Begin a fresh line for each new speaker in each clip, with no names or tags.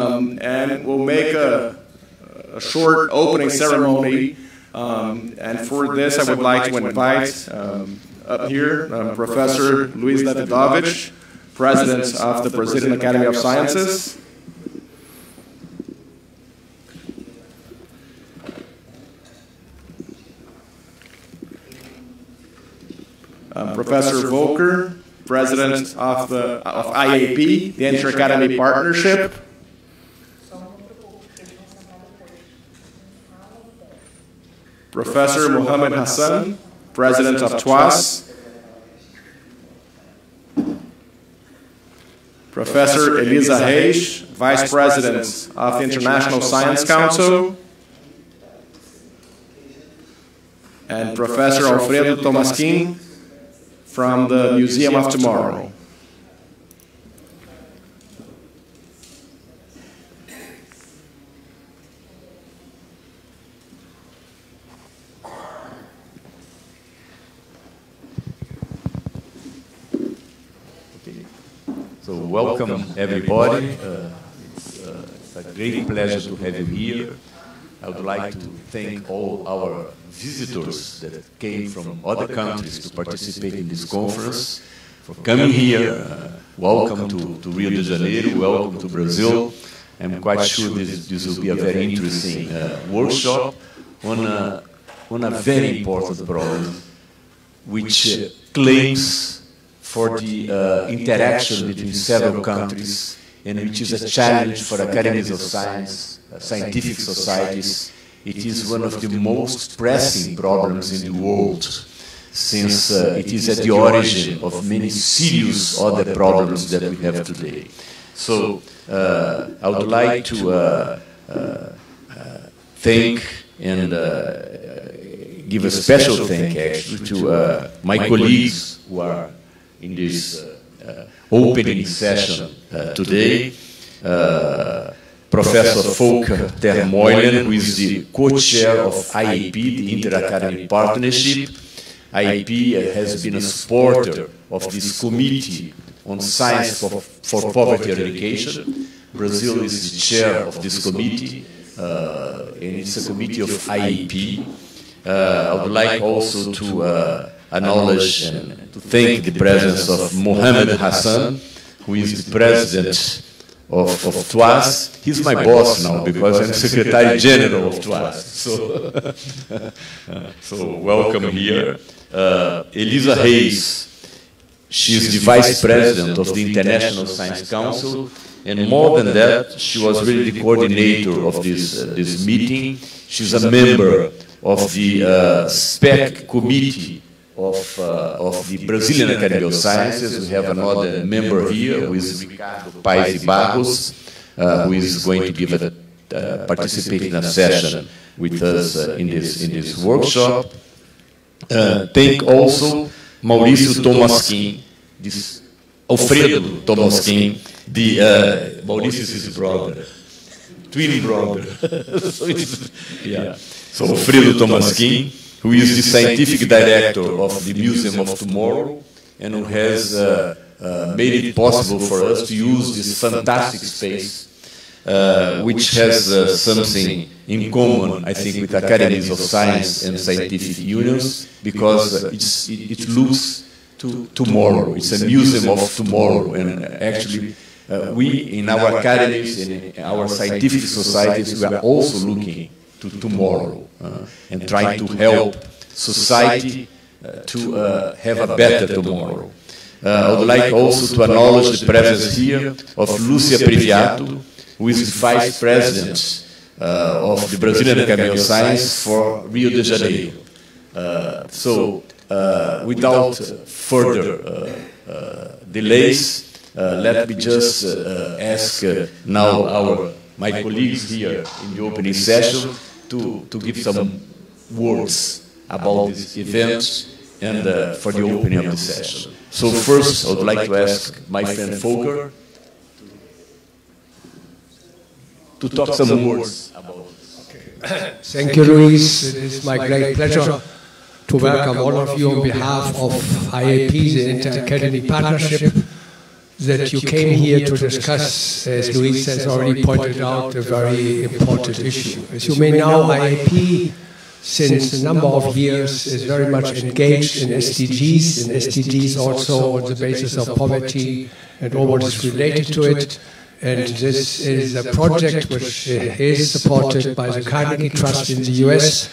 um, and we'll make a, a short opening ceremony. Um, and for this, I would like to invite um, up here uh, Professor Luis Davidovich, President of the Brazilian Academy of Sciences. Uh, Professor Volker, President of the of IAP, the Inter-Academy Partnership. Professor Mohamed Hassan, President of TWAS. Professor Elisa Reis, Vice President of the International Science Council. And Professor Alfredo Tolmasquim from the Museum of Tomorrow.
Welcome everybody. Uh, it's, uh, it's a great pleasure to have you here. I would like to thank all our visitors that came from other countries to participate in this conference for coming here. Uh, welcome to, to Rio de Janeiro, welcome to Brazil. I'm quite sure this, this will be a very interesting uh, workshop on a, on a very important problem, which uh, claims for the uh, interaction between several countries, and which is a challenge for academies of science, uh, scientific societies. It is one of the most pressing problems in the world, since uh, it is at the origin of many serious other problems that we have today. So uh, I would like to uh, uh, thank and give a special thank actually to my colleagues who are in this uh, uh, opening session uh, today. Professor Volker ter Meulen, who is the co-chair of IAP, the Inter-Academy Partnership. IAP has been a supporter of this committee on science for, for poverty eradication. Brazil is the chair of this committee, uh, and it's a committee of IAP. Uh, I would like also to uh, acknowledge and to thank the presence of Mohamed Hassan, who is the president of, of TWAS. He's my boss now because I'm Secretary General of TWAS. So, so welcome here. Uh, Elisa Reis, she's the Vice President of the International Science Council, and more than that, she was really the coordinator of this, uh, this meeting. She's a member of the uh, SPEC committee of, uh, of the Brazilian Academy of Sciences. We have another member here, who is Ricardo Paes Barros, uh, who is going to give a, uh, participate in a session with us uh, in, this, in this workshop. Uh, thank also Maurício Tomasquim, this Alfredo Tomasquim, the uh, Maurício is his brother, twin brother. so, yeah. so Alfredo Tomasquim, who is the scientific director of the Museum of Tomorrow and who has uh, uh, made it possible for us to use this fantastic space, uh, which has uh, something in common, I think, with academies of science and scientific unions, because it, looks to tomorrow. It's a museum of tomorrow, and actually, uh, we in our academies and in our scientific societies, we are also looking to tomorrow uh, Uh, and trying to help society uh, to uh, uh, have a better tomorrow. Uh, I would like also to acknowledge the presence here of Lúcia Previato, who is the Vice President of the Brazilian Academy of Science for Rio de Janeiro. so, without further delays, let me just ask now our my colleagues here in the opening session to, to give some words about this event and uh, for the opening of the session. So first, I would like to ask my friend Volker to talk some words about
okay. Thank you, Luis. It is my great pleasure to welcome all of you on behalf of IAP, the Inter-Academy Partnership, that you came here to discuss, as Luis has already pointed out, a very important issue. As you may know, IAP, since a number of years, is very much engaged in SDGs, and SDGs also on the basis of poverty and all what is related to it. And this is a project which is supported by the Carnegie Trust in the US.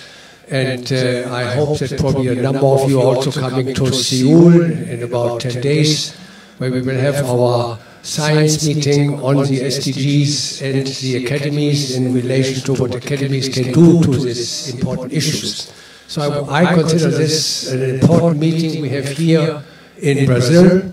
And uh, I hope that probably a number of you are also coming to Seoul in about 10 days, where we will have our science meeting on the SDGs and the academies in relation to what academies can do to these important issues. So I, I consider this an important meeting we have here in Brazil.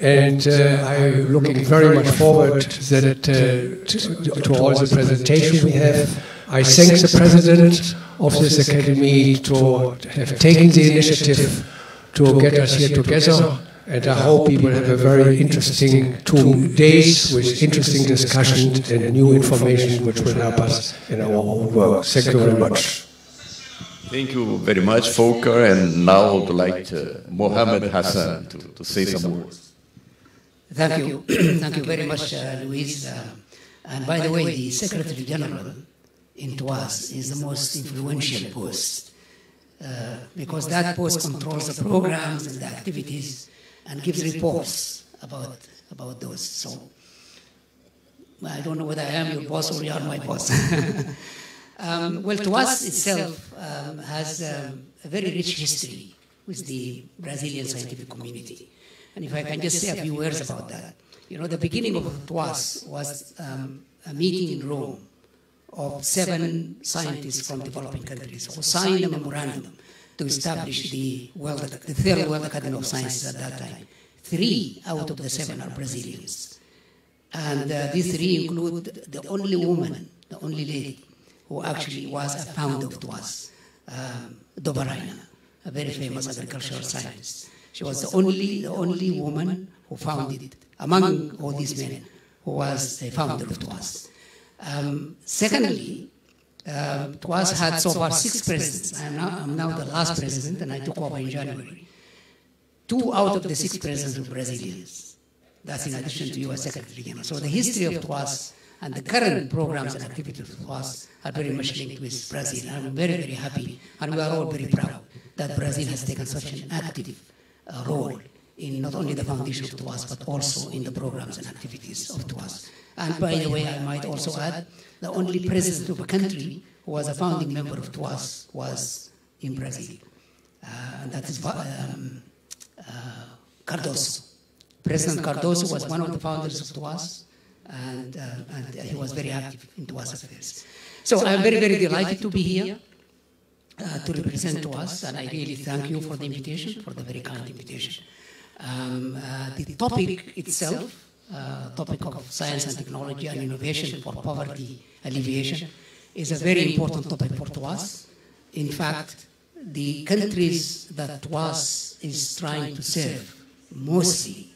And uh, I'm looking very much forward that, uh, to, to, all the presentation we have. I thank the president of this academy to have taken the initiative to get us here together. And I hope we will have a very interesting two days with interesting discussions and new information which will help us in our own work. Thank you very much.
Thank you very much, Volker. And now I would like to, Mohammed Hassan to, to say some words.
Thank you. Thank you very much, uh, Luis. Uh, and by the way, the Secretary General in TWAS is the most influential post uh, because that post controls the programs and the activities and gives reports about, about those. So I don't know whether I am your boss or you are my boss. um, well, TWAS itself um, has um, a very rich history with the Brazilian scientific community. And if I can just say a few words about that. You know, the beginning of TWAS was um, a meeting in Rome of seven scientists from developing countries who signed a memorandum to establish the, World, the Third World Academy of Sciences at that time. Three out of the seven are Brazilians. And uh, these three include the only woman, the only lady, who actually was a founder of TWAS, um, Döbereiner, a very famous agricultural scientist. She was the only, the only woman who founded, it among all these men, who was a founder of TWAS. Um, secondly, uh, TWAS had so far six presidents. I'm now, I'm now the last president, and I took over in January. Two out of the six presidents were Brazilians. That's in addition to you as Secretary General. So the history of TWAS and the current programs and activities of TWAS are very much linked with Brazil. I'm very, very happy, and we are all very proud that Brazil has taken such an active uh, role in not only the foundation of TWAS, but also in the programs and activities of TWAS. And by the way, I might also add, the only president of a country who was a founding member of TWAS was in Brazil. Uh, and that is um, uh, Cardoso. President Cardoso was one of the founders of TWAS, and, uh, and he was very active in TWAS affairs. So I'm very, very delighted to be here. Uh, to represent TWAS, and I really thank you for the invitation, for the very kind invitation. Um, uh, the topic itself, uh, topic of science and technology and innovation for poverty alleviation, is a very important topic for TWAS. In fact, the countries that TWAS is trying to serve mostly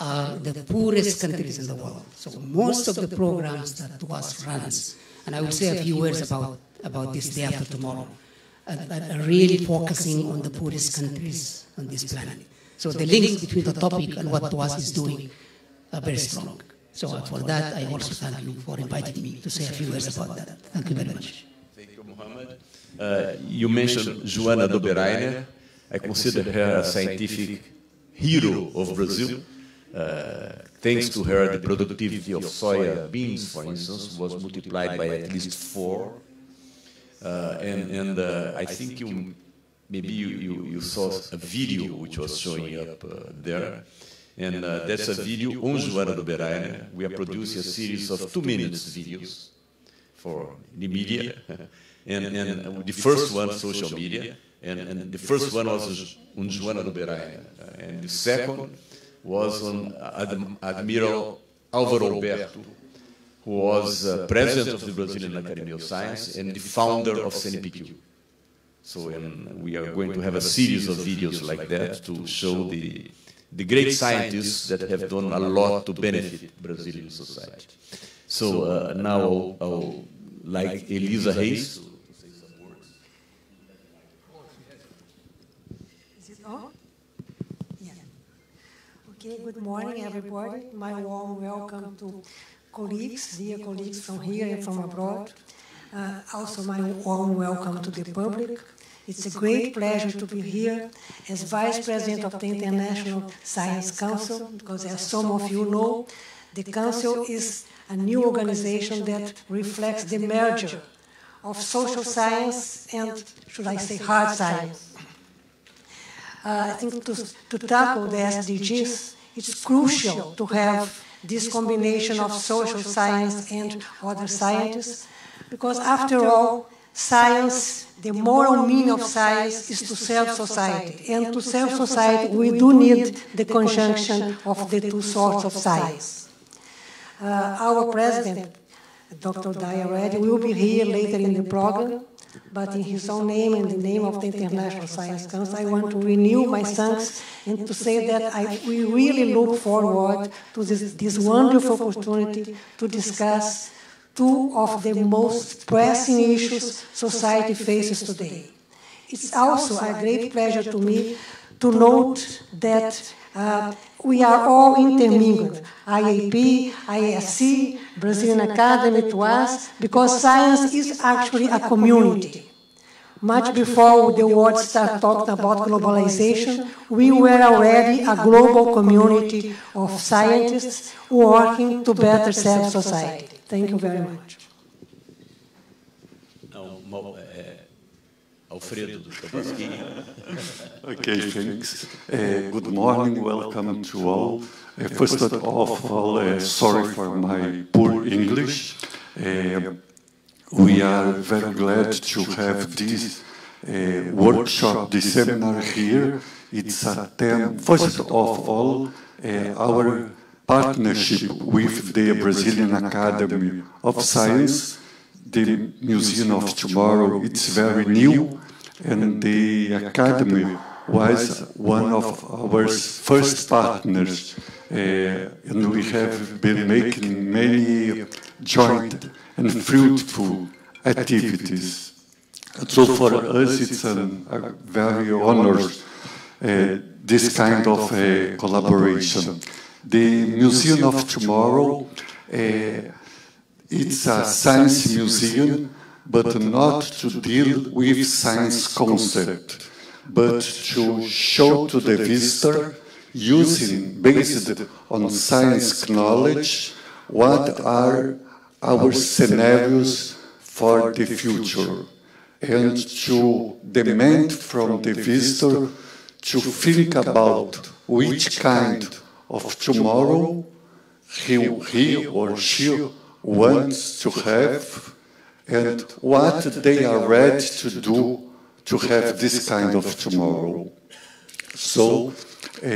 are the poorest countries in the world. So most of the programs that TWAS runs, and I will say a few words about, about this day after tomorrow, are really focusing on the poorest countries on this planet. So the links between the topic and what TWAS is doing are very strong. So for that, I also thank you for inviting me to say a few words about that. Thank you very much.
Thank you, Mohammed. Uh, you mentioned Joana Doberainer. I consider her a scientific hero of Brazil. Uh, thanks to her, the productivity of soya beans, for instance, was multiplied by at least four uh, and and uh, I think you maybe you, you, you, saw a video which was showing up uh, there. And uh, uh, that's a video on Joana Döbereiner. We are producing a series of two minutes videos for the media. and, and the first one, social media. And, and the first one was on Joana Döbereiner. And the second was on Admiral Álvaro Alberto, who was uh, uh president of the Brazilian Academy of Science and the founder of CNPq. So um, we are going to have a series of videos like that to show the, the great scientists that have done a lot to benefit Brazilian society. So uh, now I'll, I'll like Elisa Reis to say some words.
Is it on? Yeah. Okay. Okay, good morning, everybody. My warm welcome to colleagues, dear colleagues from here and from abroad. Uh, also, my warm welcome to the public. It's a great pleasure to be here as Vice President of the International Science Council, because as some of you know, the Council is a new organization that reflects the merger of social science and, should I say, hard science. Uh, I think to, to tackle the SDGs, it's crucial to have this combination of social science and other sciences, because after all, science, the moral meaning of science is to serve society. And to serve society, we do need the conjunction of the two sorts of science. Uh, our president, Dr. Daya Reddy, will be here later in the program, but in his own name and the name of the International Science Council, I want to renew my thanks and to say that I, we really look forward to this, this wonderful opportunity to discuss two of the most pressing issues society faces today. It's also a great pleasure to me to note that uh, we are all intermingled, IAP, IASC, Brazilian Academy to us, because science is actually a community. Much before the world started talking about globalization, we were already a global community of scientists working to better serve society. Thank you very much.
Alfredo
okay, thanks. Uh, good morning, welcome to all. Uh, first of all, uh, sorry for my poor English. Uh, we are very glad to have this uh, workshop, this seminar here. It's a term, first of all, uh, our partnership with the Brazilian Academy of Science the Museum of Tomorrow, it's very new, and the Academy was one of our first partners, uh, and we have been making many joint and fruitful activities. So for us, it's an, a very honor uh, this kind of uh, collaboration. The Museum of Tomorrow uh, it's a science museum, but not to deal with science concept, but to show to the visitor, using based on science knowledge, what are our scenarios for the future, and to demand from the visitor to think about which kind of tomorrow he, he or she wants to have and what they are ready to do to have this kind of tomorrow. So, uh,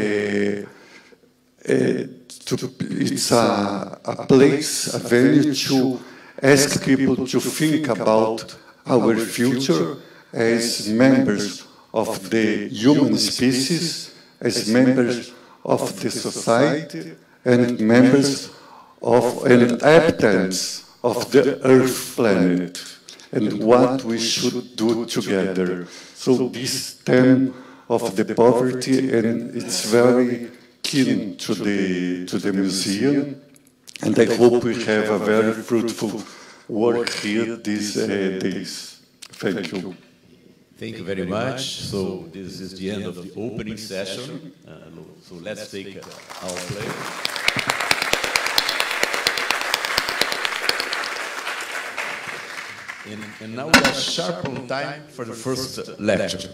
uh, to, it's a, a place, a venue to ask people to think about our future as members of the human species, as members of the society, and members of an inhabitants of the Earth planet. and what we should do together. So this theme of the poverty and it's very keen to the to the museum. and I hope we have a very fruitful work here these uh, days. Thank you.
Thank you very much. So this is the end of the opening session. Uh, so let's take our play. And, and now we are sharp on time for the first lecture.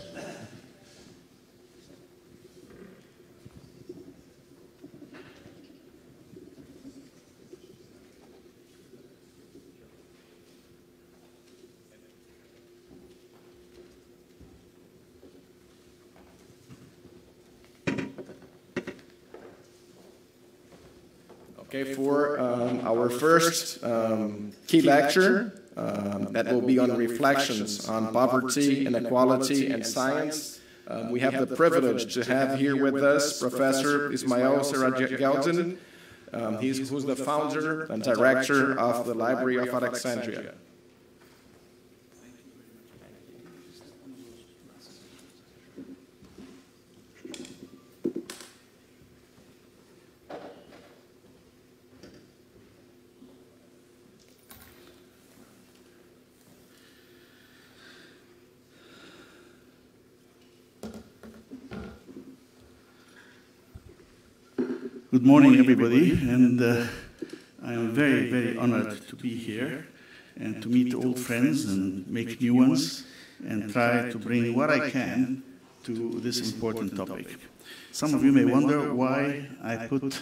Okay, for um, our first um, key lecture, um, that will be on reflections on poverty, inequality, and science. Um, we have the privilege to have here with us Professor Ismail Serageldin. Um, he's who's the founder and director of the Library of Alexandria.
Good morning, everybody, and uh, I am very, very honored to be here and to meet old friends and make new ones and try to bring what I can to this important topic. Some of you may wonder why I put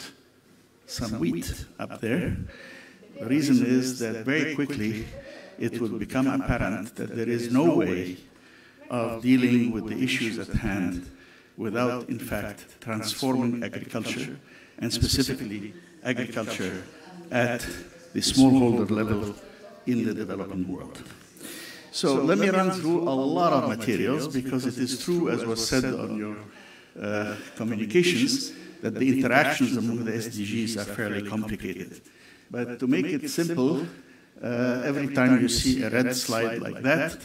some wheat up there. The reason is that very quickly it will become apparent that there is no way of dealing with the issues at hand without, in fact, transforming agriculture, and specifically agriculture at the smallholder level in the developing world. So let me run through a lot of materials because it is true, as was said on your uh, communications, that the interactions among the SDGs are fairly complicated. But to make it simple, uh, every time you see a red slide like that,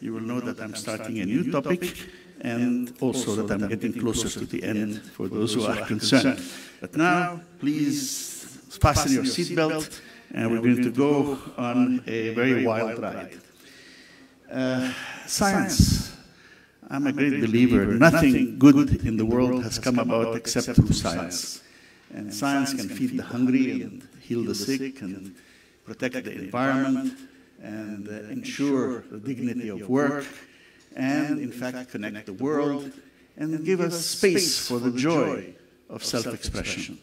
you will know that I'm starting a new topic and also that I'm getting closer to the end for those who are concerned. But now, please fasten your seatbelt, and we're going to go on a very wild ride. Uh, science. I'm a great believer. Nothing good in the world has come about except through science. And science can feed the hungry and heal the sick and protect the environment and uh, ensure the dignity of work and, in fact, connect the world and give us space for the joy of self expression.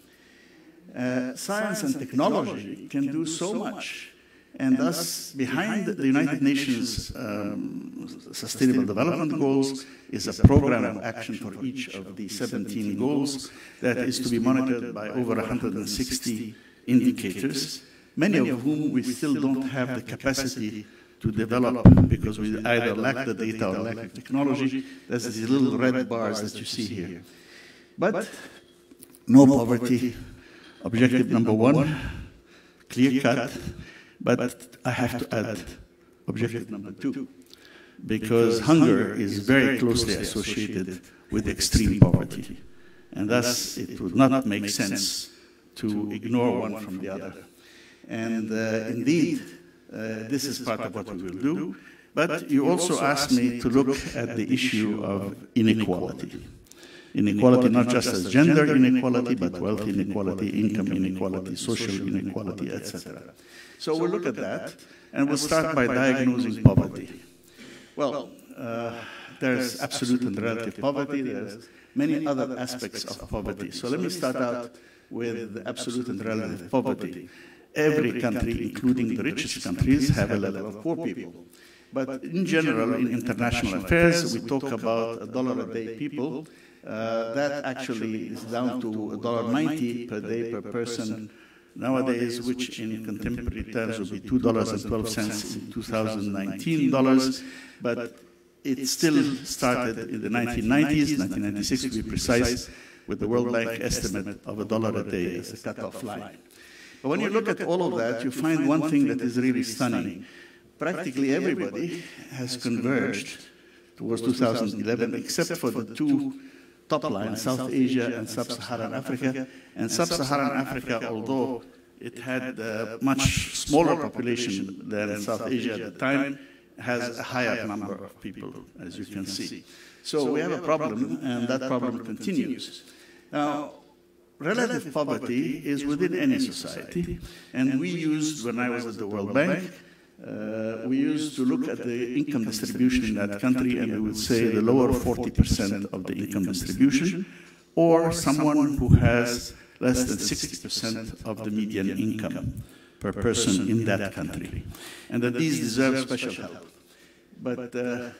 Uh, science and technology can do so much. And thus, behind the United Nations um, Sustainable Development Goals is a program of action for each of the 17 goals that is to be monitored by over 160 indicators, many of whom we still don't have the capacity to develop because we either lack the data or lack the technology. There's these little red bars that you see here. But no poverty, objective number one, clear cut. But I have to add objective number two, because hunger is very closely associated with extreme poverty. And thus, it would not make sense to ignore one from the other. And uh, indeed, uh, this is part of what we will do. But you also asked me to look at the issue of inequality. Inequality not just as gender inequality, but wealth inequality, income inequality, social inequality, etc. So we'll look at that, and we'll start by diagnosing poverty. Well, uh, there's absolute and relative poverty, there's many other aspects of poverty. So let me start out with absolute and relative poverty. Every country, including the richest countries, have a level of poor people. But in general, in international affairs, we talk about a dollar a day people. Uh, that actually is down to $1.90 per day per person nowadays, which in contemporary terms would be $2.12 in 2019 dollars, but it still started in the 1990s, 1996 to be precise, with the World Bank estimate of a dollar a day as a cutoff line. But when you look at all of that, you find one thing that is really stunning. Practically everybody has converged towards 2011, except for the two top lines, South Asia and Sub-Saharan Africa. And Sub-Saharan Africa, although it had a much smaller population than South Asia at the time, has a higher number of people, as you can see. So we have a problem, and that problem continues. Now, relative poverty is within any society, and we used, when I was at the World Bank, uh, we used to look at the income distribution in that country, and we would say the lower 40% of the income distribution, or someone who has less than 60% of the median income per person in that country, and that these deserve special help. But, uh,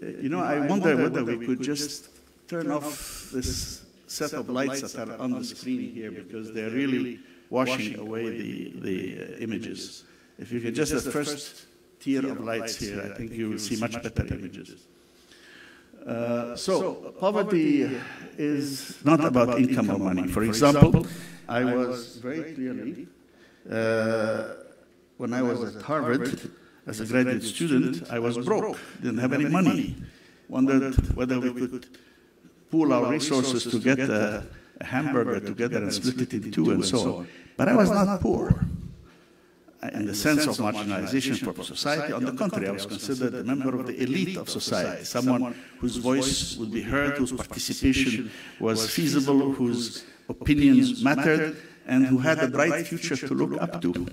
you know, I wonder whether we could just turn off this set of lights that are on the screen here because they're really washing away the, the uh, images. If you can just the first tier of lights here, I think you will see much better images. Uh, so, poverty is not about income or money. For example, I was very clearly, uh, when I was at Harvard as a graduate student, I was broke, didn't have any money. Wondered whether we could pool our resources to get a, a hamburger together and split it in two and so on. But I was not poor in the sense of marginalization for society. On the contrary, I was considered a member of the elite of society, someone whose voice would be heard, whose participation was feasible, whose opinions mattered, and who had a bright future to look up to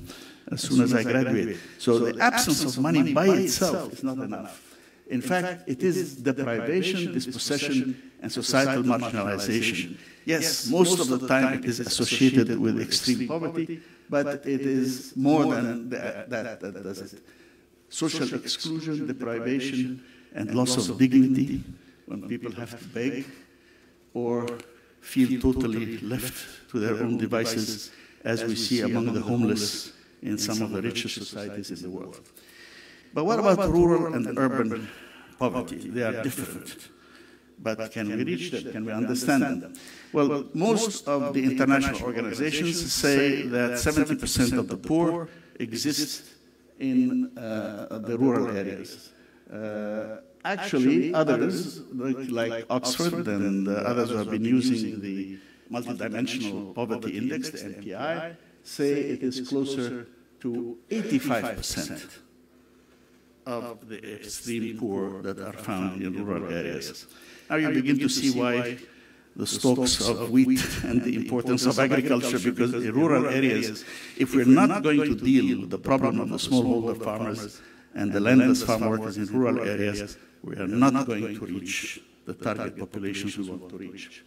as soon as I graduated. So the absence of money by itself is not enough. In fact, it is deprivation, dispossession, and societal marginalization. Yes, most of the time it is associated with extreme poverty, but it is more than that that, does it. Social exclusion, deprivation, and loss of dignity when people have to beg or feel totally left to their own devices, as we see among the homeless in some of the richest societies in the world. But what about rural and urban poverty? They are different. But can we reach them? Can we understand them? Well, most of the international organizations say that 70% of the poor exist in uh, the rural areas. Uh, actually, others, like, like Oxford and uh, others who have been using the multidimensional poverty index, the MPI, say it is closer to 85% of the extreme poor that are found in rural areas. Now you begin to see why the stocks of wheat and the importance of agriculture, because in rural areas, if we're not going to deal with the problem of the smallholder farmers and the landless farm workers in rural areas, we are not going to reach the target populations we want to reach.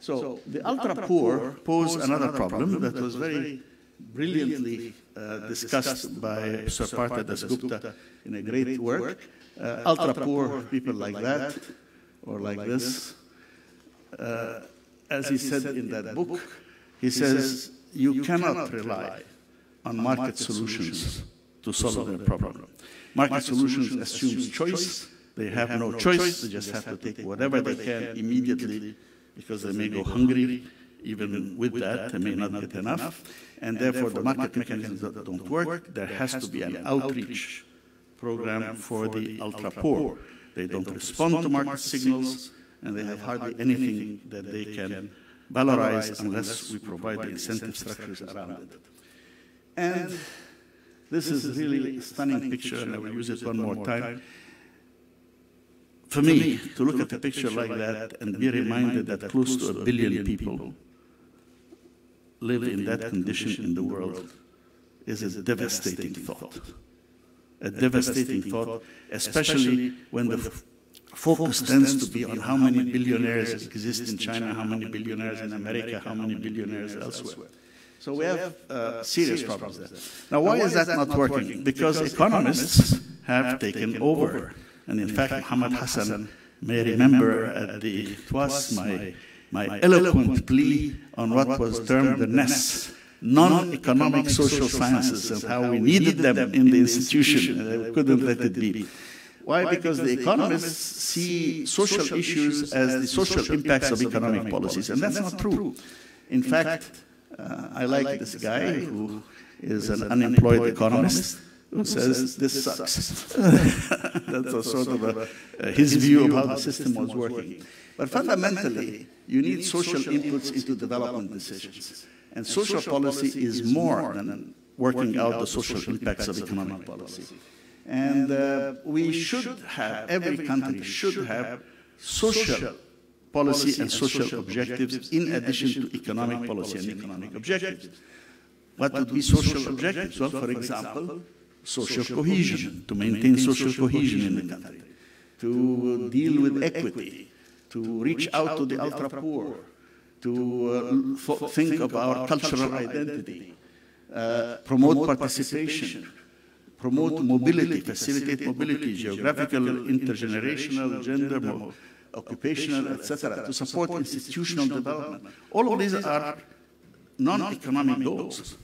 So the ultra poor pose another problem that was very brilliantly uh, discussed by Sir Partha Dasgupta in a great work. Uh, ultra poor people like that, or like this. Uh, as he said in that book, he says, you cannot rely on market solutions to solve their problem. Market solutions assumes choice. They have no choice. They just have to take whatever they can immediately because they may go hungry. Even with that, they may not get enough. And therefore, the market mechanisms that don't work, there has to be an outreach program for the ultra poor. They don't respond to market signals, and they have hardly anything that they can valorize unless we provide the incentive structures around it. And this is a really a stunning picture, and I will use it one more time. For me, to look at a picture like that and be reminded that close to a billion people live in that condition in the world is a devastating thought. A devastating thought, especially when the focus tends to be on how many billionaires exist in China, how many billionaires in America, how many billionaires elsewhere. So we have uh, serious problems there. Now, why is that not working? Because economists have taken over. And in fact, Muhammad Hassan may remember at the, it was my, my eloquent plea on what was termed the non-economic social sciences, and how we needed them in the institution, and we couldn't let it be. Why? Because the economists see social issues as the social impacts of economic policies, and that's not true. In fact, uh, I like this guy who is an unemployed economist who says this sucks. That's a sort of a, uh, his view of how the system was working. But fundamentally, you need social inputs into development decisions. And social policy is more than working out the social impacts of economic policy. And uh, we should have, every country should have social policy and social objectives in addition to economic policy and economic objectives. What would be social objectives? Well, for example, social cohesion, to maintain social cohesion in the country, to deal with equity, to reach out to the ultra poor, to uh, think of our cultural identity, uh, promote participation, promote mobility, facilitate mobility, geographical, intergenerational, gender, occupational, etc., to support institutional development. All of these are non-economic goals.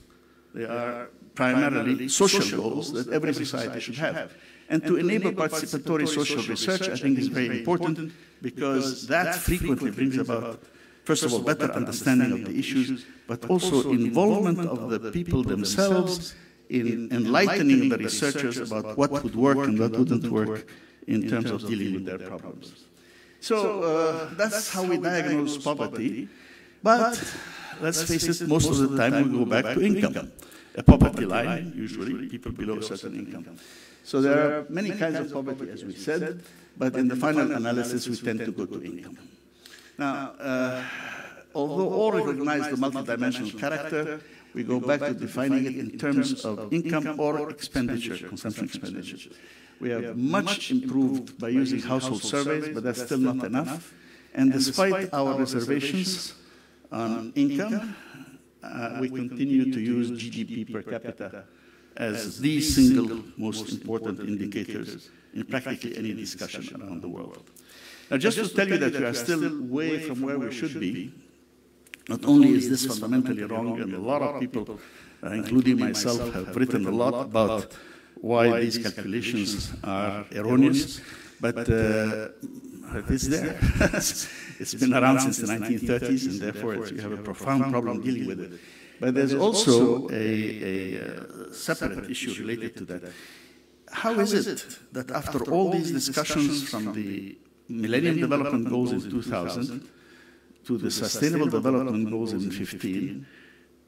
They are primarily social goals that every society should have. And to enable participatory social research, I think is very important because that frequently brings about, first of all, better understanding of the issues, but also involvement of the people themselves in enlightening the researchers about what would work and what wouldn't work in terms of dealing with their problems. So uh, that's how we diagnose poverty. But let's face it, most of the time we go back to income a poverty line, usually, people below a certain income. So there are many kinds of poverty, as we said, but in the final analysis, we tend to go to income. Now, uh, although all recognize the multidimensional character, we go back to defining it in terms of income or expenditure, consumption expenditure. We have much improved by using household surveys, but that's still not enough. And despite our reservations on income, uh, we continue to use GDP per capita as the single most important indicators in practically any discussion around the world. Now, just to tell you that we are still way from where we should be, not only is this fundamentally wrong, and a lot of people, uh, including myself, have written a lot about why these calculations are erroneous, but uh, it is there. it's been around since the 1930s, and therefore we have a profound problem dealing with it. But there's also a, a, a uh, uh, separate issue related to that. How is it that after all these discussions from the Millennium Development Goals in 2000 to the Sustainable Development Goals in 15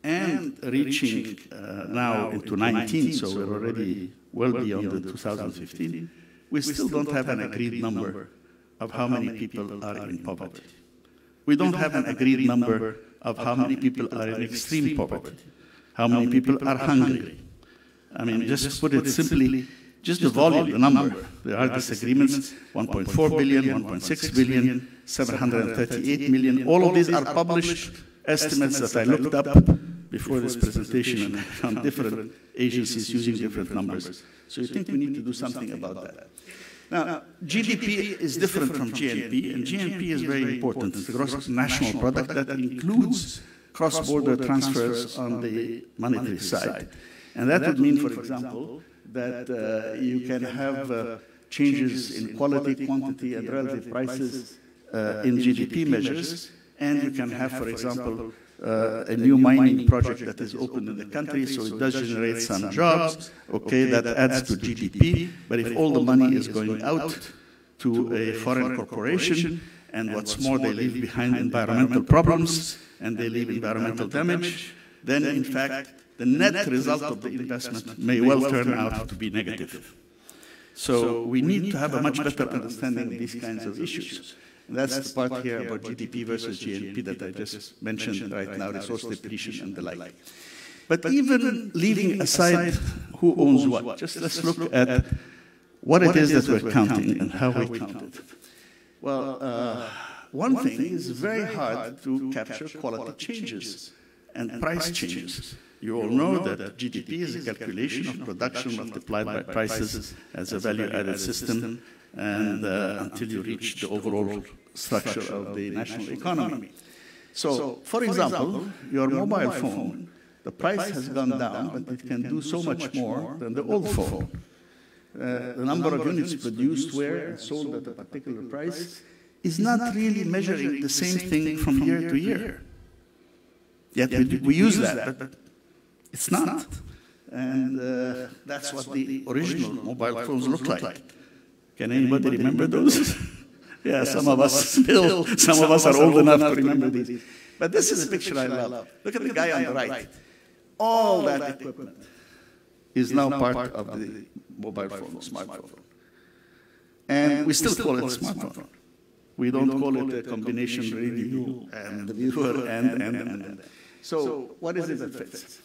and reaching uh, uh now into 19, so we're already well beyond the 2015, we still don't have an agreed number of how many people are in poverty. We don't have an agreed number of how many people are in extreme poverty, how many people are hungry. I mean, just put it simply, just the volume, the number. There are disagreements 1.4 billion, 1.6 billion, 738 million. All of these are published estimates that I looked up before this presentation and found different agencies using different numbers. So you think we need to do something about that. Now, GDP is different from GNP, and GNP is very important. It's the gross national product that includes cross-border transfers on the monetary side. And that would mean, for example, that uh, you can have uh, changes in quality, quantity, and relative prices uh, in GDP measures, and you can have, for example, uh, a new mining project that is open in the country, so it does generate some jobs, okay, that adds to GDP, but if all the money is going out to a foreign corporation, and what's more, they leave behind environmental problems, and they leave environmental damage, then in fact, the net result of the investment may well turn out to be negative. So we need to have a much better understanding of these kinds of issues. That's, That's the part, part here about GDP versus GNP that I just mentioned right now, resource depletion and the like. But even leaving aside who owns what, just let's look at what it is that we're counting and how we count it. Well, uh, one thing is very hard to capture quality changes and price changes. You all know that GDP is a calculation of production multiplied by prices as a value-added system and uh, until you reach the overall structure of the national economy. So, for example, your mobile phone, the price has gone down, but it can do so much more than the old phone. Uh, the number of units produced where and sold at a particular price is not really measuring the same thing from year to year. Yet we, we use that, but it's not. And uh, that's what the original mobile phones look like. Can anybody remember those? yeah, some of us still, some of us are old enough to remember these. But this is a picture I love. Look at the guy on the right. All that equipment is now part of the mobile phone, smartphone. And we still call it smartphone. We don't call it a combination radio and the viewer and, and, and. So what is it that fits?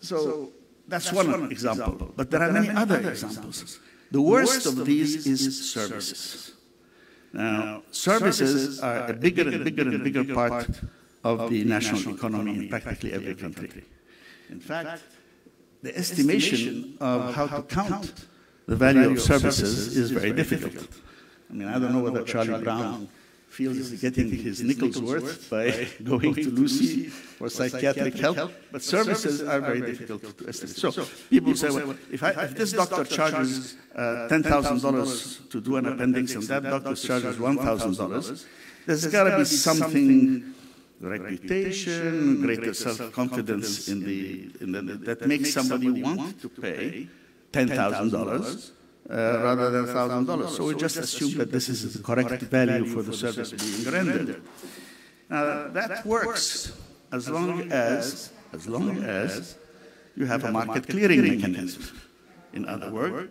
So that's one example. But there are many other examples. The worst of these is services. Now, services are a bigger and bigger and bigger part of the national economy in practically every country. In fact, the estimation of how to count the value of services is very difficult. I mean, I don't know whether Charlie Brown feels he's getting his nickel's worth by going to Lucy for psychiatric help, but services are very difficult to estimate. So people say, well, if, I, if this doctor charges uh, $10,000 to do an appendix and that doctor charges $1,000, there's got to be something reputation, greater self-confidence in the, in the, that makes somebody want to pay $10,000 uh, rather than $1,000. So we just assume that this is the correct value for the service being rendered. Now, that works as long as, as long as you have a market clearing mechanism. In other words,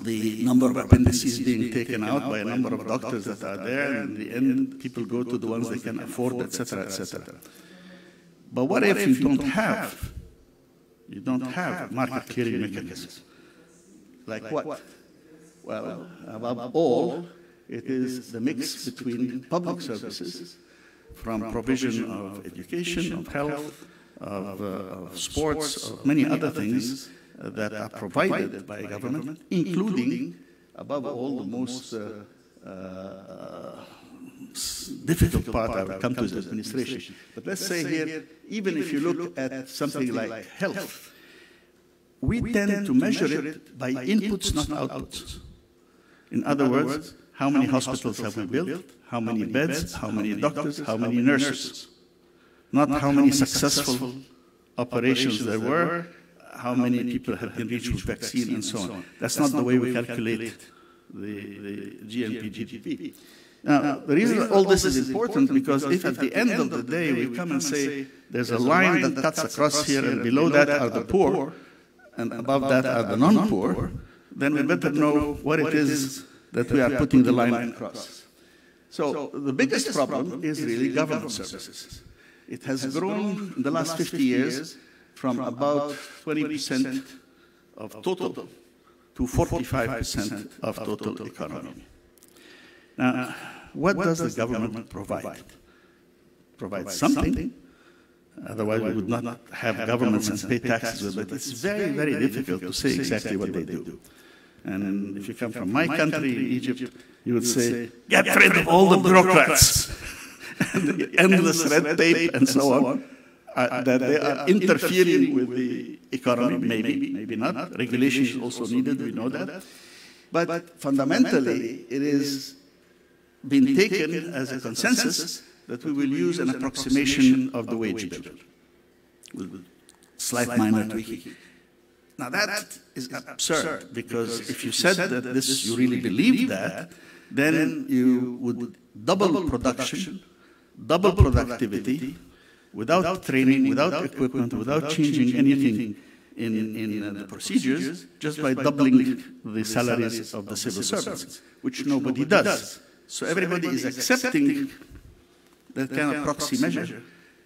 the number of appendices being taken out by a number of doctors that are there, and in the end, people go to the ones they can afford, etc., etc. But what if you don't have, you don't have market clearing mechanisms? Like what? Well, above all, it is the mix between public services, from provision of education, of health, of, uh, of sports, of many other things uh, that are provided by government, including, above all, the most uh, uh, difficult part I will come to is administration. But let's say here, even if you look at something like health, we tend to measure it by inputs, not outputs. In other words, how many hospitals have we built? How many beds? How many doctors? How many nurses? Not how many successful operations there were, how many people have been reached with vaccine and so on. That's not the way we calculate the, the GNP GDP. Now, the reason all this is important because if at the end of the day we come and say there's a line that cuts across here and below that are the poor and above that are the non-poor, then we better know what it is that we are putting the line across. So the biggest problem is really government services. It has grown in the last 50 years from about 20% of total to 45% of total economy. Now, what does the government provide? Provide something. Otherwise, we would not have governments and pay taxes, but it's very, very difficult to say exactly what they do. And if you come from my country, Egypt, you would say, get rid of all the bureaucrats. and the endless red tape and so on, uh, that they are interfering with the economy, maybe, maybe not. Regulation is also needed, we know that. But fundamentally, it is been taken as a consensus that we will use an approximation of the wage bill, with slight minor tweaking. Now that is absurd because if you said that this, you really believe that, then you would double production, double productivity, without training, without equipment, without changing anything in, in uh, the procedures, just by doubling the salaries of the civil servants, which nobody does. So everybody is accepting that kind of proxy measure.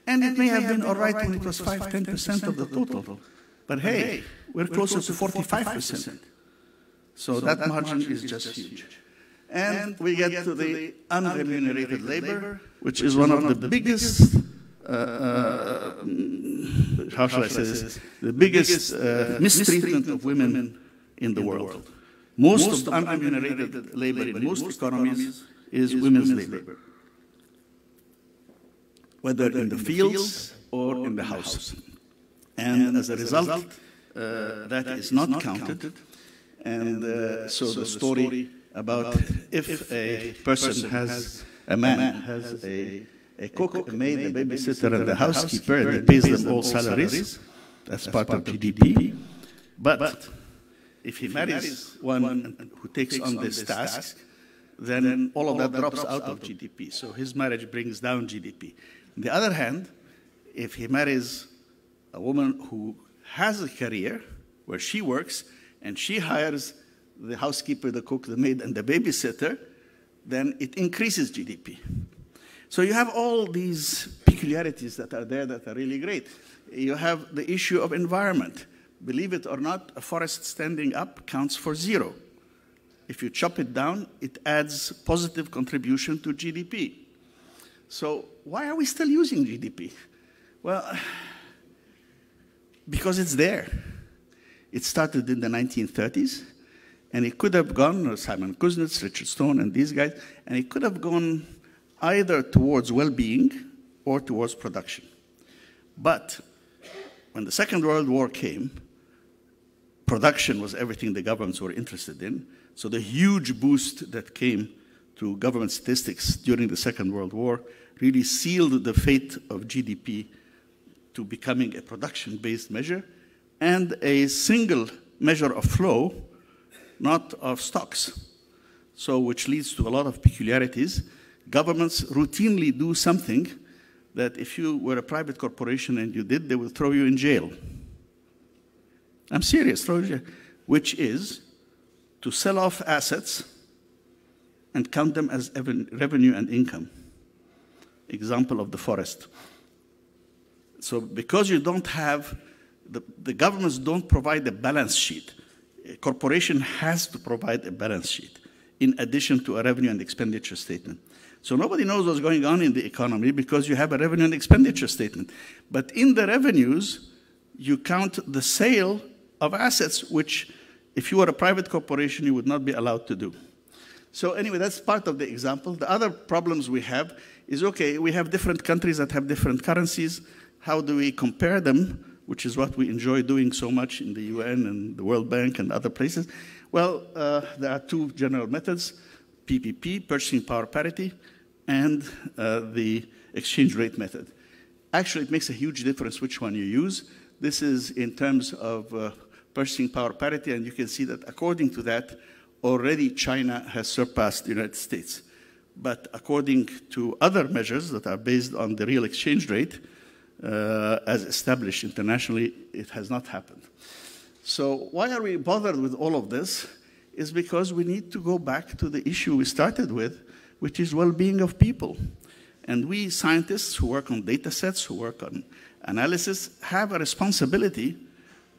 And it may have been all right when it was 5, 10% of the total. But hey, we're closer to 45%. So that margin is just huge. And we get to the unremunerated labor, which is one of the biggest, uh, uh, how shall I say this, the biggest uh, mistreatment of women in the world. Most of the unremunerated labor in most economies is women's labor, whether in the fields or in the house. And as a result, uh, that is not counted. And uh, so the story about if a person has, a man has a, a cook, a maid, a babysitter, and a housekeeper, and he pays them all salaries, that's part of GDP. But if he marries one who takes on this task, then all of that drops out of GDP. So his marriage brings down GDP. On the other hand, if he marries a woman who has a career where she works and she hires the housekeeper, the cook, the maid, and the babysitter, then it increases GDP. So you have all these peculiarities that are there that are really great. You have the issue of environment. Believe it or not, a forest standing up counts for zero. If you chop it down, it adds positive contribution to GDP. So why are we still using GDP? Well, because it's there. It started in the 1930s, and it could have gone, uh, Simon Kuznets, Richard Stone, and these guys, and it could have gone either towards well-being or towards production. But when the Second World War came, production was everything the governments were interested in. So the huge boost that came to government statistics during the Second World War really sealed the fate of GDP to becoming a production-based measure and a single measure of flow, not of stocks. So which leads to a lot of peculiarities. Governments routinely do something that if you were a private corporation and you did, they will throw you in jail. I'm serious, throw you. Which is to sell off assets and count them as revenue and income. Example of the forest. So because you don't have, the, the governments don't provide a balance sheet. A corporation has to provide a balance sheet in addition to a revenue and expenditure statement. So nobody knows what's going on in the economy because you have a revenue and expenditure statement. But in the revenues, you count the sale of assets, which if you were a private corporation, you would not be allowed to do. So anyway, that's part of the example. The other problems we have is, okay, we have different countries that have different currencies. How do we compare them, which is what we enjoy doing so much in the UN and the World Bank and other places? Well, uh, there are two general methods, PPP, purchasing power parity, and uh, the exchange rate method. Actually, it makes a huge difference which one you use. This is in terms of uh, purchasing power parity, and you can see that according to that, already China has surpassed the United States. But according to other measures that are based on the real exchange rate, uh, as established internationally, it has not happened. So why are we bothered with all of this? Is because we need to go back to the issue we started with, which is well-being of people. And we scientists who work on data sets, who work on analysis, have a responsibility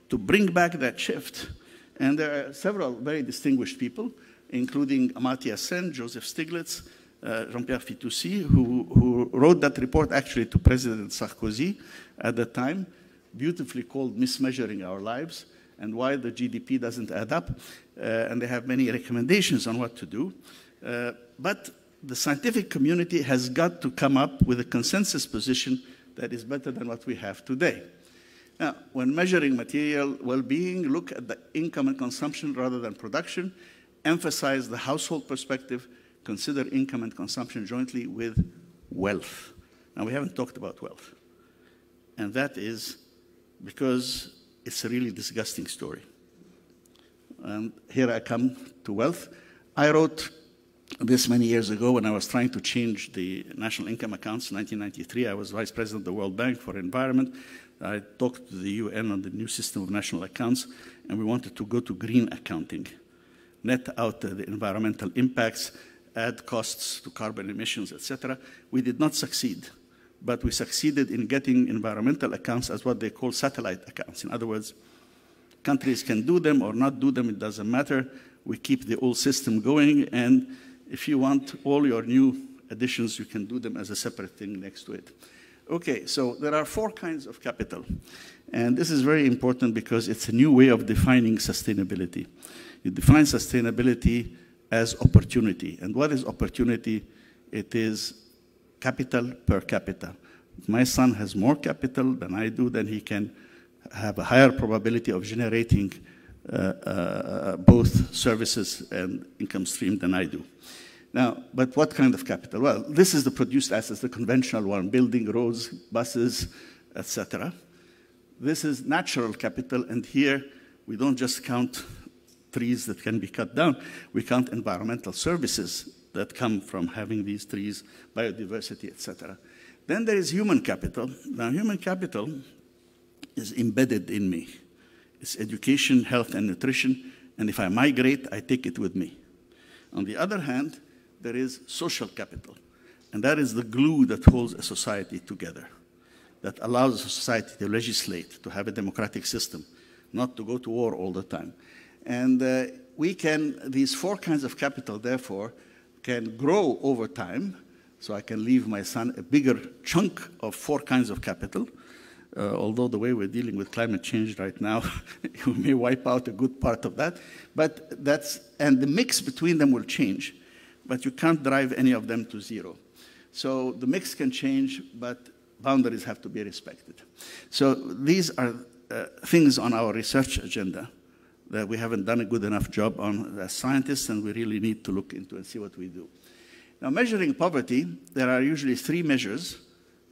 to bring back that shift and there are several very distinguished people, including Amartya Sen, Joseph Stiglitz, uh, Jean-Pierre Fitoussi, who, who wrote that report actually to President Sarkozy at the time, beautifully called Mismeasuring Our Lives and why the GDP doesn't add up. Uh, and they have many recommendations on what to do. Uh, but the scientific community has got to come up with a consensus position that is better than what we have today. Now, when measuring material well-being, look at the income and consumption rather than production, emphasize the household perspective, consider income and consumption jointly with wealth. Now, we haven't talked about wealth. And that is because it's a really disgusting story. And here I come to wealth. I wrote this many years ago when I was trying to change the national income accounts in 1993. I was vice president of the World Bank for Environment. I talked to the UN on the new system of national accounts, and we wanted to go to green accounting, net out the environmental impacts, add costs to carbon emissions, etc. We did not succeed, but we succeeded in getting environmental accounts as what they call satellite accounts. In other words, countries can do them or not do them, it doesn't matter. We keep the old system going, and if you want all your new additions, you can do them as a separate thing next to it. Okay, so there are four kinds of capital. And this is very important because it's a new way of defining sustainability. You define sustainability as opportunity. And what is opportunity? It is capital per capita. My son has more capital than I do, then he can have a higher probability of generating uh, uh, both services and income stream than I do. Now, but what kind of capital? Well, this is the produced assets, the conventional one, building roads, buses, etc. This is natural capital, and here we don't just count trees that can be cut down, we count environmental services that come from having these trees, biodiversity, etc. Then there is human capital. Now, human capital is embedded in me. It's education, health, and nutrition, and if I migrate, I take it with me. On the other hand, there is social capital. And that is the glue that holds a society together, that allows a society to legislate, to have a democratic system, not to go to war all the time. And uh, we can, these four kinds of capital, therefore, can grow over time. So I can leave my son a bigger chunk of four kinds of capital. Uh, although the way we're dealing with climate change right now, we may wipe out a good part of that. But that's, and the mix between them will change but you can't drive any of them to zero. So the mix can change, but boundaries have to be respected. So these are uh, things on our research agenda that we haven't done a good enough job on as scientists, and we really need to look into and see what we do. Now, measuring poverty, there are usually three measures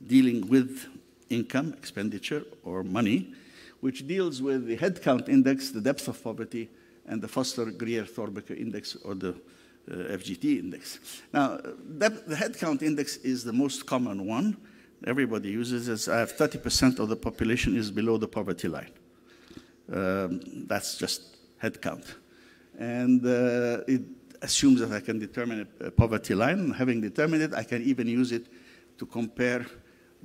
dealing with income, expenditure, or money, which deals with the headcount index, the depth of poverty, and the Foster-Greer-Thorbecke index, or the uh, FGT index. Now, that, the headcount index is the most common one. Everybody uses it. I have 30% of the population is below the poverty line. Um, that's just headcount. And uh, it assumes that I can determine a, poverty line. Having determined it, I can even use it to compare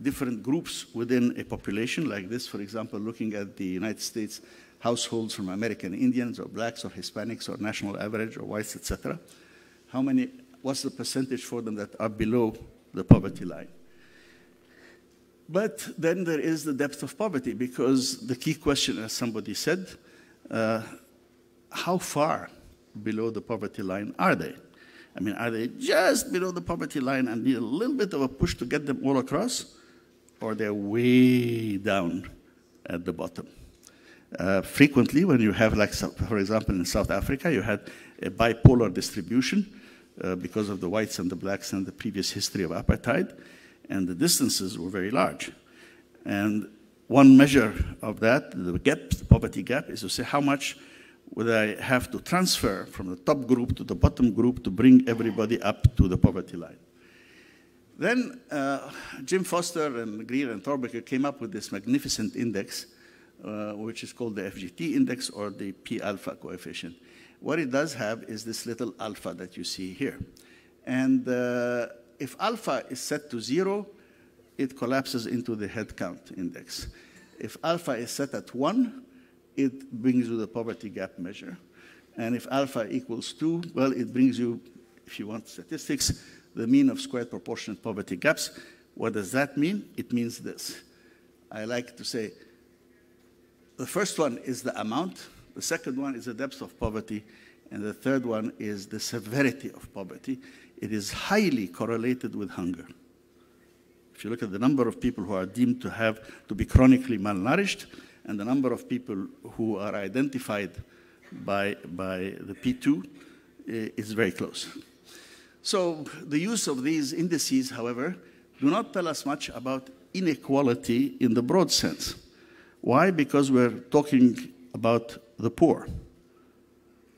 different groups within a population, like this, for example, looking at the United States households from American Indians or blacks or Hispanics or national average or whites, etc. How many, what's the percentage for them that are below the poverty line? But then there is the depth of poverty because the key question, as somebody said, uh, how far below the poverty line are they? I mean, are they just below the poverty line and need a little bit of a push to get them all across? Or they're way down at the bottom? Uh, frequently, when you have, like, for example, in South Africa, you had a bipolar distribution uh, because of the whites and the blacks and the previous history of apartheid, and the distances were very large. And one measure of that, the gap, the poverty gap, is to say how much would I have to transfer from the top group to the bottom group to bring everybody up to the poverty line. Then uh, Jim Foster and Greer and Thorbecke came up with this magnificent index, uh, which is called the FGT index or the P alpha coefficient. What it does have is this little alpha that you see here. And uh, if alpha is set to zero, it collapses into the head count index. If alpha is set at one, it brings you the poverty gap measure. And if alpha equals 2, well, it brings you, if you want statistics, the mean of squared proportionate poverty gaps. What does that mean? It means this. I like to say the first one is the amount, the second one is the depth of poverty, and the third one is the severity of poverty. It is highly correlated with hunger. If you look at the number of people who are deemed to have to be chronically malnourished, and the number of people who are identified by, by the P2 eh, is very close. So the use of these indices, however, do not tell us much about inequality in the broad sense. Why? Because we're talking about the poor.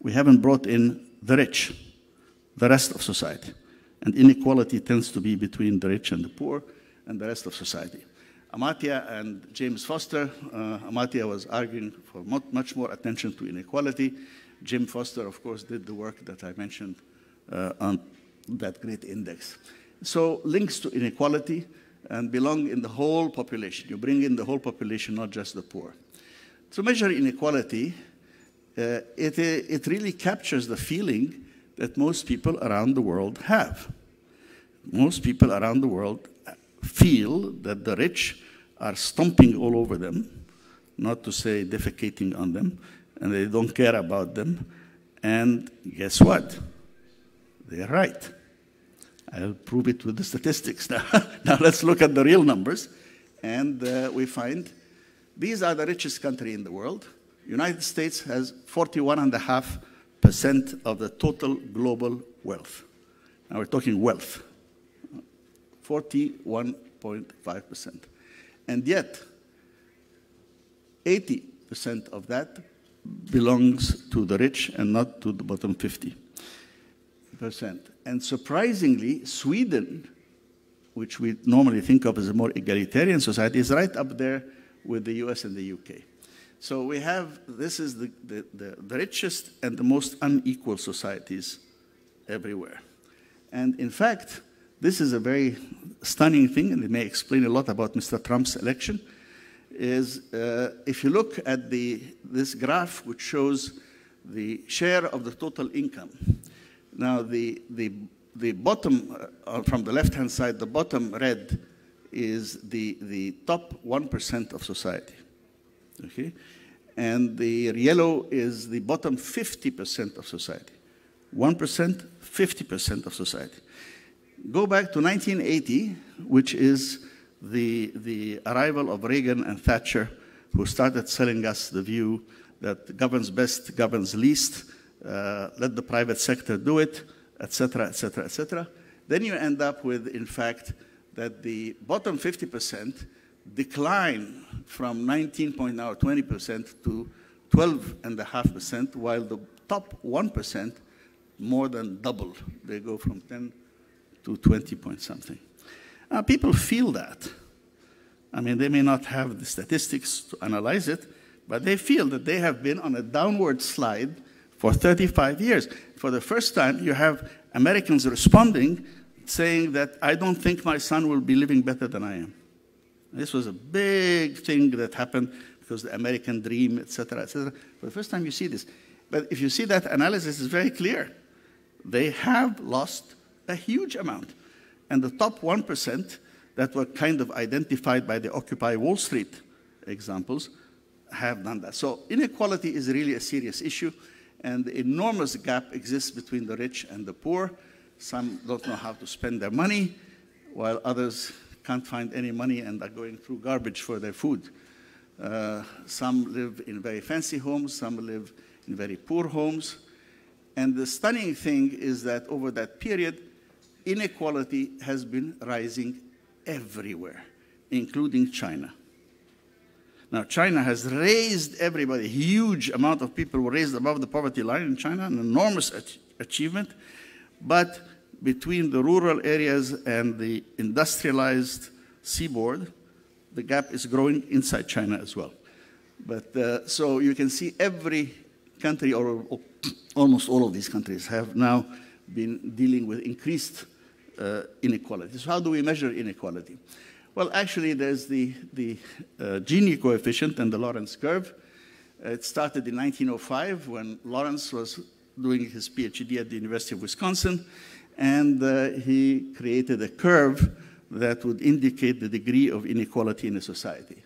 We haven't brought in the rich, the rest of society. And inequality tends to be between the rich and the poor and the rest of society. Amartya and James Foster, uh, Amartya was arguing for much more attention to inequality. Jim Foster, of course, did the work that I mentioned uh, on that great index. So links to inequality and belong in the whole population. You bring in the whole population, not just the poor. To measure inequality, uh, it, it really captures the feeling that most people around the world have. Most people around the world feel that the rich are stomping all over them, not to say defecating on them, and they don't care about them. And guess what? They're right. I'll prove it with the statistics now. now let's look at the real numbers. And uh, we find these are the richest country in the world. United States has 41.5% of the total global wealth. Now we're talking wealth. 41.5%. And yet, 80% of that belongs to the rich and not to the bottom 50%. And surprisingly, Sweden, which we normally think of as a more egalitarian society, is right up there with the US and the UK. So we have, this is the, the, the, the richest and the most unequal societies everywhere. And in fact, this is a very stunning thing, and it may explain a lot about Mr. Trump's election, is uh, if you look at the, this graph which shows the share of the total income. Now, the, the, the bottom, uh, from the left-hand side, the bottom red is the, the top 1% of society, okay? And the yellow is the bottom 50% of society. 1%, 50% of society. Go back to 1980, which is the, the arrival of Reagan and Thatcher, who started selling us the view that governs best, governs least, uh, let the private sector do it, etc., etc., etc. Then you end up with, in fact, that the bottom 50% decline from 19 point now 20% to 12.5%, while the top 1% more than double. They go from 10 to 20 point something. Uh, people feel that. I mean, they may not have the statistics to analyze it, but they feel that they have been on a downward slide for 35 years. For the first time, you have Americans responding saying that I don't think my son will be living better than I am. This was a big thing that happened because the American dream, etc., etc. For the first time, you see this. But if you see that analysis, is very clear. They have lost a huge amount. And the top 1% that were kind of identified by the Occupy Wall Street examples have done that. So inequality is really a serious issue, and the enormous gap exists between the rich and the poor. Some don't know how to spend their money, while others can't find any money and are going through garbage for their food. Uh, some live in very fancy homes, some live in very poor homes. And the stunning thing is that over that period, inequality has been rising everywhere, including China. Now, China has raised everybody, a huge amount of people were raised above the poverty line in China, an enormous achievement. But between the rural areas and the industrialized seaboard, the gap is growing inside China as well. But uh, so you can see every country, or, or, almost all of these countries, have now been dealing with increased uh, inequality. So how do we measure inequality? Well, actually, there's the, the uh, Gini coefficient and the Lorenz curve. It started in 1905 when Lorenz was doing his PhD at the University of Wisconsin, and uh, he created a curve that would indicate the degree of inequality in a society.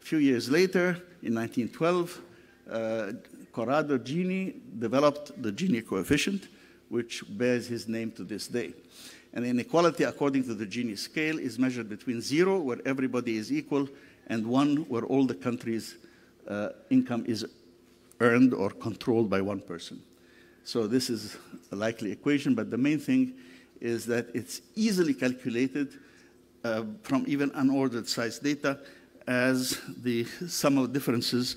A few years later, in 1912, uh, Corrado Gini developed the Gini coefficient, which bears his name to this day. And inequality, according to the Gini scale, is measured between zero, where everybody is equal, and one, where all the country's uh, income is earned or controlled by one person. So this is a likely equation, but the main thing is that it's easily calculated uh, from even unordered size data as the sum of differences,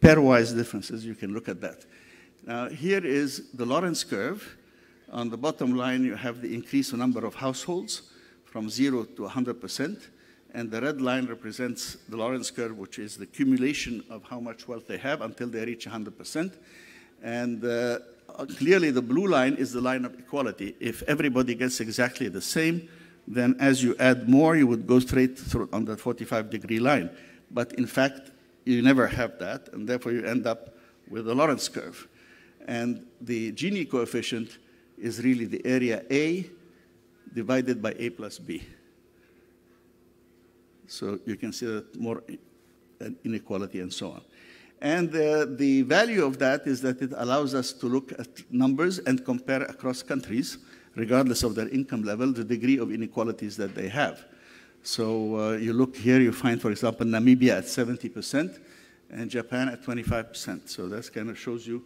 pairwise differences, you can look at that. Now here is the Lorenz curve, on the bottom line, you have the increase in number of households from 0 to 100%. And the red line represents the Lorenz curve, which is the accumulation of how much wealth they have until they reach 100%. And uh, clearly, the blue line is the line of equality. If everybody gets exactly the same, then as you add more, you would go straight through on the 45 degree line. But in fact, you never have that, and therefore you end up with the Lorenz curve. And the Gini coefficient is really the area A divided by A plus B. So you can see that more inequality and so on. And uh, the value of that is that it allows us to look at numbers and compare across countries, regardless of their income level, the degree of inequalities that they have. So uh, you look here, you find, for example, Namibia at 70% and Japan at 25%. So that kind of shows you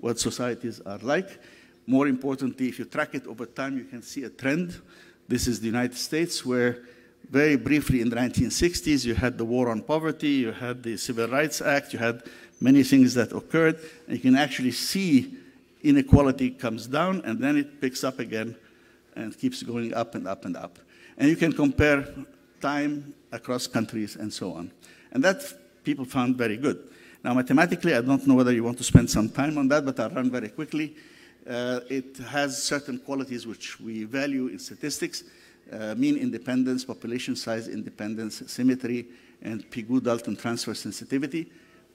what societies are like. More importantly, if you track it over time, you can see a trend. This is the United States, where very briefly in the 1960s, you had the war on poverty, you had the Civil Rights Act, you had many things that occurred, you can actually see inequality comes down and then it picks up again and keeps going up and up and up. And you can compare time across countries and so on. And that people found very good. Now, mathematically, I don't know whether you want to spend some time on that, but I'll run very quickly. Uh, it has certain qualities which we value in statistics, uh, mean independence, population size independence, symmetry, and Pigou-Dalton transfer sensitivity,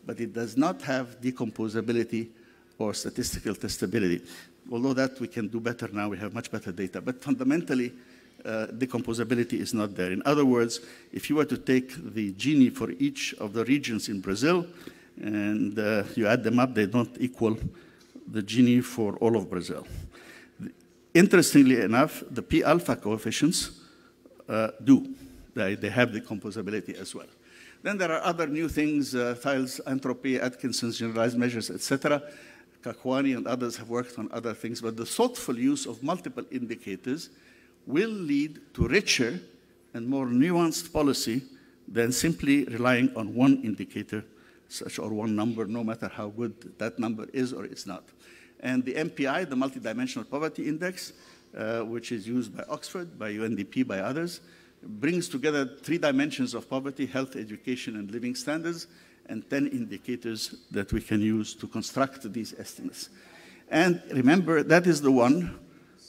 but it does not have decomposability or statistical testability. Although that we can do better now, we have much better data. But fundamentally, uh, decomposability is not there. In other words, if you were to take the Gini for each of the regions in Brazil and uh, you add them up, they don't equal the Gini for all of Brazil. Interestingly enough, the P alpha coefficients uh, do. They, they have the composability as well. Then there are other new things, uh, Theil's entropy, Atkinson's generalized measures, etc. Kakwani and others have worked on other things, but the thoughtful use of multiple indicators will lead to richer and more nuanced policy than simply relying on one indicator such or one number, no matter how good that number is or is not. And the MPI, the Multidimensional Poverty Index, uh, which is used by Oxford, by UNDP, by others, brings together three dimensions of poverty, health, education, and living standards, and 10 indicators that we can use to construct these estimates. And remember, that is the one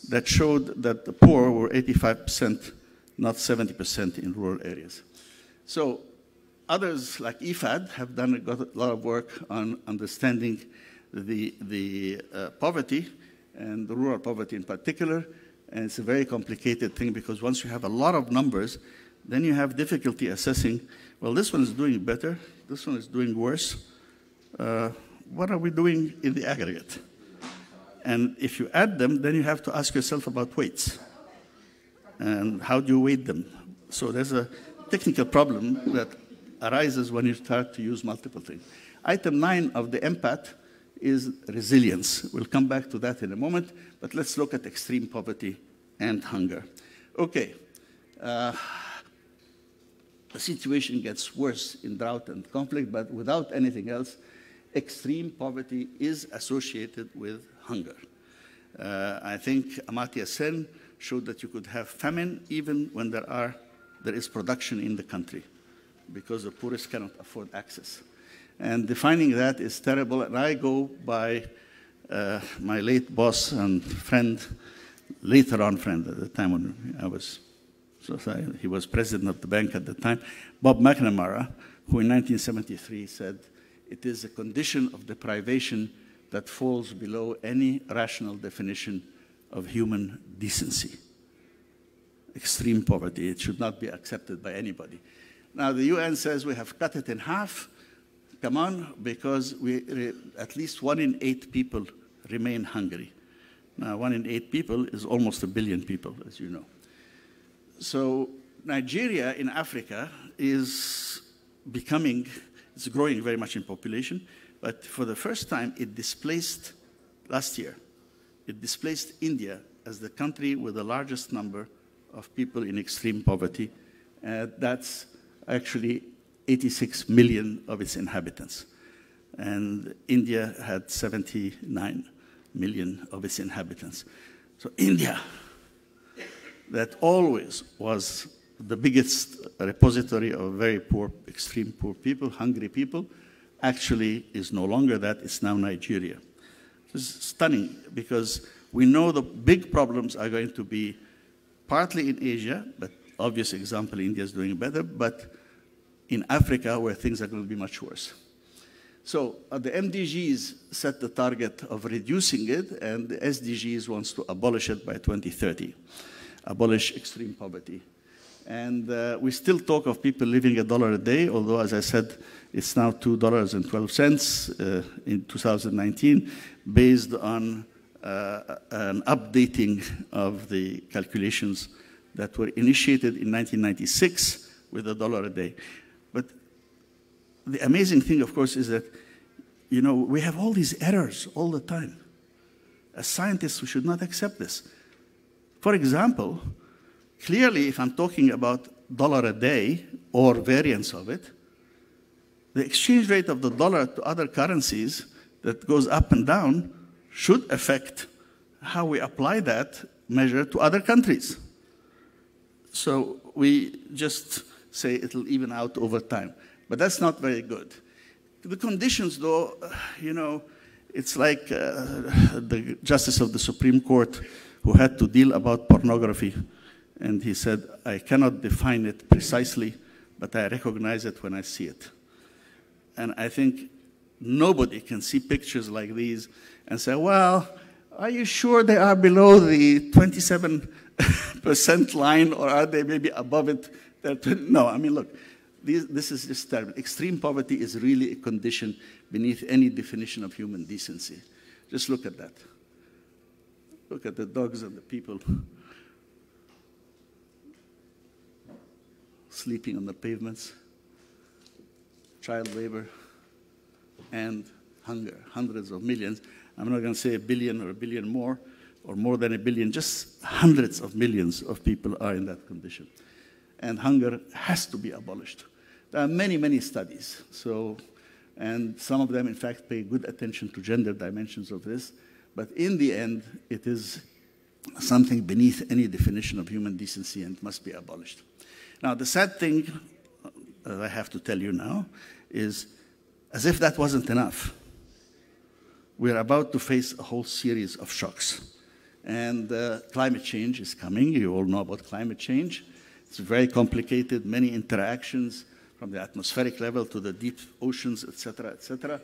that showed that the poor were 85%, not 70% in rural areas. So others like IFAD have done a lot of work on understanding the, the uh, poverty and the rural poverty in particular. And it's a very complicated thing because once you have a lot of numbers, then you have difficulty assessing, well, this one is doing better, this one is doing worse. Uh, what are we doing in the aggregate? And if you add them, then you have to ask yourself about weights. And how do you weight them? So there's a technical problem that arises when you start to use multiple things. Item nine of the MPAT is resilience. We'll come back to that in a moment, but let's look at extreme poverty and hunger. Okay. Uh, the situation gets worse in drought and conflict, but without anything else, extreme poverty is associated with hunger. Uh, I think Amartya Sen showed that you could have famine even when there, are, there is production in the country because the poorest cannot afford access. And defining that is terrible. And I go by uh, my late boss and friend, later on friend at the time when I was, so he was president of the bank at the time, Bob McNamara, who in 1973 said, it is a condition of deprivation that falls below any rational definition of human decency. Extreme poverty, it should not be accepted by anybody. Now, the UN says we have cut it in half. Come on, because we, at least one in eight people remain hungry. Now, one in eight people is almost a billion people, as you know. So, Nigeria in Africa is becoming, it's growing very much in population, but for the first time, it displaced, last year, it displaced India as the country with the largest number of people in extreme poverty. Uh, that's actually 86 million of its inhabitants. And India had 79 million of its inhabitants. So India, that always was the biggest repository of very poor, extreme poor people, hungry people, actually is no longer that, it's now Nigeria. Is stunning because we know the big problems are going to be partly in Asia, but obvious example, India is doing better, but in Africa where things are going to be much worse. So uh, the MDGs set the target of reducing it, and the SDGs wants to abolish it by 2030, abolish extreme poverty. And uh, we still talk of people living a dollar a day, although, as I said, it's now $2.12 uh, in 2019, based on uh, an updating of the calculations that were initiated in 1996 with a dollar a day the amazing thing, of course, is that, you know, we have all these errors all the time. As scientists, we should not accept this. For example, clearly, if I'm talking about dollar a day or variants of it, the exchange rate of the dollar to other currencies that goes up and down should affect how we apply that measure to other countries. So we just say it'll even out over time. But that's not very good. The conditions, though, you know, it's like uh, the justice of the Supreme Court who had to deal about pornography. And he said, I cannot define it precisely, but I recognize it when I see it. And I think nobody can see pictures like these and say, well, are you sure they are below the 27% line or are they maybe above it? No, I mean, look, this, this is just terrible. Extreme poverty is really a condition beneath any definition of human decency. Just look at that. Look at the dogs and the people sleeping on the pavements, child labor, and hunger. Hundreds of millions. I'm not going to say a billion or a billion more, or more than a billion, just hundreds of millions of people are in that condition. And hunger has to be abolished. There are many, many studies. So, and some of them, in fact, pay good attention to gender dimensions of this. But in the end, it is something beneath any definition of human decency and must be abolished. Now, the sad thing that uh, I have to tell you now is as if that wasn't enough. we're about to face a whole series of shocks. And uh, climate change is coming. You all know about climate change. It's very complicated, many interactions from the atmospheric level to the deep oceans, et cetera, et cetera.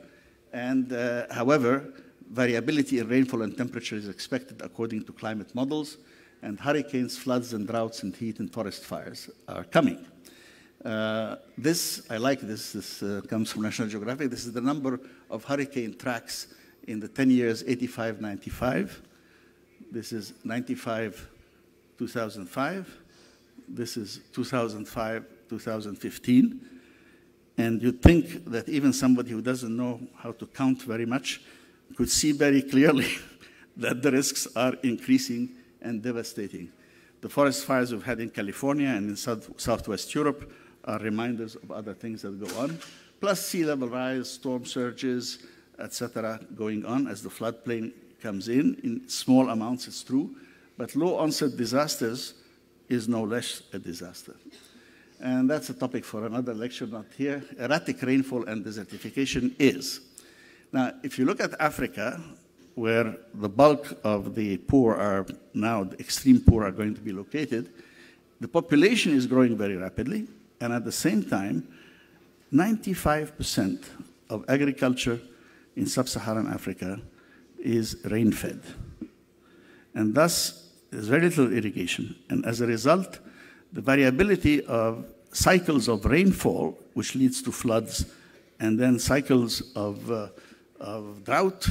And uh, however, variability in rainfall and temperature is expected according to climate models, and hurricanes, floods, and droughts, and heat and forest fires are coming. Uh, this, I like this, this uh, comes from National Geographic. This is the number of hurricane tracks in the 10 years 85 95. This is 95 2005. This is 2005 2015. And you'd think that even somebody who doesn't know how to count very much could see very clearly that the risks are increasing and devastating. The forest fires we've had in California and in South, Southwest Europe are reminders of other things that go on, plus sea level rise, storm surges, etc., going on as the floodplain comes in. In small amounts, it's true, but low onset disasters is no less a disaster. And that's a topic for another lecture, not here. Erratic rainfall and desertification is. Now, if you look at Africa, where the bulk of the poor are now, the extreme poor are going to be located, the population is growing very rapidly, and at the same time, 95% of agriculture in sub Saharan Africa is rain fed. And thus, there's very little irrigation. And as a result, the variability of cycles of rainfall, which leads to floods, and then cycles of, uh, of drought,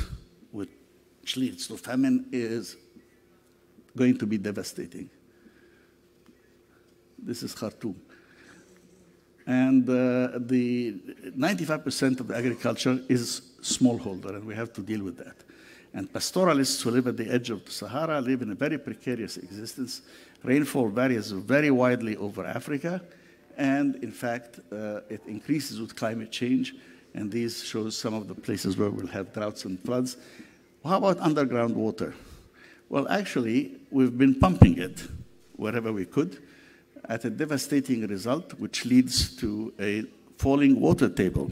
which leads to famine, is going to be devastating. This is Khartoum. And uh, the 95% of the agriculture is smallholder, and we have to deal with that. And pastoralists who live at the edge of the Sahara live in a very precarious existence. Rainfall varies very widely over Africa, and in fact, uh, it increases with climate change. And these shows some of the places where we'll have droughts and floods. How about underground water? Well, actually, we've been pumping it wherever we could at a devastating result, which leads to a falling water table.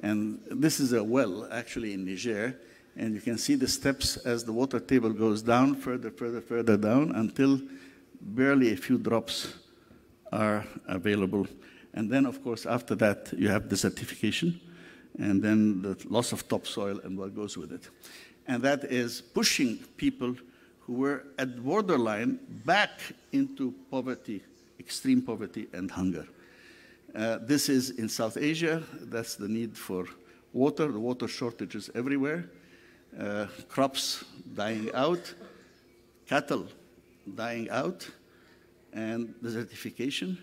And this is a well, actually, in Niger. And you can see the steps as the water table goes down, further, further, further down, until barely a few drops are available. And then, of course, after that, you have desertification, and then the loss of topsoil and what goes with it. And that is pushing people who were at borderline back into poverty, extreme poverty and hunger. Uh, this is in South Asia. That's the need for water, the water shortages everywhere, uh, crops dying out, cattle dying out, and desertification.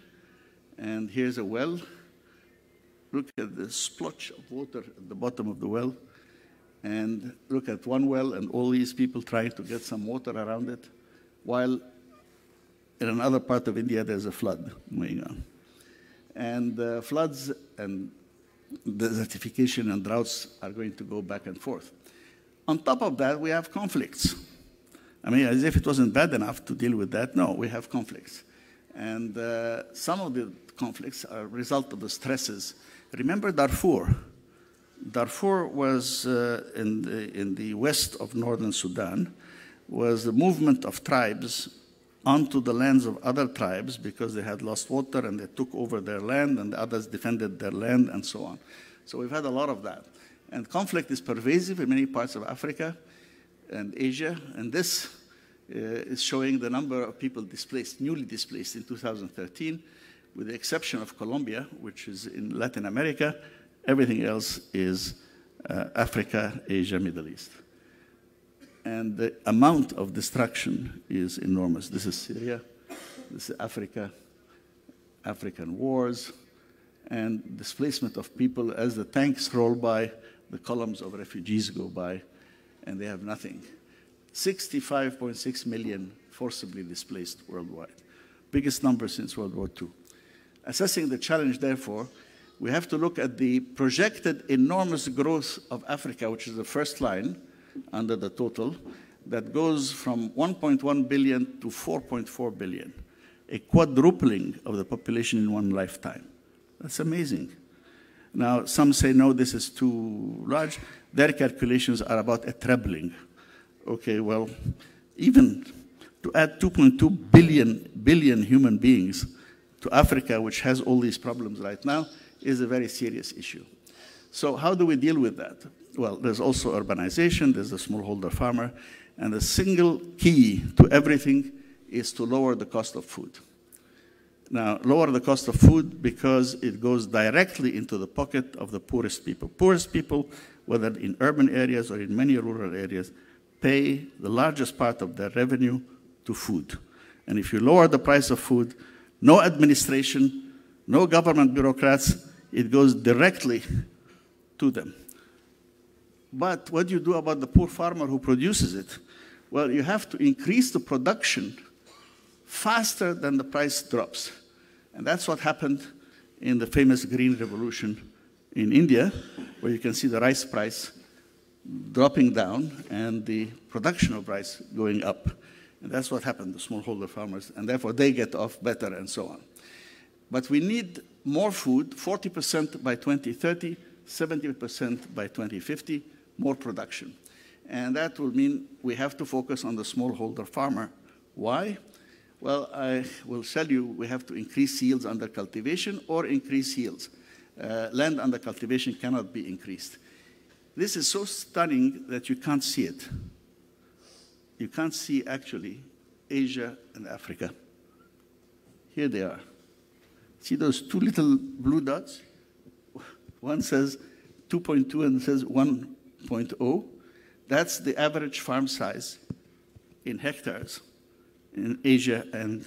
And here's a well. Look at the splotch of water at the bottom of the well. And look at one well and all these people trying to get some water around it, while in another part of India there's a flood going on. And uh, floods and desertification and droughts are going to go back and forth. On top of that, we have conflicts. I mean, as if it wasn't bad enough to deal with that. No, we have conflicts. And uh, some of the conflicts are a result of the stresses. Remember Darfur. Darfur was uh, in, the, in the west of northern Sudan, was the movement of tribes onto the lands of other tribes because they had lost water and they took over their land and the others defended their land and so on. So we've had a lot of that. And conflict is pervasive in many parts of Africa and Asia, and this uh, is showing the number of people displaced, newly displaced in 2013, with the exception of Colombia, which is in Latin America. Everything else is uh, Africa, Asia, Middle East. And the amount of destruction is enormous. This is Syria, this is Africa, African wars, and displacement of people as the tanks roll by, the columns of refugees go by, and they have nothing. 65.6 million forcibly displaced worldwide, biggest number since World War II. Assessing the challenge, therefore, we have to look at the projected enormous growth of Africa, which is the first line under the total, that goes from 1.1 billion to 4.4 billion, a quadrupling of the population in one lifetime. That's amazing. Now, some say, no, this is too large. Their calculations are about a trebling. Okay, well, even to add 2.2 billion, billion human beings to Africa, which has all these problems right now, is a very serious issue. So how do we deal with that? Well, there's also urbanization, there's the smallholder farmer, and the single key to everything is to lower the cost of food. Now, lower the cost of food because it goes directly into the pocket of the poorest people. Poorest people, whether in urban areas or in many rural areas, pay the largest part of their revenue to food. And if you lower the price of food, no administration, no government bureaucrats, it goes directly to them. But what do you do about the poor farmer who produces it? Well, you have to increase the production faster than the price drops. And that's what happened in the famous Green Revolution in India, where you can see the rice price dropping down and the production of rice going up. And that's what happened to smallholder farmers, and therefore they get off better and so on. But we need more food, 40% by 2030, 70% by 2050, more production. And that will mean we have to focus on the smallholder farmer. Why? Well, I will tell you we have to increase yields under cultivation or increase yields. Uh, land under cultivation cannot be increased. This is so stunning that you can't see it. You can't see actually Asia and Africa. Here they are. See those two little blue dots? One says 2.2 and says 1.0. That's the average farm size in hectares in Asia and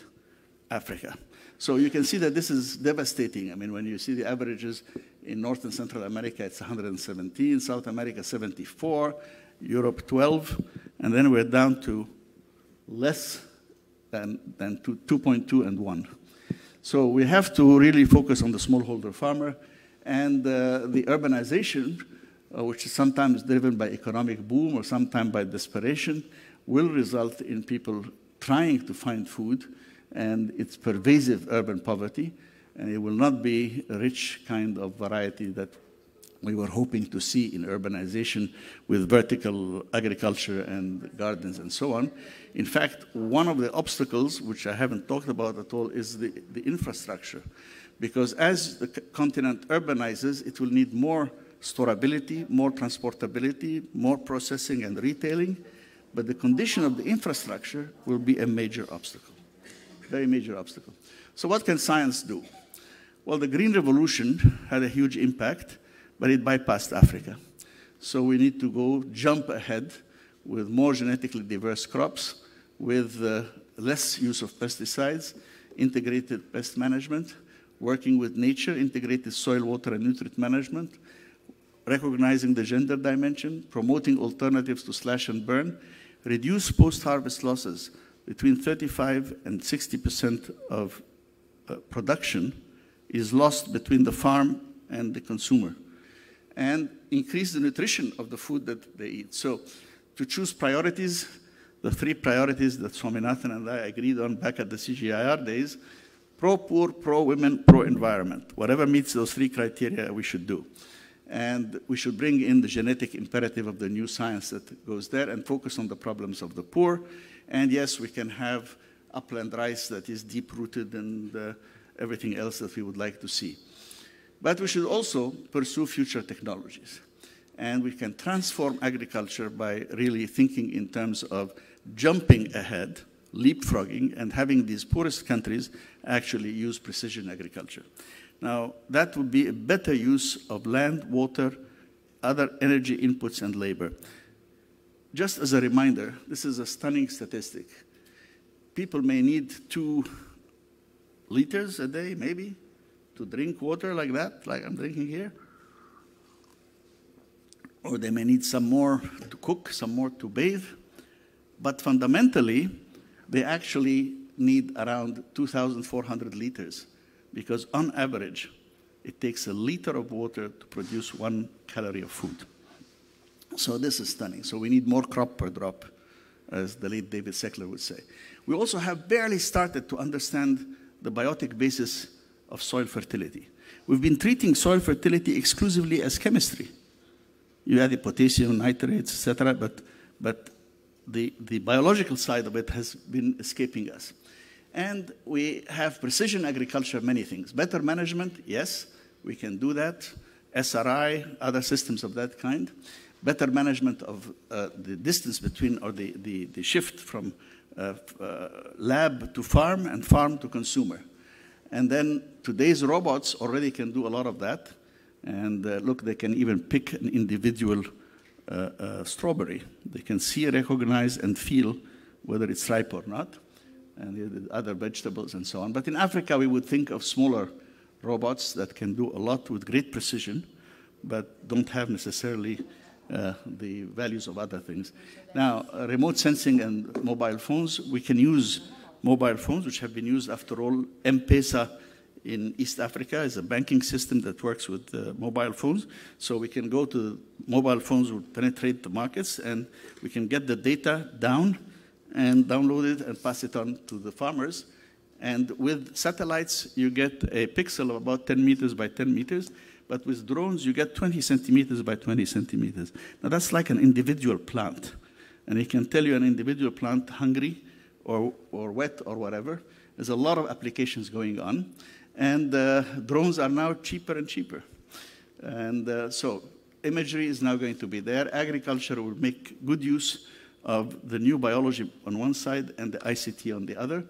Africa. So you can see that this is devastating. I mean, when you see the averages in North and Central America, it's 117, South America, 74, Europe, 12, and then we're down to less than, than 2.2 and 1. So we have to really focus on the smallholder farmer and uh, the urbanization, uh, which is sometimes driven by economic boom or sometimes by desperation, will result in people trying to find food, and it's pervasive urban poverty, and it will not be a rich kind of variety that we were hoping to see in urbanization with vertical agriculture and gardens and so on. In fact, one of the obstacles, which I haven't talked about at all, is the, the infrastructure. Because as the continent urbanizes, it will need more storability, more transportability, more processing and retailing, but the condition of the infrastructure will be a major obstacle, very major obstacle. So what can science do? Well, the Green Revolution had a huge impact, but it bypassed Africa. So we need to go jump ahead with more genetically diverse crops, with uh, less use of pesticides, integrated pest management, working with nature, integrated soil, water, and nutrient management, recognizing the gender dimension, promoting alternatives to slash and burn, reduce post-harvest losses between 35 and 60% of uh, production is lost between the farm and the consumer and increase the nutrition of the food that they eat. So to choose priorities, the three priorities that Swaminathan and I agreed on back at the CGIAR days, pro-poor, pro-women, pro-environment. Whatever meets those three criteria, we should do. And we should bring in the genetic imperative of the new science that goes there and focus on the problems of the poor. And yes, we can have upland rice that is deep-rooted and uh, everything else that we would like to see. But we should also pursue future technologies. And we can transform agriculture by really thinking in terms of jumping ahead, leapfrogging, and having these poorest countries actually use precision agriculture. Now, that would be a better use of land, water, other energy inputs, and labor. Just as a reminder, this is a stunning statistic. People may need two liters a day, maybe, to drink water like that, like I'm drinking here. Or they may need some more to cook, some more to bathe. But fundamentally, they actually need around 2,400 liters because on average, it takes a liter of water to produce one calorie of food. So this is stunning. So we need more crop per drop, as the late David Seckler would say. We also have barely started to understand the biotic basis of soil fertility. We've been treating soil fertility exclusively as chemistry. you add the potassium nitrates, etc. But, but the, the biological side of it has been escaping us. And we have precision agriculture, many things. Better management, yes, we can do that. SRI, other systems of that kind. Better management of uh, the distance between, or the, the, the shift from uh, uh, lab to farm and farm to consumer. And then today's robots already can do a lot of that. And uh, look, they can even pick an individual uh, uh, strawberry. They can see, recognize, and feel whether it's ripe or not, and other vegetables and so on. But in Africa, we would think of smaller robots that can do a lot with great precision, but don't have necessarily uh, the values of other things. Now, uh, remote sensing and mobile phones, we can use mobile phones, which have been used after all. M-Pesa in East Africa is a banking system that works with uh, mobile phones. So we can go to mobile phones, would penetrate the markets, and we can get the data down and download it and pass it on to the farmers. And with satellites, you get a pixel of about 10 meters by 10 meters. But with drones, you get 20 centimeters by 20 centimeters. Now, that's like an individual plant. And it can tell you an individual plant hungry or, or wet or whatever. There's a lot of applications going on. And uh, drones are now cheaper and cheaper. And uh, so imagery is now going to be there. Agriculture will make good use of the new biology on one side and the ICT on the other.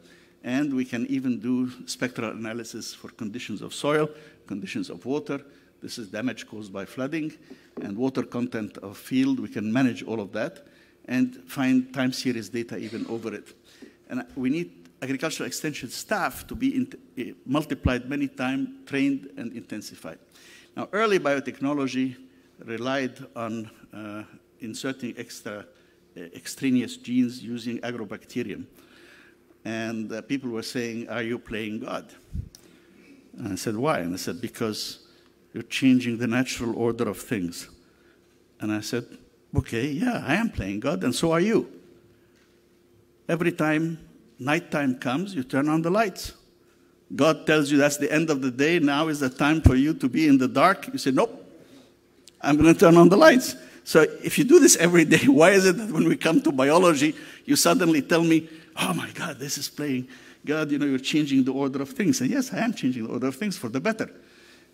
And we can even do spectral analysis for conditions of soil, conditions of water. This is damage caused by flooding and water content of field. We can manage all of that and find time series data even over it. And we need agricultural extension staff to be in, multiplied many times, trained and intensified. Now, early biotechnology relied on uh, inserting extra uh, extraneous genes using agrobacterium. And uh, people were saying, are you playing God? And I said, why? And I said, because you're changing the natural order of things. And I said, okay, yeah, I am playing God, and so are you. Every time nighttime comes, you turn on the lights. God tells you that's the end of the day, now is the time for you to be in the dark. You say, nope, I'm going to turn on the lights. So if you do this every day, why is it that when we come to biology, you suddenly tell me, oh my God, this is playing God, you know, you're changing the order of things. And yes, I am changing the order of things for the better.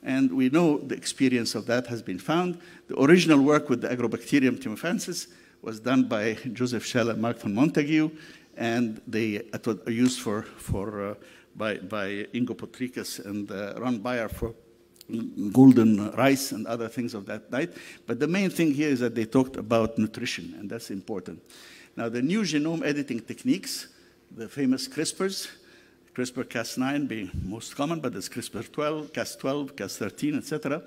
And we know the experience of that has been found. The original work with the Agrobacterium tumefacensis was done by Joseph Schell and Marc Van Montagu and they was used for, for uh, by, by Ingo Potrykus and uh, Ron Beyer for golden rice and other things of that type. But the main thing here is that they talked about nutrition, and that's important. Now, the new genome editing techniques, the famous CRISPRs, CRISPR-Cas9 being most common, but there's CRISPR-12, Cas12, Cas13, etc.,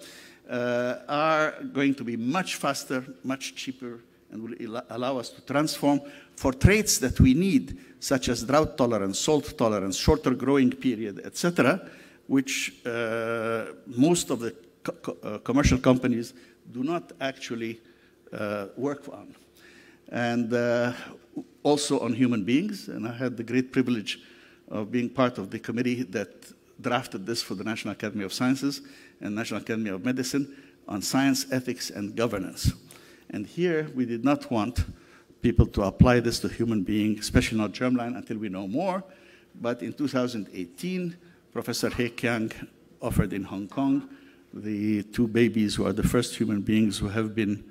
uh, are going to be much faster, much cheaper, and will allow us to transform for traits that we need, such as drought tolerance, salt tolerance, shorter growing period, etc., which uh, most of the co co uh, commercial companies do not actually uh, work on. And uh, also on human beings, and I had the great privilege of being part of the committee that drafted this for the National Academy of Sciences and National Academy of Medicine on science, ethics, and governance. And here we did not want people to apply this to human beings, especially not germline, until we know more. But in 2018, Professor He Qiang offered in Hong Kong the two babies who are the first human beings who have been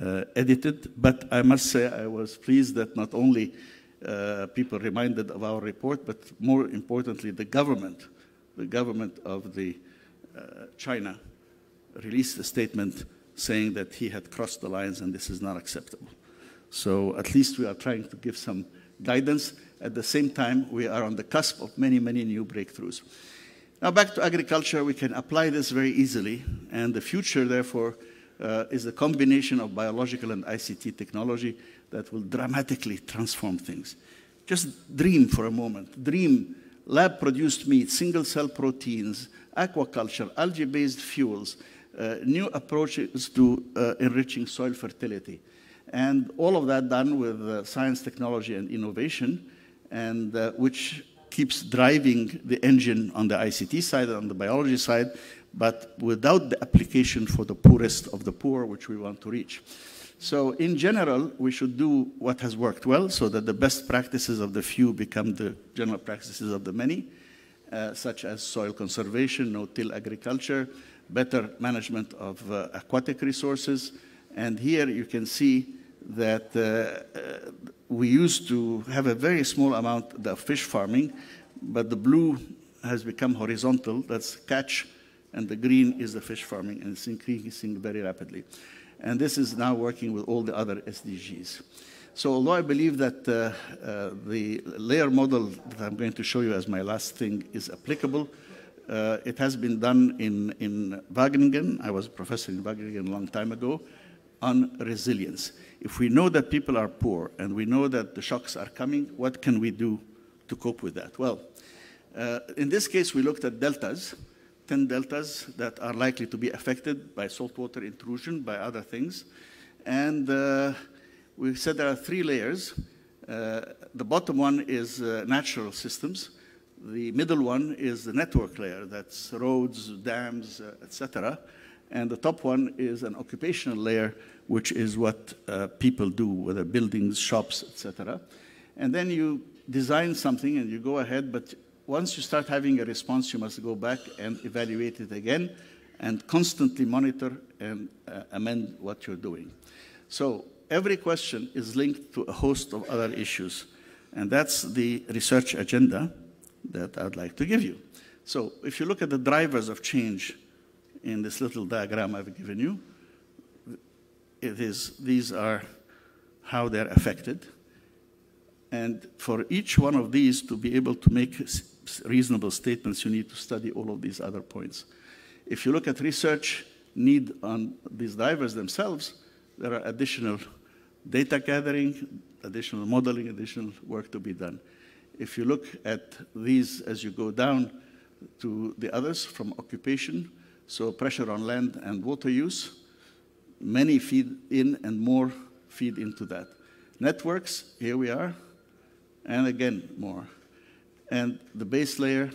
uh, edited. But I must say I was pleased that not only uh, people reminded of our report, but more importantly, the government, the government of the uh, China released a statement saying that he had crossed the lines and this is not acceptable. So at least we are trying to give some guidance. At the same time, we are on the cusp of many, many new breakthroughs. Now back to agriculture, we can apply this very easily, and the future, therefore, uh, is a combination of biological and ICT technology that will dramatically transform things. Just dream for a moment. Dream lab-produced meat, single-cell proteins, aquaculture, algae-based fuels, uh, new approaches to uh, enriching soil fertility. And all of that done with uh, science, technology, and innovation, and which keeps driving the engine on the ICT side, and on the biology side, but without the application for the poorest of the poor, which we want to reach. So, in general, we should do what has worked well so that the best practices of the few become the general practices of the many, uh, such as soil conservation, no till agriculture, better management of uh, aquatic resources. And here you can see that uh, uh we used to have a very small amount of fish farming, but the blue has become horizontal, that's catch, and the green is the fish farming, and it's increasing very rapidly. And this is now working with all the other SDGs. So although I believe that uh, uh, the layer model that I'm going to show you as my last thing is applicable, uh, it has been done in, in Wageningen. I was a professor in Wageningen a long time ago on resilience. If we know that people are poor and we know that the shocks are coming, what can we do to cope with that? Well, uh, in this case, we looked at deltas, 10 deltas that are likely to be affected by saltwater intrusion, by other things. And uh, we said there are three layers. Uh, the bottom one is uh, natural systems. The middle one is the network layer, that's roads, dams, uh, etc. And the top one is an occupational layer, which is what uh, people do, whether buildings, shops, etc. And then you design something and you go ahead, but once you start having a response, you must go back and evaluate it again and constantly monitor and uh, amend what you're doing. So every question is linked to a host of other issues. And that's the research agenda that I'd like to give you. So if you look at the drivers of change in this little diagram I've given you, it is, these are how they're affected. And for each one of these to be able to make reasonable statements, you need to study all of these other points. If you look at research need on these drivers themselves, there are additional data gathering, additional modeling, additional work to be done. If you look at these as you go down to the others from occupation, so pressure on land and water use, many feed in and more feed into that. Networks, here we are, and again more and the base layer,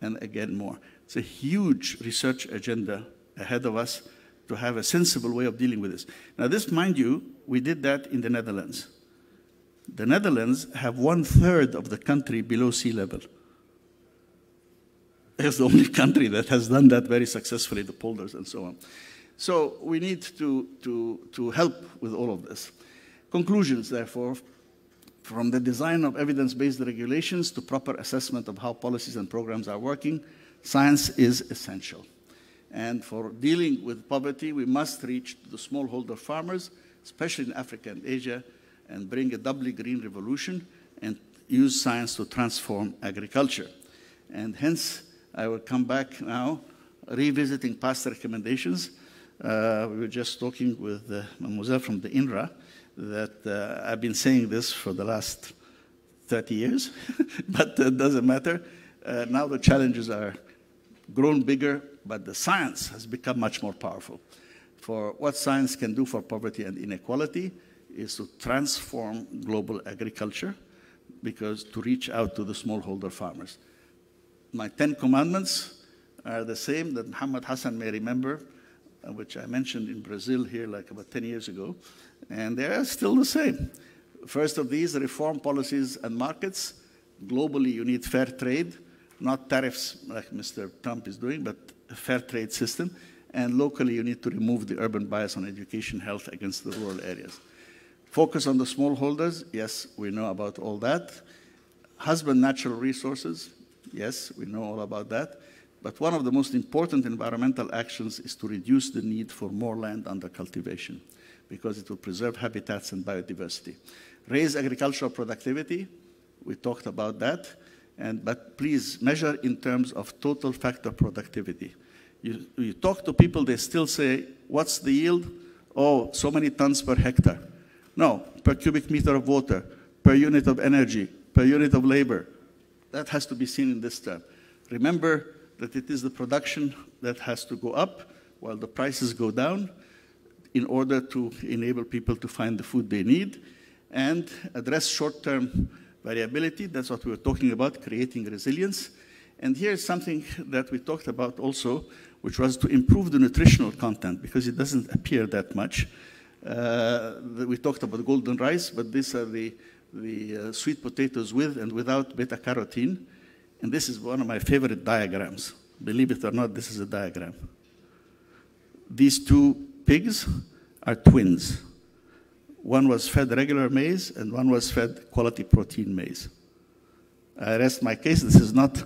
and again more. It's a huge research agenda ahead of us to have a sensible way of dealing with this. Now, this, mind you, we did that in the Netherlands. The Netherlands have one third of the country below sea level. It's the only country that has done that very successfully, the polders and so on. So we need to, to, to help with all of this. Conclusions, therefore, from the design of evidence-based regulations to proper assessment of how policies and programs are working, science is essential. And for dealing with poverty, we must reach the smallholder farmers, especially in Africa and Asia, and bring a doubly green revolution and use science to transform agriculture. And hence, I will come back now, revisiting past recommendations. Uh, we were just talking with uh, Mademoiselle from the INRA, that uh, I've been saying this for the last 30 years, but it doesn't matter. Uh, now the challenges are grown bigger, but the science has become much more powerful. For what science can do for poverty and inequality is to transform global agriculture because to reach out to the smallholder farmers. My 10 commandments are the same that Muhammad Hassan may remember, uh, which I mentioned in Brazil here like about 10 years ago and they're still the same. First of these, reform policies and markets. Globally, you need fair trade, not tariffs like Mr. Trump is doing, but a fair trade system. And locally, you need to remove the urban bias on education, health against the rural areas. Focus on the smallholders. Yes, we know about all that. Husband natural resources. Yes, we know all about that. But one of the most important environmental actions is to reduce the need for more land under cultivation because it will preserve habitats and biodiversity. Raise agricultural productivity, we talked about that, and, but please measure in terms of total factor productivity. You, you talk to people, they still say, what's the yield? Oh, so many tons per hectare. No, per cubic meter of water, per unit of energy, per unit of labor. That has to be seen in this term. Remember that it is the production that has to go up while the prices go down, in order to enable people to find the food they need and address short-term variability. That's what we were talking about, creating resilience. And here's something that we talked about also, which was to improve the nutritional content because it doesn't appear that much. Uh, we talked about golden rice, but these are the, the uh, sweet potatoes with and without beta carotene. And this is one of my favorite diagrams. Believe it or not, this is a diagram. These two pigs are twins. One was fed regular maize, and one was fed quality protein maize. I rest my case. This is not,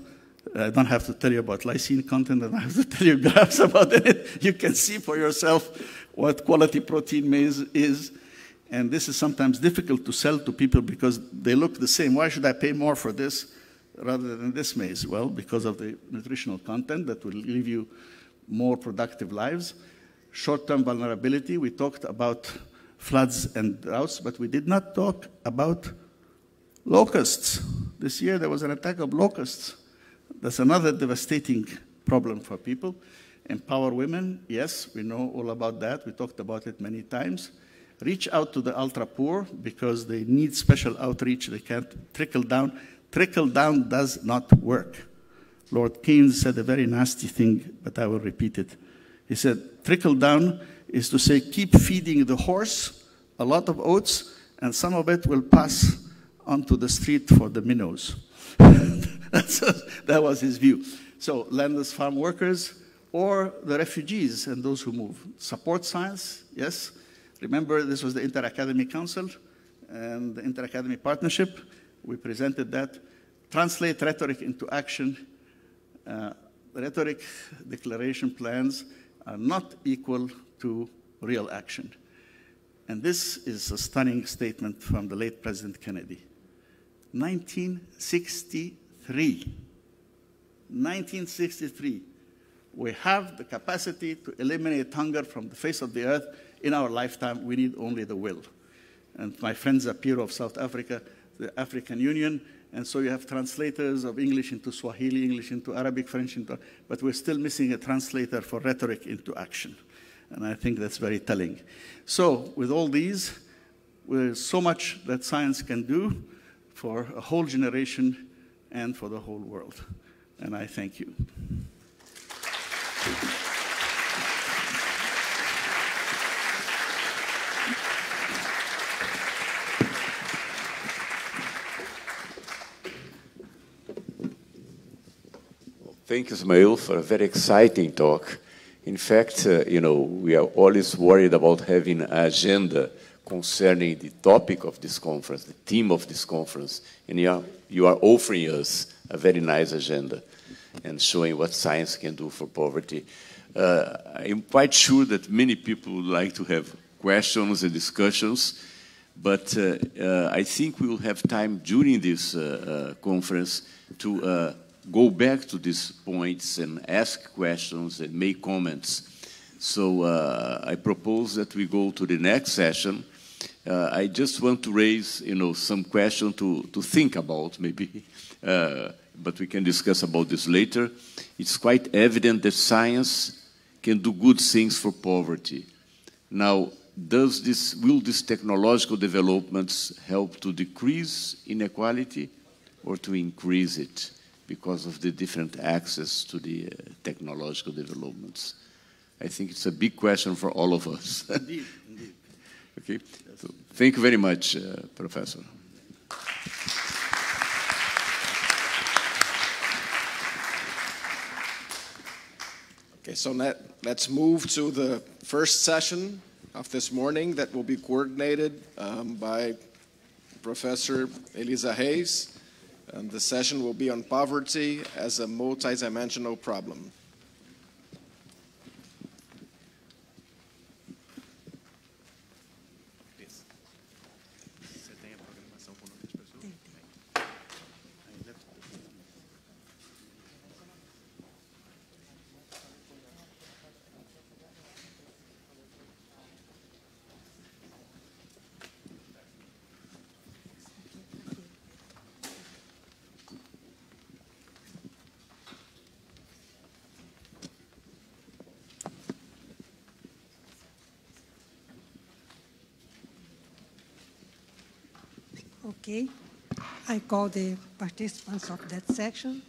I don't have to tell you about lysine content, and I have to tell you graphs about it. You can see for yourself what quality protein maize is. And this is sometimes difficult to sell to people because they look the same. Why should I pay more for this rather than this maize? Well, because of the nutritional content that will give you more productive lives. Short term vulnerability, we talked about floods and droughts, but we did not talk about locusts. This year there was an attack of locusts. That's another devastating problem for people. Empower women, yes, we know all about that. We talked about it many times. Reach out to the ultra poor because they need special outreach. They can't trickle down. Trickle down does not work. Lord Keynes said a very nasty thing, but I will repeat it. He said, trickle down is to say, keep feeding the horse a lot of oats, and some of it will pass onto the street for the minnows. that was his view. So, landless farm workers or the refugees and those who move. Support science, yes. Remember, this was the Inter Academy Council and the Inter Academy Partnership. We presented that. Translate rhetoric into action. Uh, rhetoric declaration plans are not equal to real action. And this is a stunning statement from the late President Kennedy. 1963. 1963. We have the capacity to eliminate hunger from the face of the earth in our lifetime. We need only the will. And my friends Zapiro of South Africa, the African Union, and so you have translators of English into Swahili, English into Arabic, French into, but we're still missing a translator for rhetoric into action. And I think that's very telling. So with all these, there's so much that science can do for a whole generation and for the whole world. And I thank you.
Thank you, Ismail, for a very exciting talk. In fact, uh, you know, we are always worried about having an agenda concerning the topic of this conference, the theme of this conference, and you are, you are offering us a very nice agenda and showing what science can do for poverty. Uh, I'm quite sure that many people would like to have questions and discussions, but uh, uh I think we will have time during this uh, uh, conference to go back to these points and ask questions and make comments. So uh, I propose that we go to the next session. Uh, I just want to raise, you know, some question to, to think about, maybe, uh, but we can discuss about this later. It's quite evident that science can do good things for poverty. Now, does this, will these technological developments help to decrease inequality or to increase it? Because of the different access to the uh, technological developments. I think it's a big question for all of us.
indeed, indeed.
Okay, so thank you very much, uh, Professor.
Okay, so let, let's move to the first session of this morning that will be coordinated um, by Professor Elisa Reis and the session will be on poverty as a multidimensional problem.
Okay. I call the participants of that section.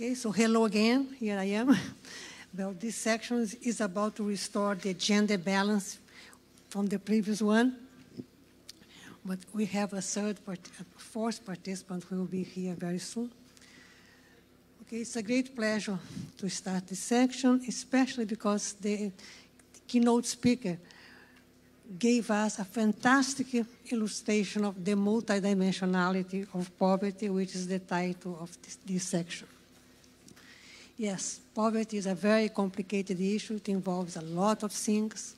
Okay, so hello again, here I am. well, this section is about to restore the gender balance from the previous one. But we have a third, part, fourth participant who will be here very soon. Okay, it's a great pleasure to start this section, especially because the keynote speaker gave us a fantastic illustration of the multidimensionality of poverty, which is the title of this, this section. Yes, poverty is a very complicated issue. It involves a lot of things.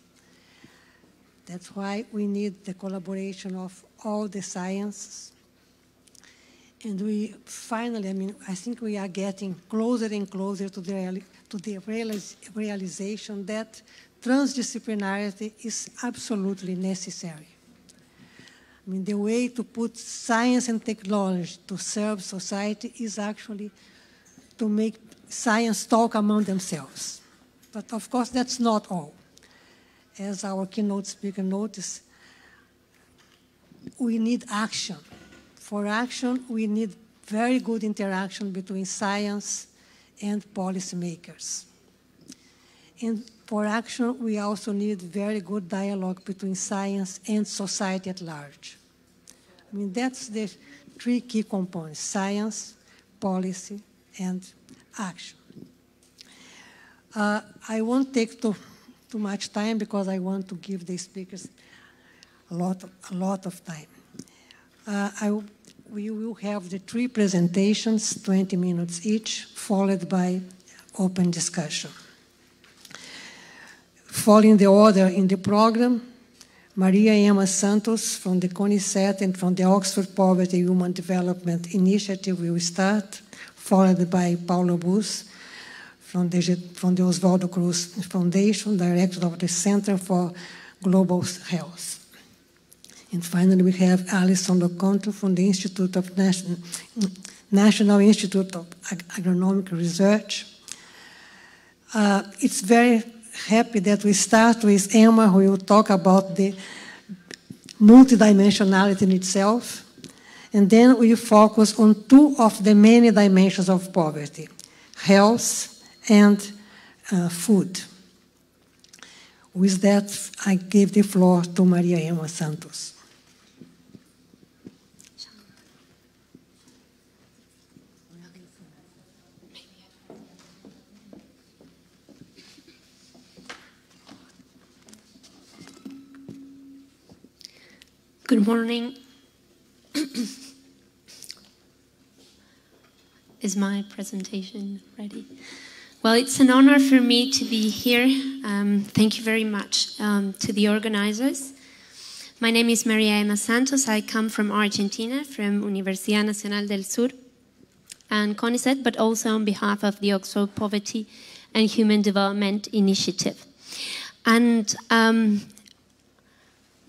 That's why we need the collaboration of all the sciences. And we finally, I mean, I think we are getting closer and closer to the, to the realis realization that transdisciplinarity is absolutely necessary. I mean, the way to put science and technology to serve society is actually to make science talk among themselves. But of course, that's not all as our keynote speaker noticed, we need action. For action, we need very good interaction between science and policymakers. And for action, we also need very good dialogue between science and society at large. I mean, that's the three key components, science, policy, and action. Uh, I won't take to too much time because I want to give the speakers a lot of, a lot of time. Uh, I, we will have the three presentations, 20 minutes each, followed by open discussion. Following the order in the program, Maria Emma Santos from the CONICET and from the Oxford Poverty Human Development Initiative will start, followed by Paulo Buss from the, from the Oswaldo Cruz Foundation, director of the Center for Global Health. And finally, we have Allison Loconto from the Institute of National, National Institute of Agronomic Research. Uh, it's very happy that we start with Emma, who will talk about the multidimensionality in itself. And then we focus on two of the many dimensions of poverty, health and uh, food. With that, I give the floor to Maria Emma Santos.
Good morning. Is my presentation ready? Well, it's an honor for me to be here. Um, thank you very much um, to the organizers. My name is Maria Emma Santos. I come from Argentina, from Universidad Nacional del Sur and CONICET, but also on behalf of the Oxford Poverty and Human Development Initiative. And um,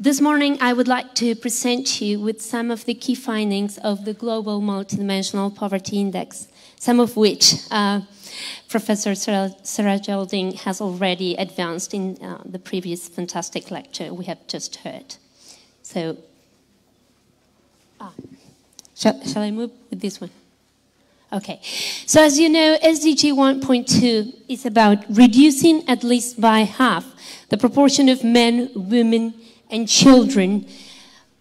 this morning, I would like to present you with some of the key findings of the Global Multidimensional Poverty Index, some of which uh, Professor Sarah, Sarah has already advanced in uh, the previous fantastic lecture we have just heard. So, ah, shall, shall I move with this one? Okay. So as you know, SDG 1.2 is about reducing at least by half the proportion of men, women, and children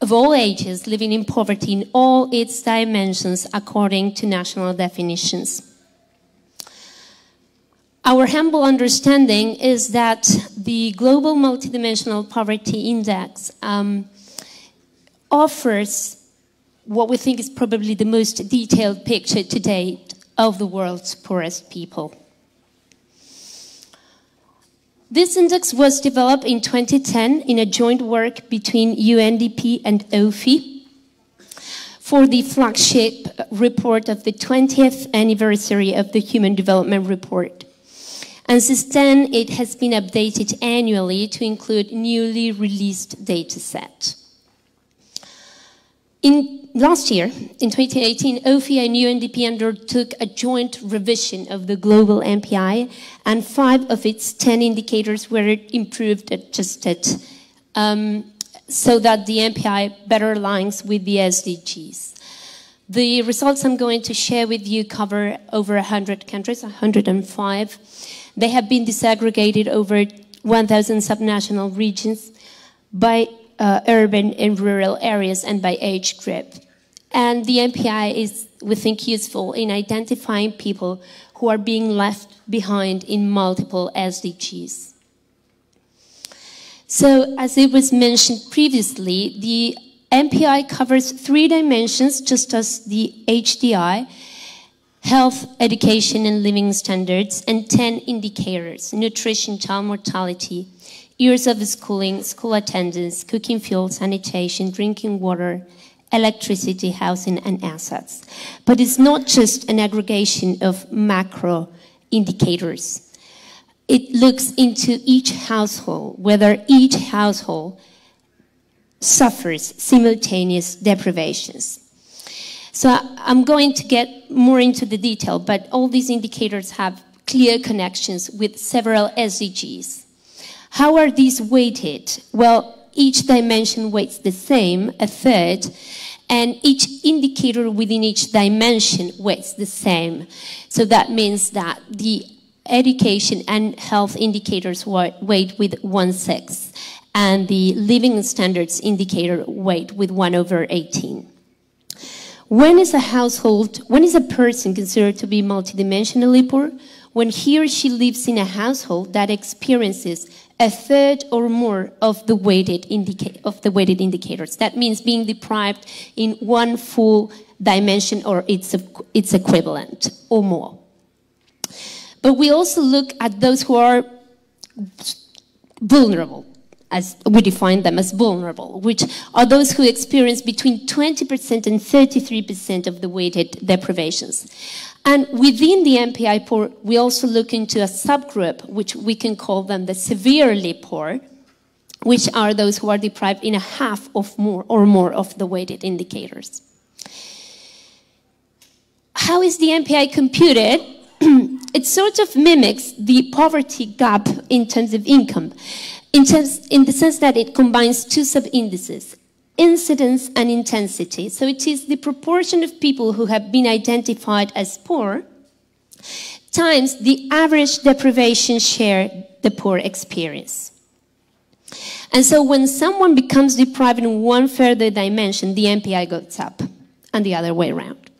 of all ages living in poverty in all its dimensions according to national definitions. Our humble understanding is that the Global Multidimensional Poverty Index um, offers what we think is probably the most detailed picture to date of the world's poorest people. This index was developed in 2010 in a joint work between UNDP and OPHI for the flagship report of the 20th anniversary of the Human Development Report. And since then, it has been updated annually to include newly released dataset. In last year, in 2018, OPHI and UNDP undertook a joint revision of the global MPI, and five of its 10 indicators were improved, adjusted, um, so that the MPI better aligns with the SDGs. The results I'm going to share with you cover over 100 countries, 105. They have been disaggregated over 1,000 subnational regions by uh, urban and rural areas and by age group. And the MPI is, we think, useful in identifying people who are being left behind in multiple SDGs. So, as it was mentioned previously, the MPI covers three dimensions, just as the HDI health, education, and living standards, and 10 indicators nutrition, child mortality, years of schooling, school attendance, cooking fuel, sanitation, drinking water, electricity, housing, and assets. But it's not just an aggregation of macro indicators. It looks into each household, whether each household suffers simultaneous deprivations. So I'm going to get more into the detail, but all these indicators have clear connections with several SDGs. How are these weighted? Well, each dimension weights the same, a third, and each indicator within each dimension weights the same. So that means that the education and health indicators weight with one sixth, and the living standards indicator weight with 1 over 18. When is a household, when is a person considered to be multidimensionally poor? When he or she lives in a household that experiences a third or more of the weighted, indica- of the weighted indicators. That means being deprived in one full dimension or its, its equivalent or more. But we also look at those who are vulnerable as we define them as vulnerable, which are those who experience between 20% and 33% of the weighted deprivations. And within the MPI poor, we also look into a subgroup, which we can call them the severely poor, which are those who are deprived in a half of more or more of the weighted indicators. How is the MPI computed? it sort of mimics the poverty gap in terms of income in, terms, in the sense that it combines two sub-indices, incidence and intensity. So it is the proportion of people who have been identified as poor times the average deprivation share the poor experience. And so when someone becomes deprived in one further dimension, the MPI goes up, and the other way around.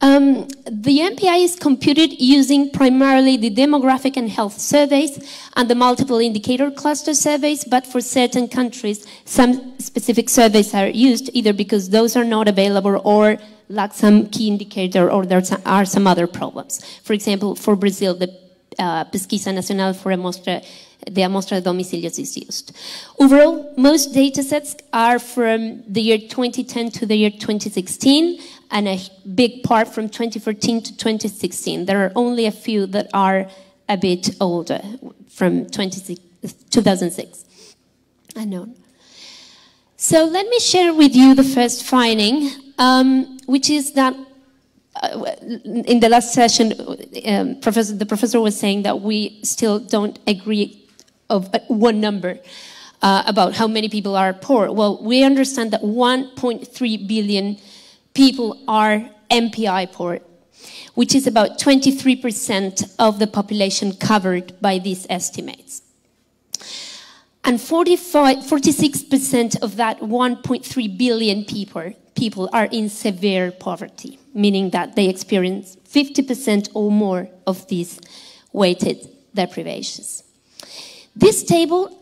Um, the MPI is computed using primarily the demographic and health surveys and the multiple indicator cluster surveys, but for certain countries, some specific surveys are used either because those are not available or lack some key indicator or there are some other problems. For example, for Brazil, the uh, Pesquisa Nacional por Amostra the Amostra Domicilios is used. Overall, most datasets are from the year 2010 to the year 2016, and a big part from 2014 to 2016. There are only a few that are a bit older, from 2006. Unknown. So let me share with you the first finding, um, which is that uh, in the last session, um, professor, the professor was saying that we still don't agree of uh, one number uh, about how many people are poor. Well, we understand that 1.3 billion people are MPI poor, which is about 23% of the population covered by these estimates. And 46% of that 1.3 billion people, people are in severe poverty, meaning that they experience 50% or more of these weighted deprivations. This table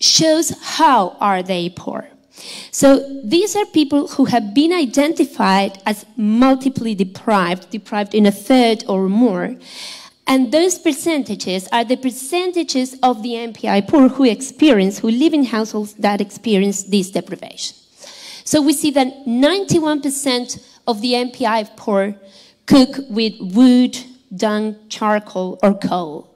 shows how are they poor. So these are people who have been identified as multiply deprived, deprived in a third or more. And those percentages are the percentages of the MPI poor who experience, who live in households that experience this deprivation. So we see that 91% of the MPI poor cook with wood, dung, charcoal, or coal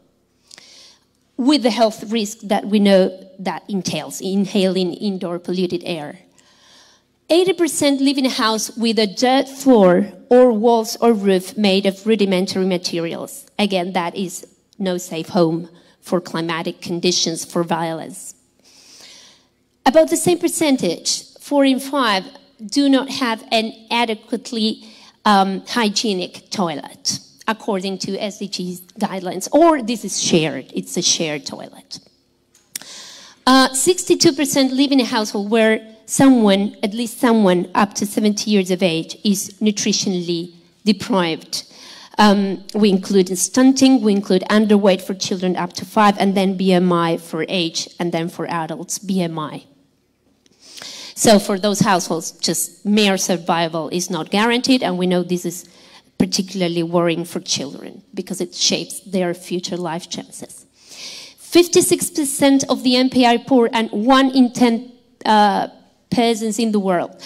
with the health risk that we know that entails inhaling indoor polluted air. 80% live in a house with a dirt floor or walls or roof made of rudimentary materials. Again, that is no safe home for climatic conditions for violence. About the same percentage, four in five do not have an adequately um, hygienic toilet according to SDGs guidelines, or this is shared, it's a shared toilet. 62% uh, live in a household where someone, at least someone up to 70 years of age, is nutritionally deprived. Um, we include stunting, we include underweight for children up to five, and then BMI for age, and then for adults, BMI. So for those households, just mere survival is not guaranteed, and we know this is particularly worrying for children because it shapes their future life chances. 56% of the MPI poor and one in 10 uh, persons in the world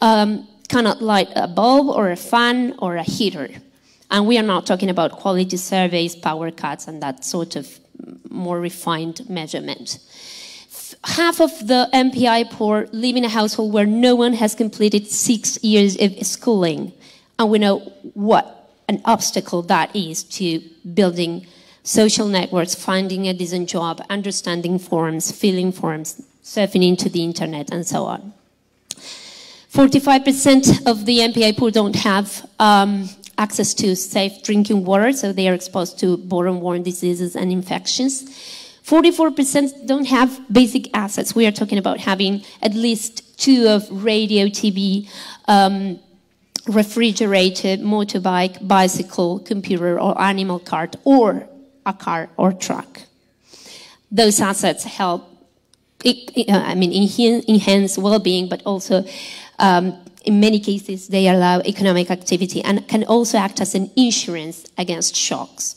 um, cannot light a bulb or a fan or a heater. And we are not talking about quality surveys, power cuts, and that sort of more refined measurement. Half of the MPI poor live in a household where no one has completed six years of schooling. And we know what an obstacle that is to building social networks, finding a decent job, understanding forms, filling forms, surfing into the internet, and so on. 45% of the MPI poor don't have um, access to safe drinking water, so they are exposed to born-borne diseases and infections. 44% don't have basic assets. We are talking about having at least two of radio, TV, um, refrigerator, motorbike, bicycle, computer, or animal cart, or a car or truck. Those assets help, I mean, enhance well-being, but also, um, in many cases, they allow economic activity and can also act as an insurance against shocks.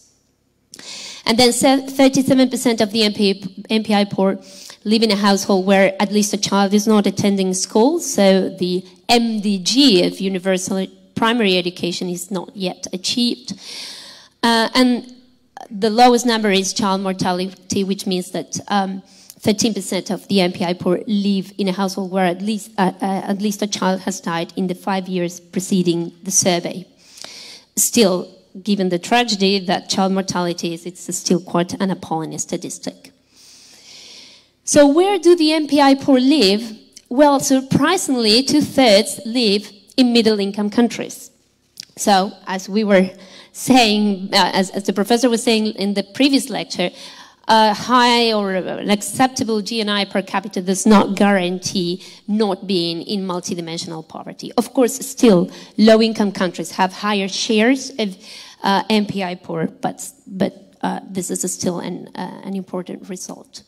And then 37% of the MP, MPI poor live in a household where at least a child is not attending school, so the MDG of universal primary education is not yet achieved. Uh, and the lowest number is child mortality, which means that 13% um, of the MPI poor live in a household where at least, uh, uh, at least a child has died in the five years preceding the survey. Still, given the tragedy that child mortality is, it's still quite an appalling statistic. So where do the MPI poor live? Well, surprisingly, two-thirds live in middle-income countries. So, as we were saying, uh, as, as, the professor was saying in the previous lecture, a high or an acceptable GNI per capita does not guarantee not being in multidimensional poverty. Of course, still, low-income countries have higher shares of uh, MPI poor, but, but uh, this is still an, uh, an important result.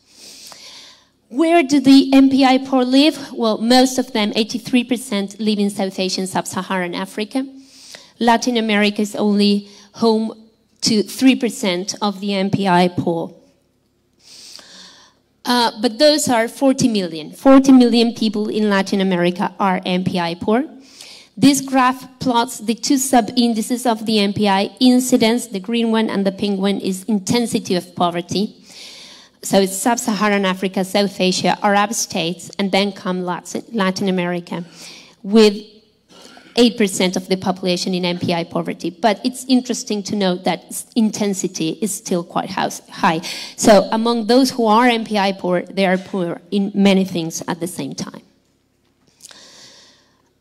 Where do the MPI poor live? Well, most of them, 83%, live in South Asia and Sub-Saharan Africa. Latin America is only home to 3% of the MPI poor. Uh, but those are 40 million. 40 million people in Latin America are MPI poor. This graph plots the two sub-indices of the MPI incidence, the green one and the pink one is intensity of poverty. So it's sub-Saharan Africa, South Asia, Arab states, and then come Latin America with 8% of the population in MPI poverty. But it's interesting to note that intensity is still quite high. So among those who are MPI poor, they are poor in many things at the same time.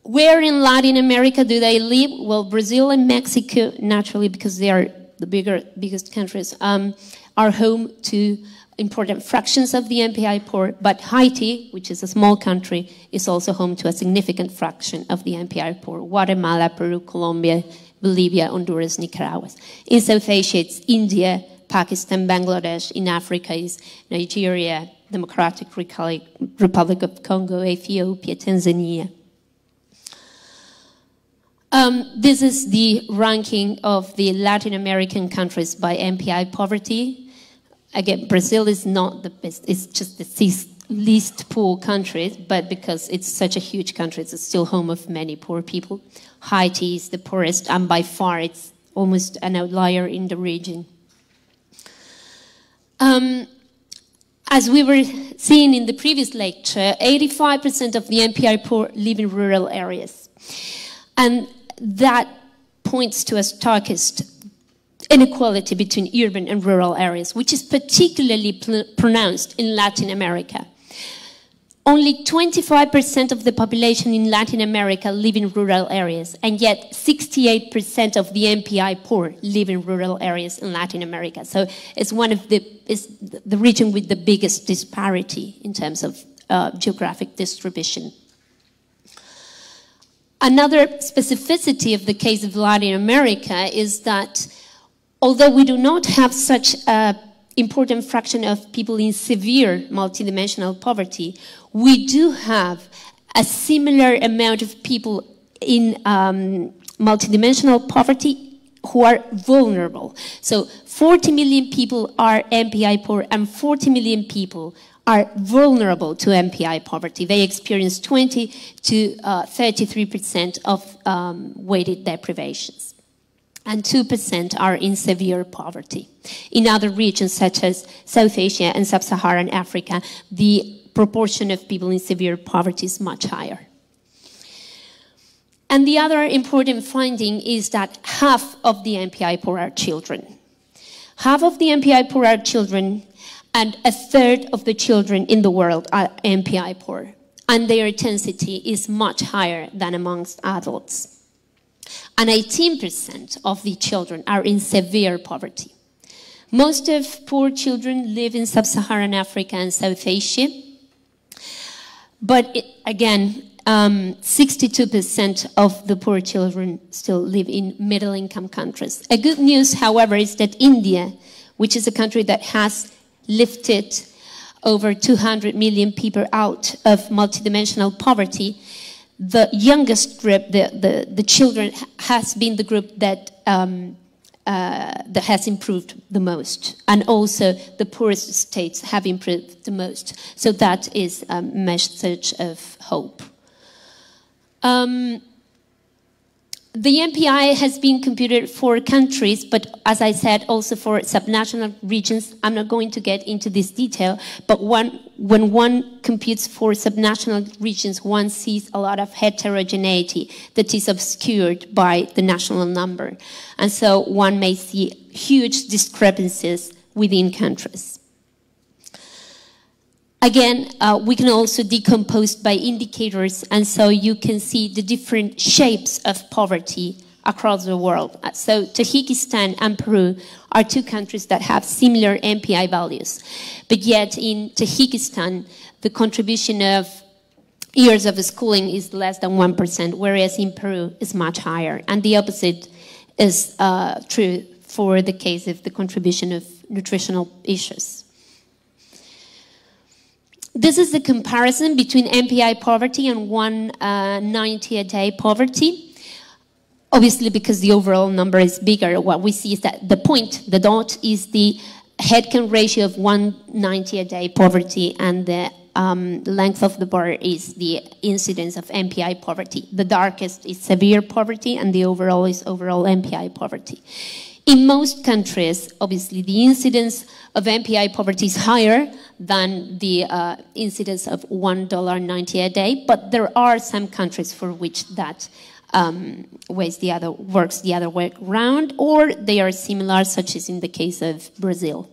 Where in Latin America do they live? Well, Brazil and Mexico, naturally, because they are the bigger, biggest countries, um, are home to important fractions of the MPI poor, but Haiti, which is a small country, is also home to a significant fraction of the MPI poor. Guatemala, Peru, Colombia, Bolivia, Honduras, Nicaragua. In South Asia, it's India, Pakistan, Bangladesh. In Africa, is Nigeria, Democratic Republic of Congo, Ethiopia, Tanzania. Um, this is the ranking of the Latin American countries by MPI poverty again, Brazil is not the best, it's just the least poor country, but because it's such a huge country, it's still home of many poor people. Haiti is the poorest, and by far it's almost an outlier in the region. Um, as we were seeing in the previous lecture, 85% of the MPI poor live in rural areas. And that points to a starkest inequality between urban and rural areas, which is particularly pronounced in Latin America. Only 25% of the population in Latin America live in rural areas, and yet 68% of the MPI poor live in rural areas in Latin America. So it's one of the, it's the region with the biggest disparity in terms of uh, geographic distribution. Another specificity of the case of Latin America is that although we do not have such a important fraction of people in severe multidimensional poverty, we do have a similar amount of people in um, multidimensional poverty who are vulnerable. So 40 million people are MPI poor and 40 million people are vulnerable to MPI poverty. They experience 20 to 33% uh, of um, weighted deprivations and 2% are in severe poverty. In other regions, such as South Asia and Sub Saharan Africa, the proportion of people in severe poverty is much higher. And the other important finding is that half of the MPI poor are children. Half of the MPI poor are children, and a third of the children in the world are MPI poor. And their intensity is much higher than amongst adults and 18% of the children are in severe poverty. Most of poor children live in sub-Saharan Africa and South Asia. But it, again, 62% um, of the poor children still live in middle-income countries. A good news, however, is that India, which is a country that has lifted over 200 million people out of multidimensional poverty, the youngest group, the, the, the children, has been the group that, um, uh, that has improved the most. And also the poorest states have improved the most. So that is a message of hope. Um, the MPI has been computed for countries, but as I said, also for subnational regions. I'm not going to get into this detail, but one, when one computes for subnational regions, one sees a lot of heterogeneity that is obscured by the national number. And so one may see huge discrepancies within countries. Again, uh, we can also decompose by indicators, and so you can see the different shapes of poverty across the world. Uh, so Tajikistan and Peru are two countries that have similar MPI values. But yet in Tajikistan, the contribution of years of schooling is less than 1%, whereas in Peru is much higher. And the opposite is uh, true for the case of the contribution of nutritional issues. This is the comparison between MPI poverty and 190 uh, a day poverty. Obviously, because the overall number is bigger, what we see is that the point, the dot, is the headcount ratio of 190 a day poverty, and the um, length of the bar is the incidence of MPI poverty. The darkest is severe poverty, and the overall is overall MPI poverty. In most countries, obviously, the incidence of MPI poverty is higher than the uh, incidence of $1.90 a day, but there are some countries for which that um, the other works the other way around, or they are similar, such as in the case of Brazil.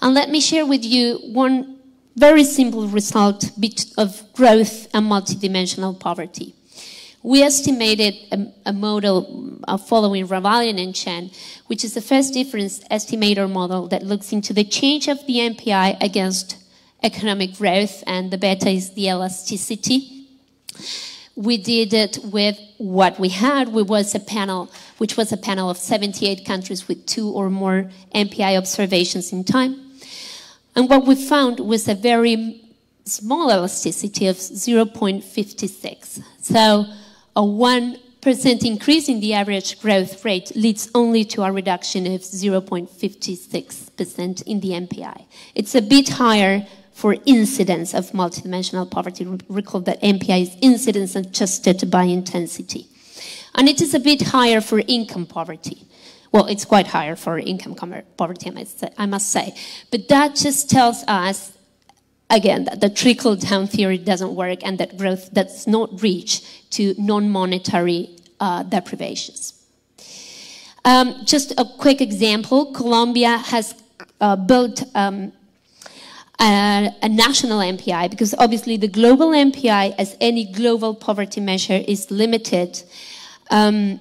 And let me share with you one very simple result of growth and multidimensional poverty. We estimated a, a model uh, following Ravallion and Chen, which is the first difference estimator model that looks into the change of the MPI against economic growth, and the beta is the elasticity. We did it with what we had, which was a panel, which was a panel of 78 countries with two or more MPI observations in time. And what we found was a very small elasticity of 0.56. So a 1% increase in the average growth rate leads only to a reduction of 0.56% in the MPI. It's a bit higher for incidence of multidimensional poverty. Recall that MPI is incidence adjusted by intensity. And it is a bit higher for income poverty. Well, it's quite higher for income poverty, I must say. But that just tells us again, that the trickle down theory doesn't work and that growth does not reach to non monetary uh, deprivations. Um, just a quick example Colombia has uh, built um, uh, a national MPI because obviously the global MPI, as any global poverty measure, is limited. Um,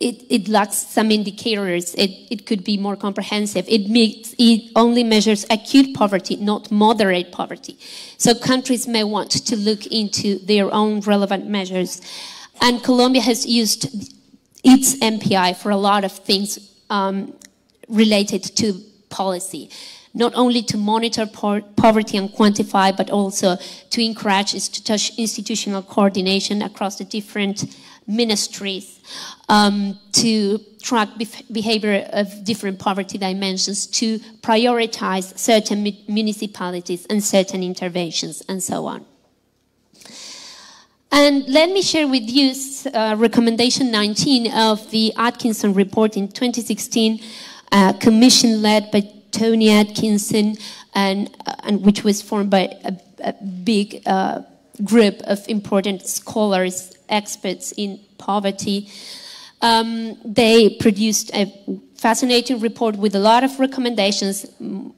it, it, lacks some indicators. It, it could be more comprehensive. It, makes, it only measures acute poverty, not moderate poverty. So countries may want to look into their own relevant measures. And Colombia has used its MPI for a lot of things um, related to policy not only to monitor poverty and quantify, but also to encourage institutional coordination across the different ministries, um, to track behavior of different poverty dimensions, to prioritize certain municipalities and certain interventions, and so on. And let me share with you uh, recommendation 19 of the Atkinson report in 2016, uh, commission led by Tony Atkinson, and, uh, and which was formed by a, a big uh, group of important scholars, experts in poverty. Um, they produced a fascinating report with a lot of recommendations.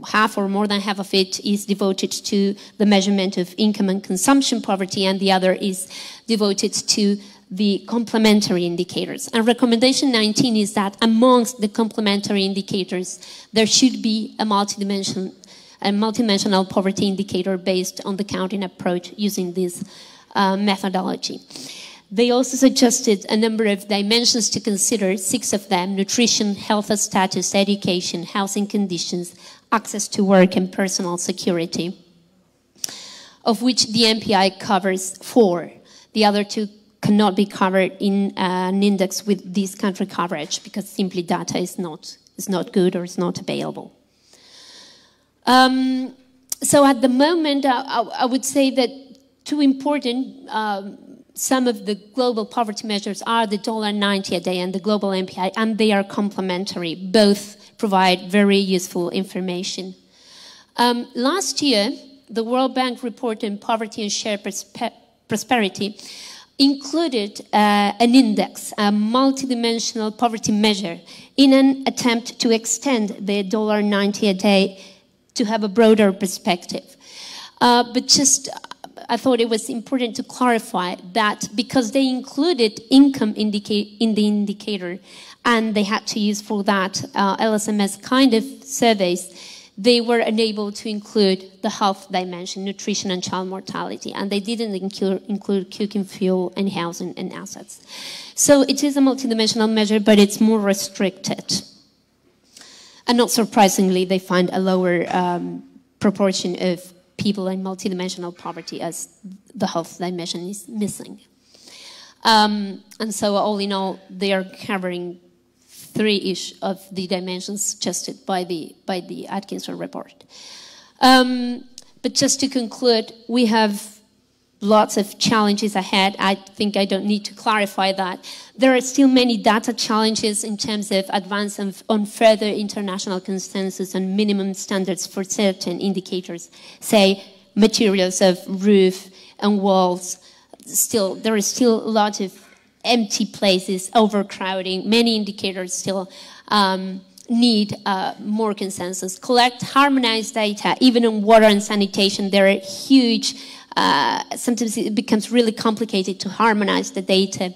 Half or more than half of it is devoted to the measurement of income and consumption poverty, and the other is devoted to the complementary indicators. And recommendation 19 is that amongst the complementary indicators, there should be a multidimensional, a multidimensional poverty indicator based on the counting approach using this uh, methodology. They also suggested a number of dimensions to consider, six of them nutrition, health status, education, housing conditions, access to work, and personal security, of which the MPI covers four. The other two cannot be covered in uh, an index with this country coverage because simply data is not, is not good or is not available. Um, so at the moment, I, I, would say that two important, um, some of the global poverty measures are the $1.90 a day and the global MPI, and they are complementary. Both provide very useful information. Um, last year, the World Bank report on poverty and shared prosperity included uh, an index, a multidimensional poverty measure, in an attempt to extend the $1.90 a day to have a broader perspective. Uh, but just, I thought it was important to clarify that because they included income in the indicator and they had to use for that uh, LSMS kind of surveys, they were unable to include the health dimension, nutrition and child mortality, and they didn't include cooking fuel and housing and assets. So it is a multidimensional measure, but it's more restricted. And not surprisingly, they find a lower um, proportion of people in multidimensional poverty as the health dimension is missing. Um, and so all in all, they are covering three-ish of the dimensions suggested by the, by the Atkinson report. Um, but just to conclude, we have lots of challenges ahead. I think I don't need to clarify that. There are still many data challenges in terms of advance on further international consensus on minimum standards for certain indicators, say materials of roof and walls. Still, there is still a lot of empty places, overcrowding, many indicators still um, need uh, more consensus. Collect harmonized data, even on water and sanitation, there are huge, uh, sometimes it becomes really complicated to harmonize the data.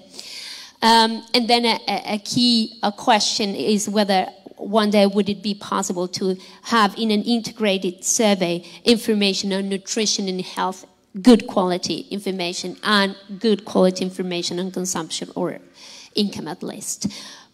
Um, and then a, a key a question is whether one day would it be possible to have in an integrated survey information on nutrition and health good quality information and good quality information on consumption or income at least.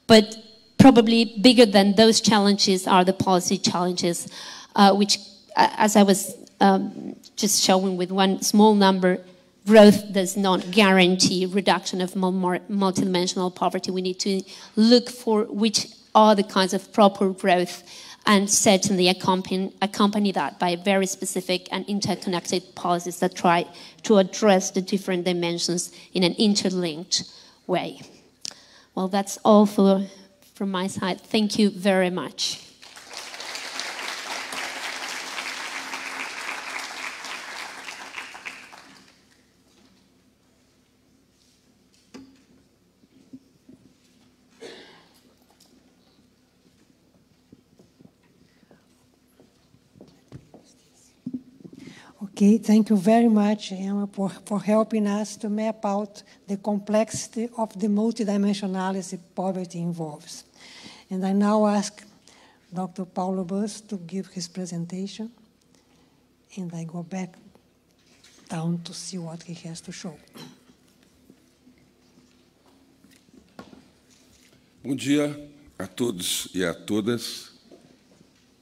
But probably bigger than those challenges are the policy challenges, uh, which, uh, as I was um, just showing with one small number, growth does not guarantee reduction of multidimensional poverty. We need to look for which are the kinds of proper growth and certainly accompany, accompany that by very specific and interconnected policies that try to address the different dimensions in an interlinked way. Well, that's all for, from my side. Thank you very much.
Okay, thank you very much, Emma, for, for helping us to map out the complexity of the multidimensionality poverty involves. And I now ask Dr. Paulo Bus to give his presentation, and I go back down to see what he has to show.
Bom dia a todos e a todas.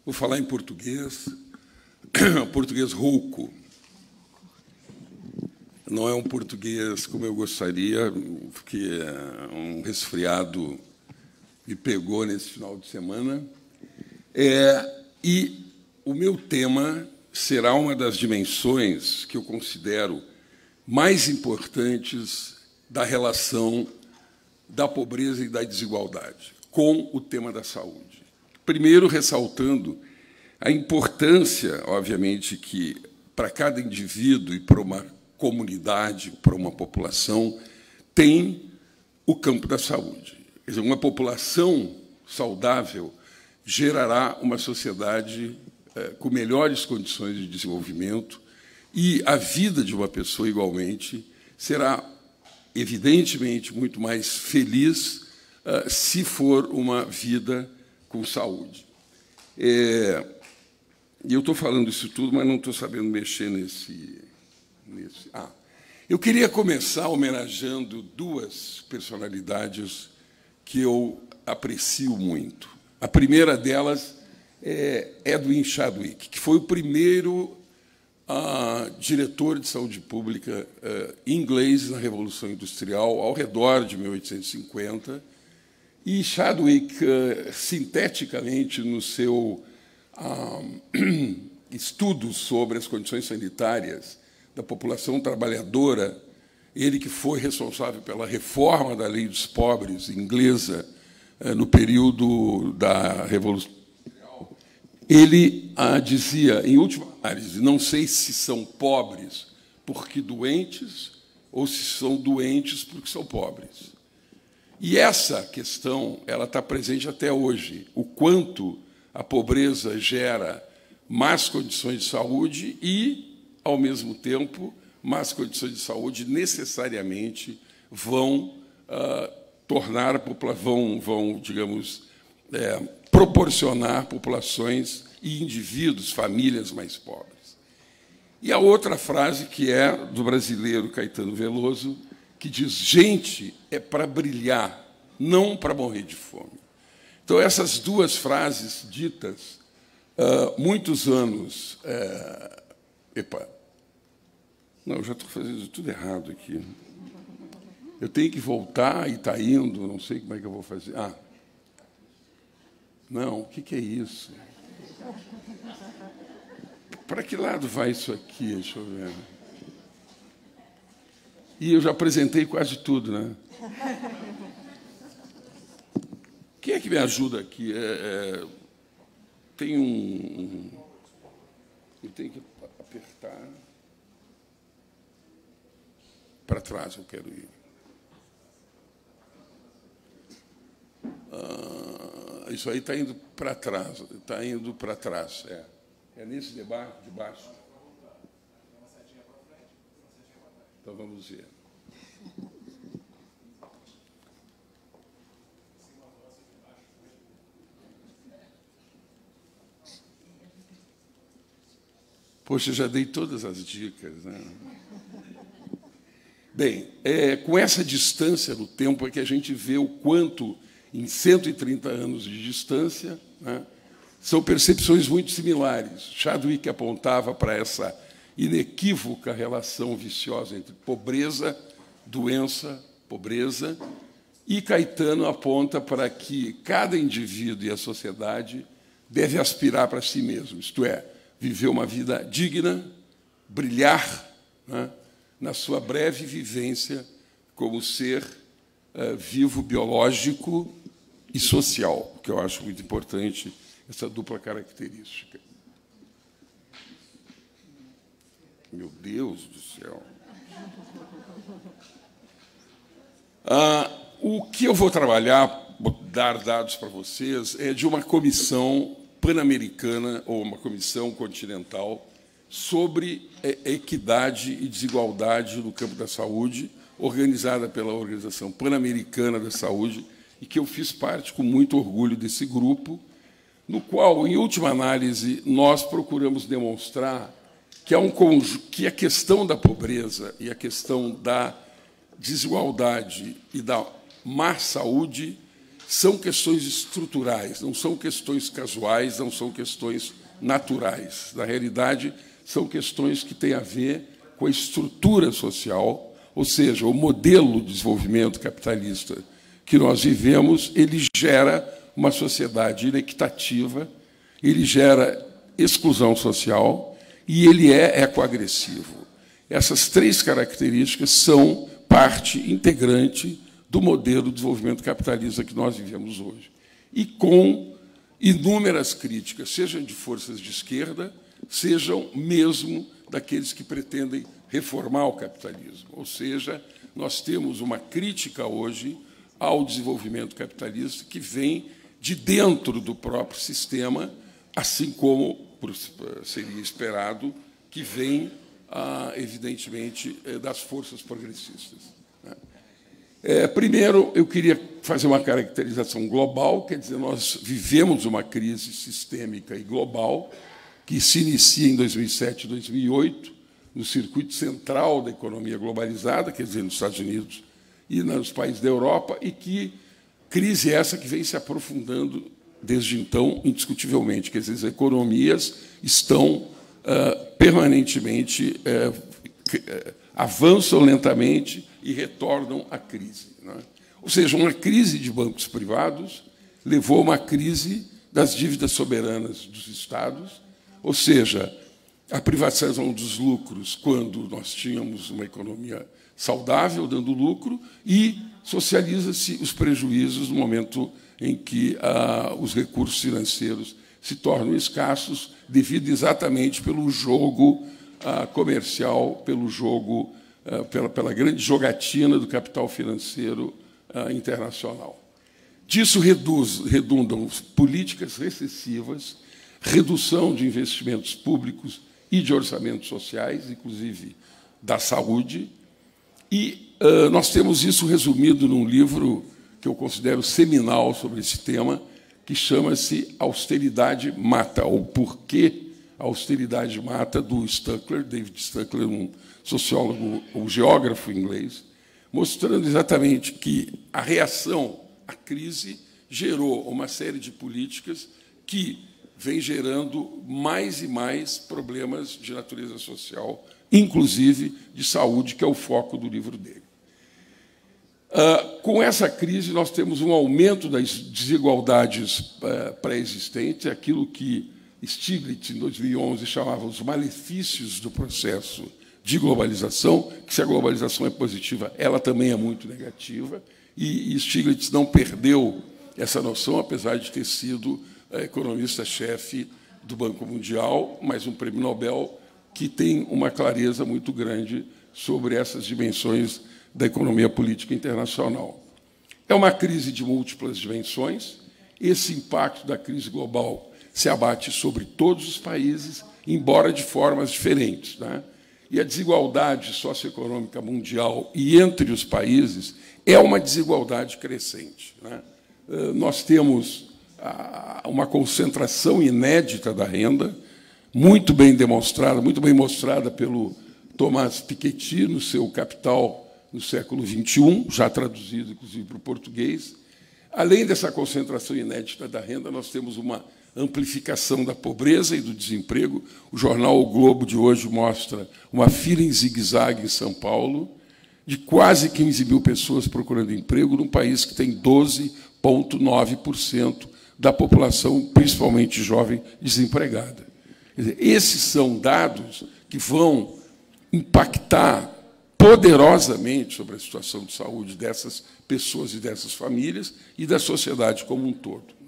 Vou falar em português, português rouco. Não é um português como eu gostaria, porque um resfriado me pegou nesse final de semana. É, e o meu tema será uma das dimensões que eu considero mais importantes da relação da pobreza e da desigualdade com o tema da saúde. Primeiro, ressaltando a importância, obviamente, que para cada indivíduo e para uma comunidade, para uma população, tem o campo da saúde. Quer dizer, uma população saudável gerará uma sociedade eh, com melhores condições de desenvolvimento e a vida de uma pessoa, igualmente, será, evidentemente, muito mais feliz eh, se for uma vida com saúde. É, e eu estou falando isso tudo, mas não estou sabendo mexer nesse, nesse. Ah, eu queria começar homenageando duas personalidades que eu aprecio muito. A primeira delas é Edwin Chadwick, que foi o primeiro uh, diretor de saúde pública uh, inglês na Revolução Industrial, ao redor de 1850. E Chadwick, uh, sinteticamente, no seu estudo sobre as condições sanitárias da população trabalhadora, ele que foi responsável pela reforma da lei dos pobres inglesa no período da Revolução ele ah, dizia, em última análise, não sei se são pobres porque doentes ou se são doentes porque são pobres. E essa questão ela está presente até hoje. O quanto a pobreza gera más condições de saúde e, ao mesmo tempo, más condições de saúde necessariamente vão uh, tornar vão, vão digamos, é, proporcionar populações e indivíduos, famílias mais pobres. E a outra frase que é do brasileiro Caetano Veloso, que diz: gente é para brilhar, não para morrer de fome. Então, essas duas frases ditas uh, muitos anos. Uh, epa, não, eu já estou fazendo tudo errado aqui. Eu tenho que voltar e está indo, não sei como é que eu vou fazer. Ah, não, o que, que é isso? Para que lado vai isso aqui? Deixa eu ver. E eu já apresentei quase tudo, né? Quem é que me ajuda aqui? É, é, tem um. Eu tenho que apertar. Para trás eu quero ir. Ah, isso aí está indo para trás, está indo para trás. É. é nesse debate de baixo. Então vamos ver. Poxa, já dei todas as dicas. Né? Bem, é, com essa distância no tempo é que a gente vê o quanto em 130 anos de distância, né, são percepções muito similares. Chadwick apontava para essa inequívoca relação viciosa entre pobreza, doença, pobreza, e Caetano aponta para que cada indivíduo e a sociedade deve aspirar para si mesmo, isto é, viver uma vida digna, brilhar né, na sua breve vivência como ser uh, vivo biológico e social, que eu acho muito importante, essa dupla característica. Meu Deus do céu. Ah, o que eu vou trabalhar, dar dados para vocês, é de uma comissão pan-americana ou uma comissão continental sobre é, equidade e desigualdade no campo da saúde, organizada pela Organização Pan-Americana da Saúde, e que eu fiz parte com muito orgulho desse grupo, no qual, em última análise, nós procuramos demonstrar que, um que a questão da pobreza e a questão da desigualdade e da má saúde são questões estruturais, não são questões casuais, não são questões naturais. Na realidade, são questões que têm a ver com a estrutura social, ou seja, o modelo de desenvolvimento capitalista que nós vivemos, ele gera uma sociedade inequitativa, ele gera exclusão social e ele é ecoagressivo. Essas três características são parte integrante do modelo de desenvolvimento capitalista que nós vivemos hoje. E com inúmeras críticas, sejam de forças de esquerda, sejam mesmo daqueles que pretendem reformar o capitalismo. Ou seja, nós temos uma crítica hoje ao desenvolvimento capitalista que vem de dentro do próprio sistema, assim como seria esperado que vem, ah, evidentemente, eh, das forças progressistas. É, primeiro, eu queria fazer uma caracterização global, quer dizer, nós vivemos uma crise sistêmica e global que se inicia em 2007 e 2008, no circuito central da economia globalizada, quer dizer, nos Estados Unidos e nos países da Europa, e que crise essa que vem se aprofundando desde então, indiscutivelmente, quer dizer, as economias estão uh, permanentemente, uh, avançam lentamente e retornam à crise. É? Ou seja, uma crise de bancos privados levou a uma crise das dívidas soberanas dos Estados, ou seja, a privatização dos lucros quando nós tínhamos uma economia saudável, dando lucro, e socializa-se os prejuízos no momento em que ah, os recursos financeiros se tornam escassos, devido exatamente pelo jogo comercial, pelo jogo eh, pela, pela grande jogatina do capital financeiro uh, internacional. Disso reduz, redundam políticas recessivas, redução de investimentos públicos e de orçamentos sociais, inclusive da saúde, e uh, nós temos isso resumido num livro que eu considero seminal sobre esse tema, que chama-se Austeridade Mata, ou Porquê a Austeridade Mata, do Stuckler, David Stuckler, um sociólogo ou geógrafo inglês, mostrando exatamente que a reação à crise gerou uma série de políticas que vem gerando mais e mais problemas de natureza social, inclusive de saúde, que é o foco do livro dele. Uh, com essa crise, nós temos um aumento das desigualdades uh, pré-existentes, aquilo que Stiglitz, em 2011, chamava os malefícios do processo de globalização, que se a globalização é positiva, ela também é muito negativa, e Stiglitz não perdeu essa noção, apesar de ter sido economista-chefe do Banco Mundial, mas um prêmio Nobel que tem uma clareza muito grande sobre essas dimensões da economia política internacional. É uma crise de múltiplas dimensões. Esse impacto da crise global se abate sobre todos os países, embora de formas diferentes. Né? E a desigualdade socioeconômica mundial e entre os países é uma desigualdade crescente. Né? Eh, nós temos uma concentração inédita da renda, muito bem demonstrada, muito bem mostrada pelo Thomas Piketty no seu Capital no século XXI, já traduzido, inclusive, para o português. Além dessa concentração inédita da renda, nós temos uma amplificação da pobreza e do desemprego. O jornal O Globo de hoje mostra uma fila em zigue-zague em São Paulo, de quase 15 mil pessoas procurando emprego, num país que tem 12,9% da população, principalmente jovem, desempregada. Dizer, esses são dados que vão impactar poderosamente sobre a situação de saúde dessas pessoas e dessas famílias e da sociedade como um todo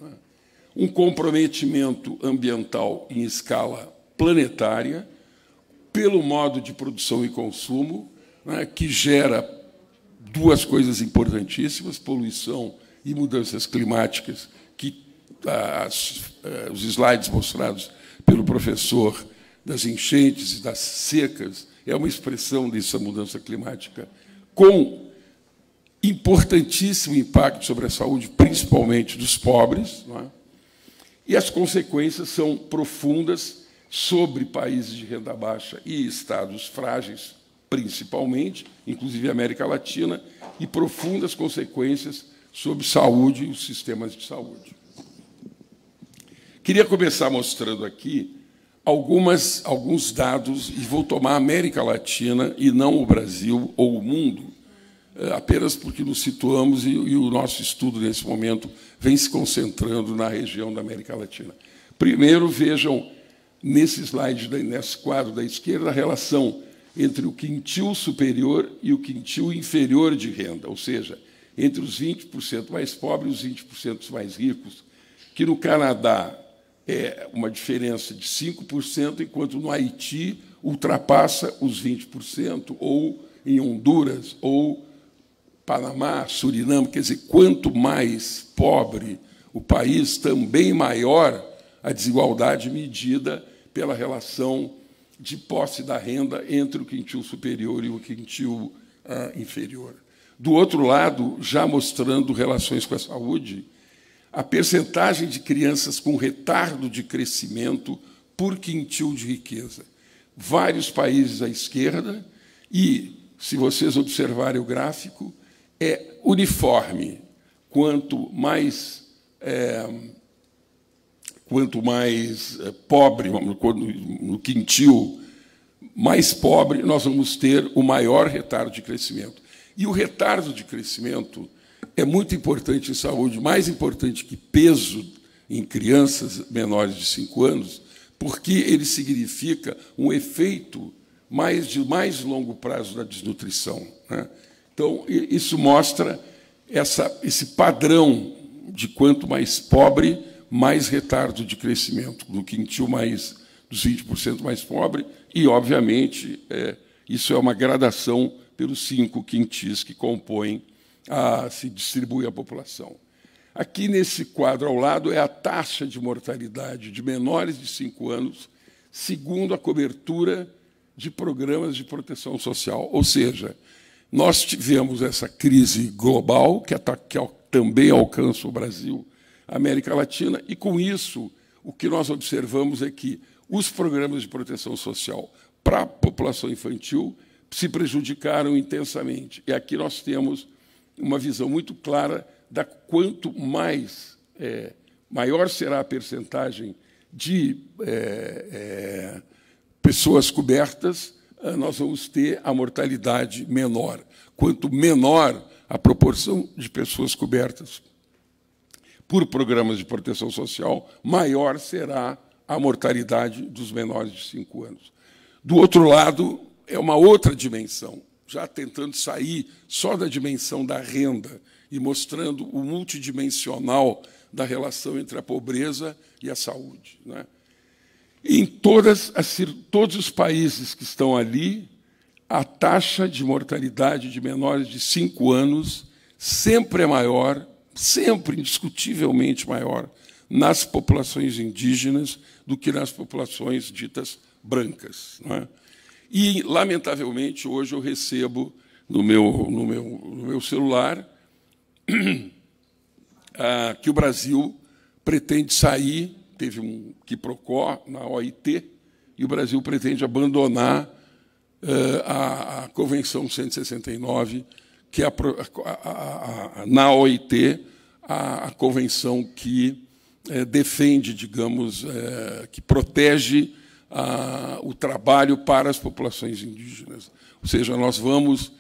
um comprometimento ambiental em escala planetária, pelo modo de produção e consumo, né, que gera duas coisas importantíssimas: poluição e mudanças climáticas, que as, eh, os slides mostrados pelo professor das enchentes e das secas é uma expressão dessa mudança climática com importantíssimo impacto sobre a saúde, principalmente dos pobres, é? E as consequências são profundas sobre países de renda baixa e estados frágeis, principalmente, inclusive América Latina, e profundas consequências sobre saúde e os sistemas de saúde. Queria começar mostrando aqui algumas, alguns dados, e vou tomar a América Latina e não o Brasil ou o mundo, apenas porque nos situamos e, e o nosso estudo, nesse momento, vem se concentrando na região da América Latina. Primeiro, vejam nesse slide, nesse quadro da esquerda, a relação entre o quintil superior e o quintil inferior de renda, ou seja, entre os 20% mais pobres e os 20% mais ricos, que no Canadá é uma diferença de 5%, enquanto no Haiti ultrapassa os 20%, ou em Honduras, ou Panamá, Suriname. Quer dizer, quanto mais pobre o país, também maior a desigualdade medida pela relação de posse da renda entre o quintil superior e o quintil ah, inferior. Do outro lado, já mostrando relações com a saúde, a percentagem de crianças com retardo de crescimento por quintil de riqueza. Vários países à esquerda, e, se vocês observarem o gráfico, é uniforme. Quanto mais, é, quanto mais é, pobre, no quintil mais pobre, nós vamos ter o maior retardo de crescimento. E o retardo de crescimento é muito importante em saúde, mais importante que peso em crianças menores de 5 anos, porque ele significa um efeito mais de mais longo prazo da desnutrição. Né? Então, isso mostra essa, esse padrão de quanto mais pobre, mais retardo de crescimento, no quintil mais dos 20% mais pobre, e, obviamente, é, isso é uma gradação pelos cinco quintis que compõem a, se distribui a população. Aqui nesse quadro ao lado é a taxa de mortalidade de menores de 5 anos, segundo a cobertura de programas de proteção social. Ou seja, nós tivemos essa crise global, que, que também alcança o Brasil, a América Latina, e com isso o que nós observamos é que os programas de proteção social para a população infantil se prejudicaram intensamente. E aqui nós temos uma visão muito clara da quanto mais é, maior será a percentagem de é, é, pessoas cobertas, é, nós vamos ter a mortalidade menor. Quanto menor a proporção de pessoas cobertas por programas de proteção social, maior será a mortalidade dos menores de 5 anos. Do outro lado, é uma outra dimensão já tentando sair só da dimensão da renda e mostrando o multidimensional da relação entre a pobreza e a saúde. Né? Em todas as, todos os países que estão ali, a taxa de mortalidade de menores de 5 anos sempre é maior, sempre indiscutivelmente maior, nas populações indígenas do que nas populações ditas brancas. É? E, lamentavelmente, hoje eu recebo no meu, no meu, no meu celular ah, que o Brasil pretende sair, teve um quiprocó na OIT, e o Brasil pretende abandonar ah, a, a, Convenção 169, que é a, a, na OIT a, convenção que eh, defende, digamos, eh, que protege o trabalho para as populações indígenas. Ou seja, nós vamos,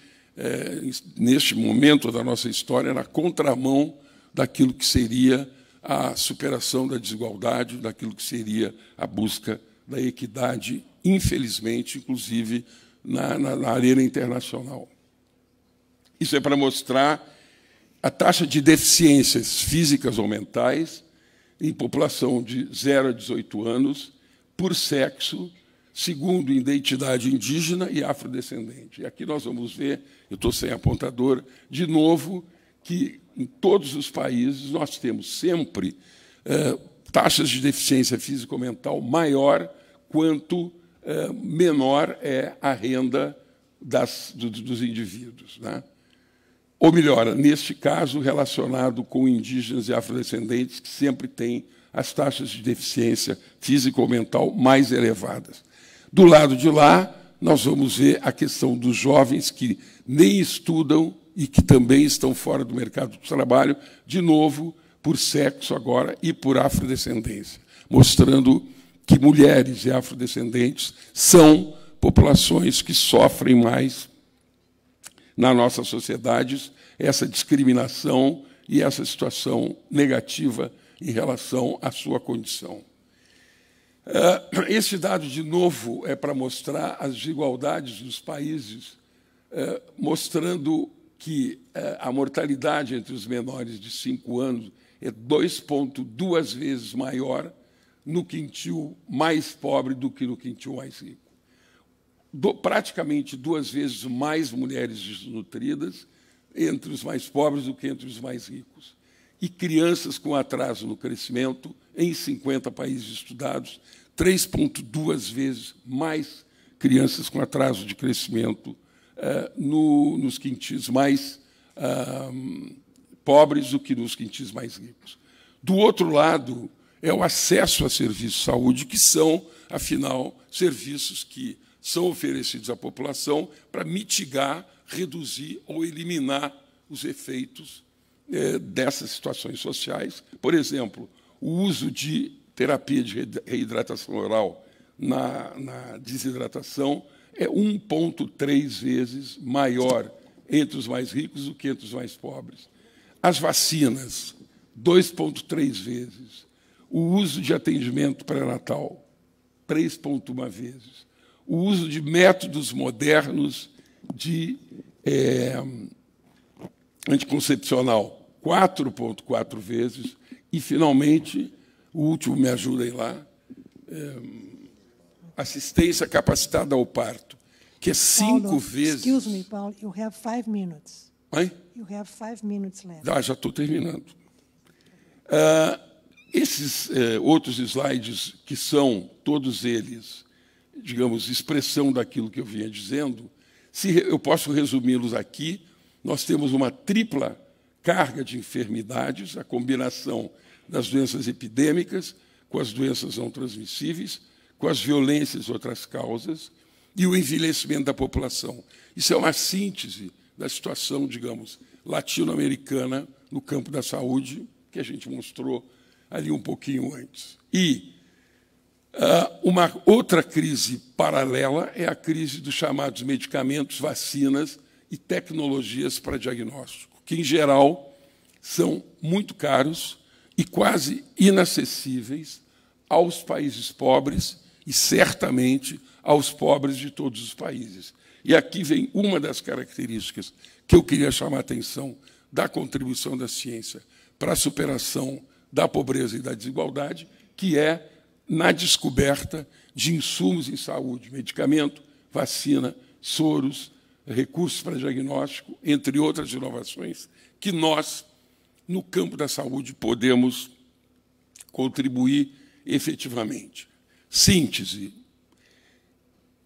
neste momento da nossa história, na contramão daquilo que seria a superação da desigualdade, daquilo que seria a busca da equidade, infelizmente, inclusive na, na, na arena internacional. Isso é para mostrar a taxa de deficiências físicas ou mentais em população de 0 a 18 anos por sexo, segundo identidade indígena e afrodescendente. E aqui nós vamos ver, eu estou sem apontador, de novo, que em todos os países nós temos sempre eh, taxas de deficiência físico-mental maior quanto eh, menor é a renda das, do, dos indivíduos. Né? Ou melhor, neste caso, relacionado com indígenas e afrodescendentes, que sempre têm as taxas de deficiência física ou mental mais elevadas. Do lado de lá, nós vamos ver a questão dos jovens que nem estudam e que também estão fora do mercado de trabalho, de novo, por sexo agora e por afrodescendência, mostrando que mulheres e afrodescendentes são populações que sofrem mais na nossa sociedade essa discriminação e essa situação negativa em relação à sua condição. Eh, esse dado, de novo, é para mostrar as desigualdades dos países, eh, mostrando que eh, a mortalidade entre os menores de 5 anos é 2,2 vezes maior no quintil mais pobre do que no quintil mais rico. Do, praticamente duas vezes mais mulheres desnutridas entre os mais pobres do que entre os mais ricos. E crianças com atraso no crescimento, em 50 países estudados, 3,2 vezes mais crianças com atraso de crescimento no, nos quintis mais pobres do que nos quintis mais ricos. Do outro lado, é o acesso a serviços de saúde, que são, afinal, serviços que são oferecidos à população para mitigar, reduzir ou eliminar os efeitos é, dessas situações sociais. Por exemplo, o uso de terapia de reidratação oral na, na desidratação é 1,3 vezes maior entre os mais ricos do que entre os mais pobres. As vacinas, 2,3 vezes. O uso de atendimento pré-natal, 3,1 vezes. O uso de métodos modernos de é, anticoncepcional, 4,4 vezes. E, finalmente, o último, me ajudem lá, é, assistência capacitada ao parto, que é cinco
Paulo,
vezes.
Excuse me, Paulo, you have five minutes.
Hein?
You have five minutes left.
Ah, já estou terminando. Ah, esses eh, outros slides, que são todos eles, digamos, expressão daquilo que eu vinha dizendo, se eu posso resumi-los aqui, nós temos uma tripla carga de enfermidades, a combinação das doenças epidêmicas com as doenças não transmissíveis, com as violências e outras causas, e o envelhecimento da população. Isso é uma síntese da situação, digamos, latino-americana no campo da saúde, que a gente mostrou ali um pouquinho antes. E uh, uma outra crise paralela é a crise dos chamados medicamentos, vacinas e tecnologias para diagnóstico, que, em geral, são muito caros e quase inacessíveis aos países pobres e, certamente, aos pobres de todos os países. E aqui vem uma das características que eu queria chamar a atenção da contribuição da ciência para a superação da pobreza e da desigualdade, que é na descoberta de insumos em saúde, medicamento, vacina, soros, recursos para diagnóstico, entre outras inovações, que nós, no campo da saúde, podemos contribuir efetivamente. Síntese: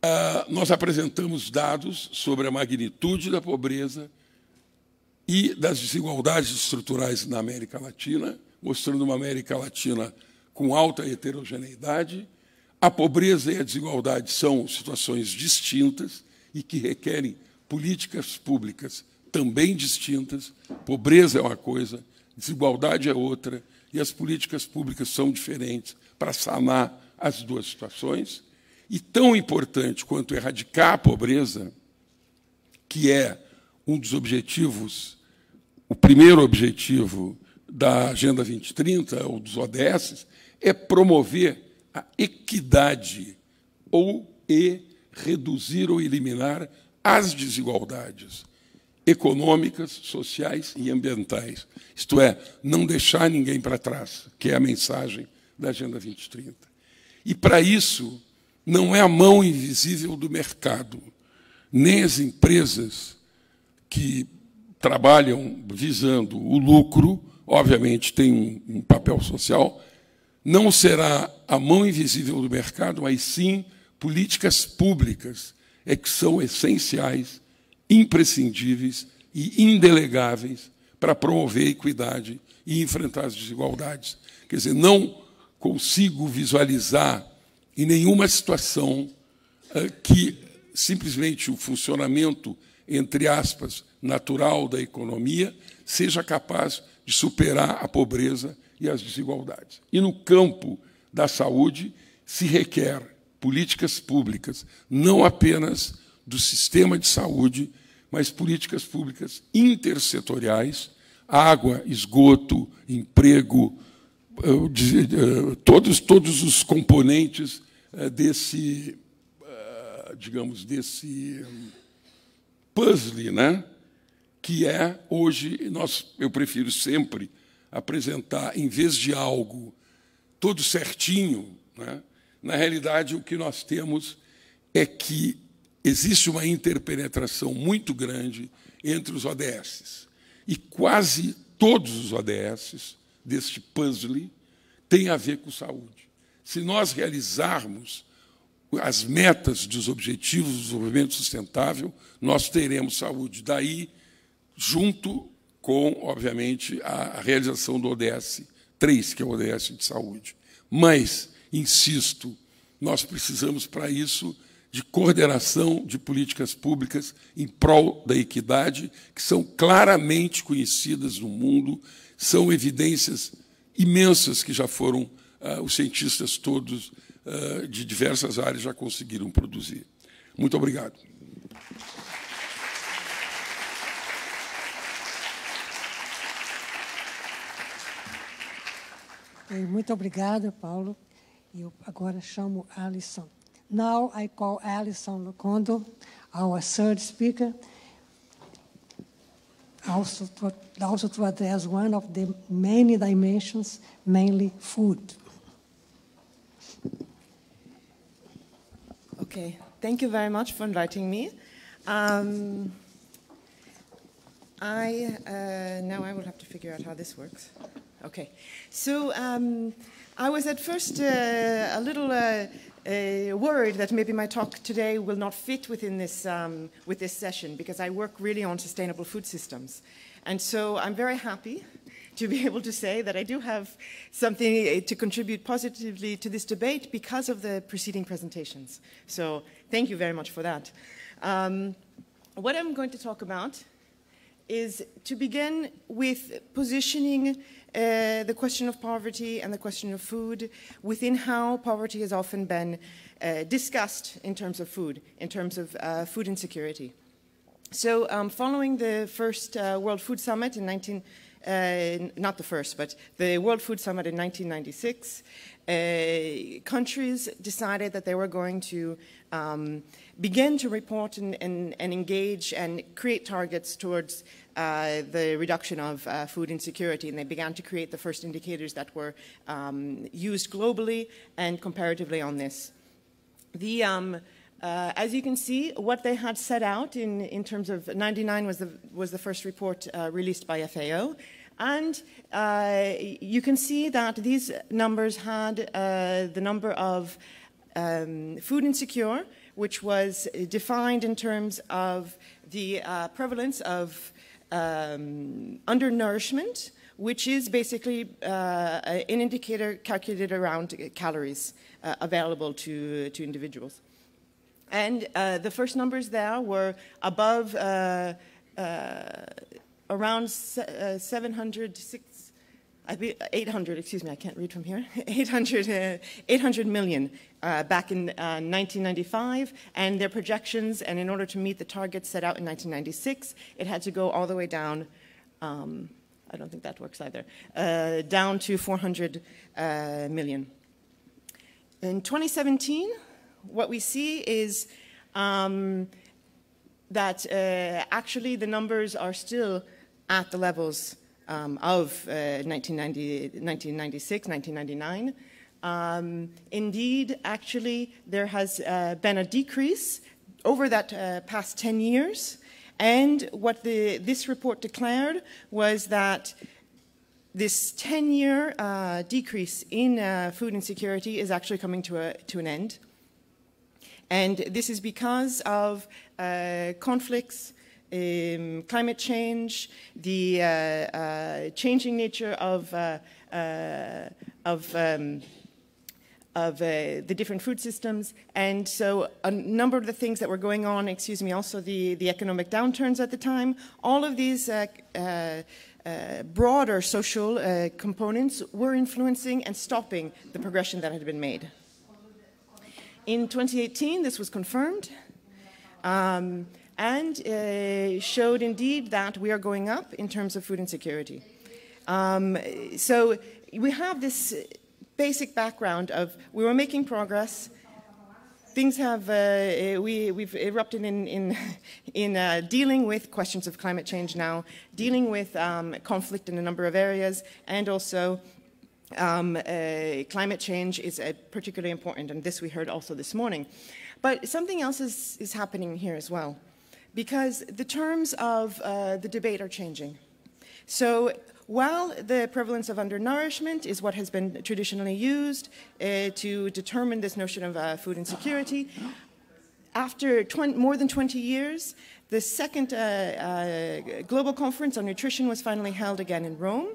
ah, nós apresentamos dados sobre a magnitude da pobreza e das desigualdades estruturais na América Latina, mostrando uma América Latina com alta heterogeneidade. A pobreza e a desigualdade são situações distintas e que requerem políticas públicas também distintas. Pobreza é uma coisa, desigualdade é outra, e as políticas públicas são diferentes para sanar as duas situações. E tão importante quanto erradicar a pobreza, que é um dos objetivos, o primeiro objetivo da Agenda 2030, ou dos ODS, é promover a equidade ou e reduzir ou eliminar as desigualdades econômicas, sociais e ambientais. Isto é, não deixar ninguém para trás, que é a mensagem da Agenda 2030. E para isso, não é a mão invisível do mercado, nem as empresas que trabalham visando o lucro, obviamente tem um, papel social, não será a mão invisível do mercado, mas sim políticas públicas é que são essenciais, imprescindíveis e indelegáveis para promover a equidade e enfrentar as desigualdades. Quer dizer, não consigo visualizar em nenhuma situação uh, que simplesmente o funcionamento, entre aspas, natural da economia seja capaz de superar a pobreza e as desigualdades. E no campo da saúde se requer políticas públicas, não apenas do sistema de saúde, mas políticas públicas intersetoriais, água, esgoto, emprego, eh, eh, todos, todos os componentes eh, desse, digamos, desse puzzle, né? que é hoje nós eu prefiro sempre apresentar em vez de algo todo certinho, né? na realidade o que nós temos é que existe uma interpenetração muito grande entre os ODS e quase todos os ODS deste puzzle têm a ver com saúde. Se nós realizarmos as metas dos objetivos do desenvolvimento sustentável, nós teremos saúde. Daí, junto com, obviamente, a realização do ODS 3, que é o ODS de saúde. Mas, insisto, nós precisamos, para isso, de coordenação de políticas públicas em prol da equidade, que são claramente conhecidas no mundo, são evidências imensas que já foram, uh, os cientistas todos uh, de diversas áreas já conseguiram produzir. Muito obrigado.
Muito obrigada, Paulo. Eu agora chamo Alison. Now I call Alison Locondo, our third speaker, also to, address one of the many dimensions, mainly food.
Okay, thank you very much for inviting me. Um, I uh, now I will have to figure out how this works. Okay, so um, I was at first uh, a little uh, uh, worried that maybe my talk today will not fit within this um, with this session because I work really on sustainable food systems, and so I'm very happy to be able to say that I do have something uh, to contribute positively to this debate because of the preceding presentations. So thank you very much for that. Um, what I'm going to talk about is to begin with positioning uh, the question of poverty and the question of food within how poverty has often been uh, discussed in terms of food, in terms of uh, food insecurity. So, um, following the first uh, World Food Summit in 19, uh, not the first, but the World Food Summit in 1996, uh, countries decided that they were going to um, begin to report and, and, and, engage and create targets towards uh, the reduction of uh, food insecurity. And they began to create the first indicators that were um, used globally and comparatively on this. The, um, uh, as you can see, what they had set out in, in terms of 99 was the, was the first report uh, released by FAO. And uh, you can see that these numbers had uh, the number of um, food insecure, which was defined in terms of the uh, prevalence of um, undernourishment, which is basically uh, an indicator calculated around calories available to, to individuals. And uh, the first numbers there were above uh, around 700, 800, excuse me, I can't read from here, 800, uh, 800 million uh, back in uh, 1995, and their projections, and in order to meet the targets set out in 1996, it had to go all the way down, um, I don't think that works either, uh, down to 400 uh, million. In 2017, what we see is um, that uh, actually the numbers are still at the levels um, of uh, 1990, 1996, 1999. Um, indeed, actually, there has uh, been a decrease over that uh, past 10 years. And what the, this report declared was that this 10 year uh, decrease in uh, food insecurity is actually coming to, a, to an end. And this is because of uh, conflicts, um, climate change, the uh, uh, changing nature of, uh, uh, of, um, of uh, the different food systems. And so a number of the things that were going on, excuse me, also the, the economic downturns at the time, all of these broader social components were influencing and stopping the progression that had been made. In 2018, this was confirmed. Um, and uh, showed indeed that we are going up in terms of food insecurity. Um, so we have this basic background of we were making progress. Things have uh, we we've erupted in in in uh, dealing with questions of climate change now, dealing with um, conflict in a number of areas, and also um, uh, climate change is uh, particularly important, and this we heard also this morning. But something else is, is happening here as well because the terms of uh, the debate are changing. So while the prevalence of undernourishment is what has been traditionally used uh, to determine this notion of uh, food insecurity, after 20, more than 20 years, the second uh, global conference on nutrition was finally held again in Rome.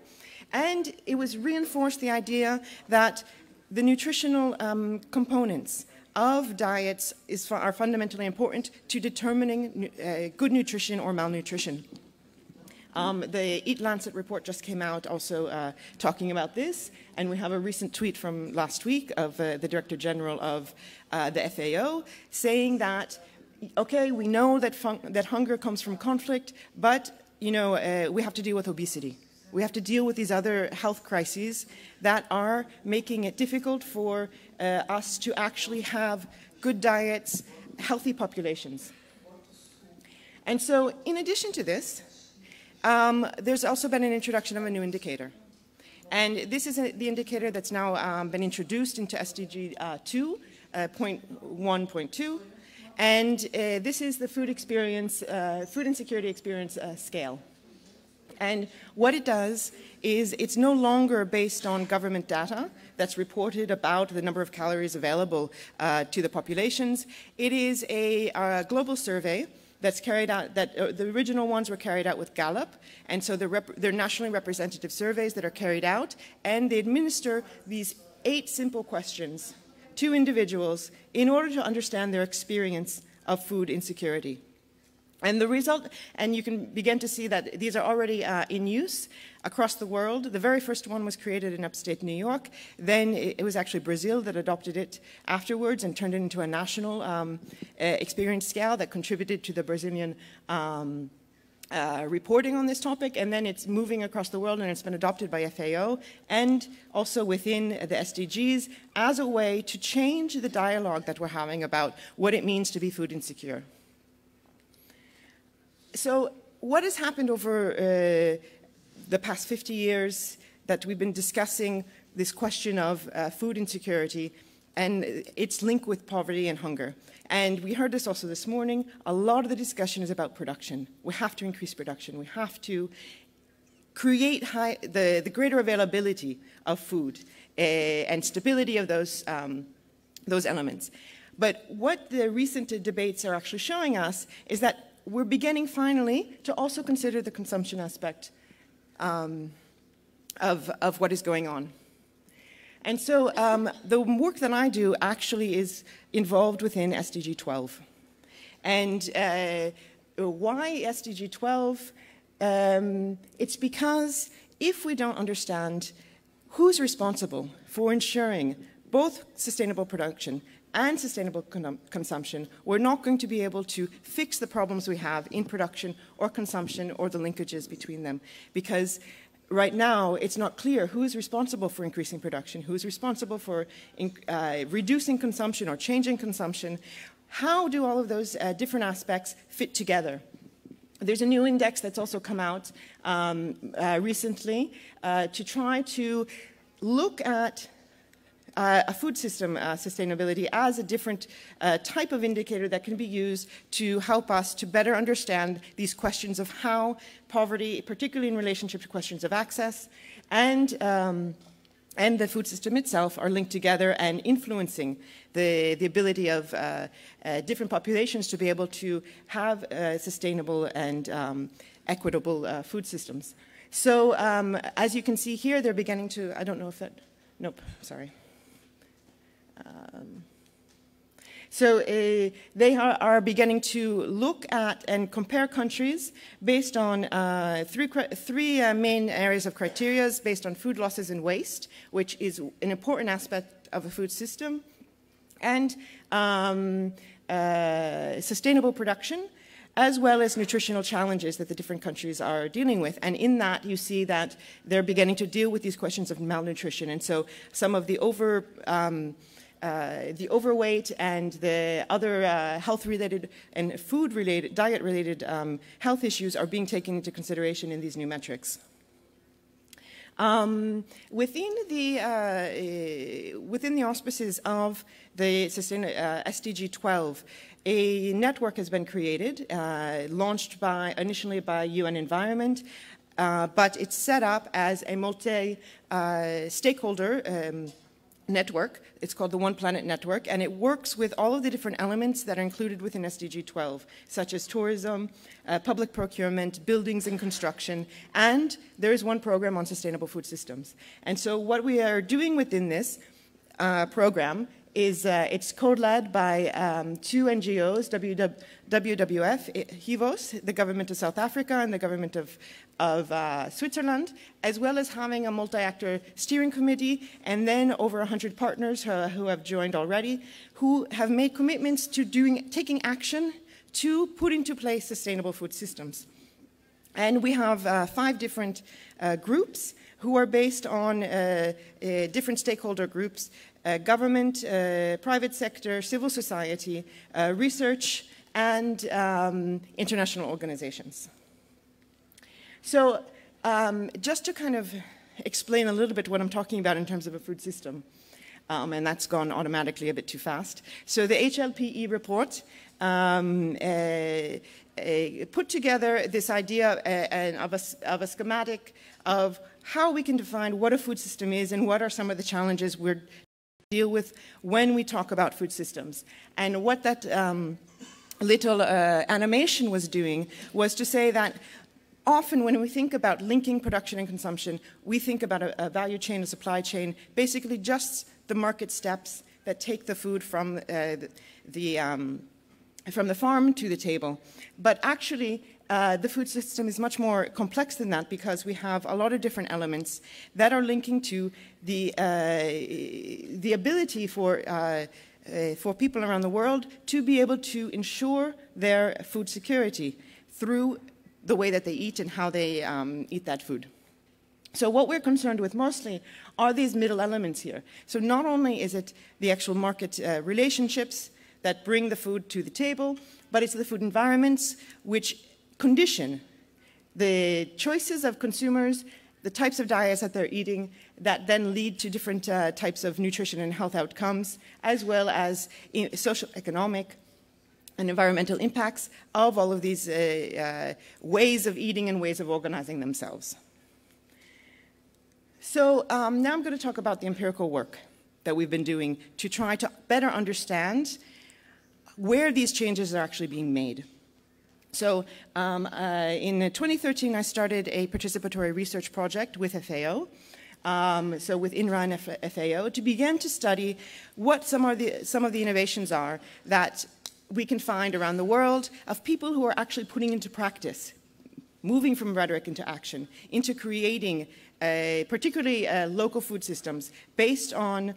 And it was reinforced the idea that the nutritional um, components of diets is, are fundamentally important to determining uh, good nutrition or malnutrition. Um, the Eat Lancet report just came out also uh, talking about this, and we have a recent tweet from last week of uh, the Director General of uh, the FAO saying that, okay, we know that, that hunger comes from conflict, but you know, uh, we have to deal with obesity. We have to deal with these other health crises that are making it difficult for uh, us to actually have good diets, healthy populations. And so, in addition to this, um, there's also been an introduction of a new indicator. And this is a, the indicator that's now um, been introduced into SDG uh, 2, uh, point 1.2. And uh, this is the food experience, uh, food insecurity experience uh, scale. And what it does is it's no longer based on government data that's reported about the number of calories available uh, to the populations. It is a, a global survey that's carried out, that uh, the original ones were carried out with Gallup, and so they're, they're nationally representative surveys that are carried out, and they administer these eight simple questions to individuals in order to understand their experience of food insecurity. And the result, and you can begin to see that these are already uh, in use across the world. The very first one was created in upstate New York. Then it, was actually Brazil that adopted it afterwards and turned it into a national um, uh, experience scale that contributed to the Brazilian um, uh, reporting on this topic, and then it's moving across the world and it's been adopted by FAO and also within the SDGs as a way to change the dialogue that we're having about what it means to be food insecure. So, what has happened over uh, the past 50 years that we've been discussing this question of uh, food insecurity and its link with poverty and hunger? And we heard this also this morning. A lot of the discussion is about production. We have to increase production. We have to create high, the, the greater availability of food uh, and stability of those, um, those elements. But what the recent debates are actually showing us is that we're beginning finally to also consider the consumption aspect um, of, of what is going on. And so um, the work that I do actually is involved within SDG 12. And uh, why SDG 12? Um, it's because if we don't understand who's responsible for ensuring both sustainable production and sustainable con consumption, we're not going to be able to fix the problems we have in production or consumption or the linkages between them. Because right now, it's not clear who is responsible for increasing production, who is responsible for uh, reducing consumption or changing consumption. How do all of those uh, different aspects fit together? There's a new index that's also come out um, uh, recently uh, to try to look at uh, a food system uh, sustainability as a different uh, type of indicator that can be used to help us to better understand these questions of how poverty, particularly in relationship to questions of access and um, and the food system itself are linked together and influencing the, the ability of uh, uh, different populations to be able to have uh, sustainable and um, equitable uh, food systems. So um, as you can see here, they're beginning to, I don't know if that, nope, sorry. Um, so uh, they are, beginning to look at and compare countries based on uh, three, three uh, main areas of criteria based on food losses and waste, which is an important aspect of a food system, and um, uh, sustainable production, as well as nutritional challenges that the different countries are dealing with. And in that, you see that they're beginning to deal with these questions of malnutrition. And so some of the over um, uh, the overweight and the other uh, health-related and food-related, diet-related um, health issues are being taken into consideration in these new metrics. Um, within the uh, within the auspices of the Sustain uh, SDG 12, a network has been created, uh, launched by initially by UN Environment, but it's set up as a multi-stakeholder. Um, network. It's called the One Planet Network, and it works with all of the different elements that are included within SDG 12, such as tourism, uh, public procurement, buildings and construction, and there is one program on sustainable food systems. And so what we are doing within this uh, program is uh, it's co-led by um, two NGOs, WWF, HIVOS, the government of South Africa and the government of, of uh, Switzerland, as well as having a multi-actor steering committee and then over 100 partners who, have joined already, who have made commitments to doing, taking action to put into place sustainable food systems. And we have uh, five different uh, groups who are based on uh different stakeholder groups uh, government, uh, private sector, civil society, uh, research, and um, international organizations. So um, just to kind of explain a little bit what I'm talking about in terms of a food system, um, and that's gone automatically a bit too fast. So the HLPE report um, uh, uh, put together this idea uh, of, a, of a schematic of how we can define what a food system is and what are some of the challenges we're deal with when we talk about food systems. And what that um, little uh, animation was doing was to say that often when we think about linking production and consumption, we think about a, a value chain, a supply chain, basically just the market steps that take the food from uh, the, the um, from the farm to the table. But actually, uh, the food system is much more complex than that because we have a lot of different elements that are linking to the, uh, the ability for, uh, uh, for people around the world to be able to ensure their food security through the way that they eat and how they um, eat that food. So what we're concerned with mostly are these middle elements here. So not only is it the actual market uh, relationships that bring the food to the table, but it's the food environments which condition the choices of consumers, the types of diets that they're eating that then lead to different uh, types of nutrition and health outcomes, as well as social, economic, and environmental impacts of all of these uh, uh, ways of eating and ways of organizing themselves. So um, now I'm going to talk about the empirical work that we've been doing to try to better understand where these changes are actually being made. So um, uh, in 2013, I started a participatory research project with FAO. Um, so with INRA and FAO, to begin to study what some of, the, some of the innovations are that we can find around the world of people who are actually putting into practice, moving from rhetoric into action, into creating uh, particularly uh, local food systems based on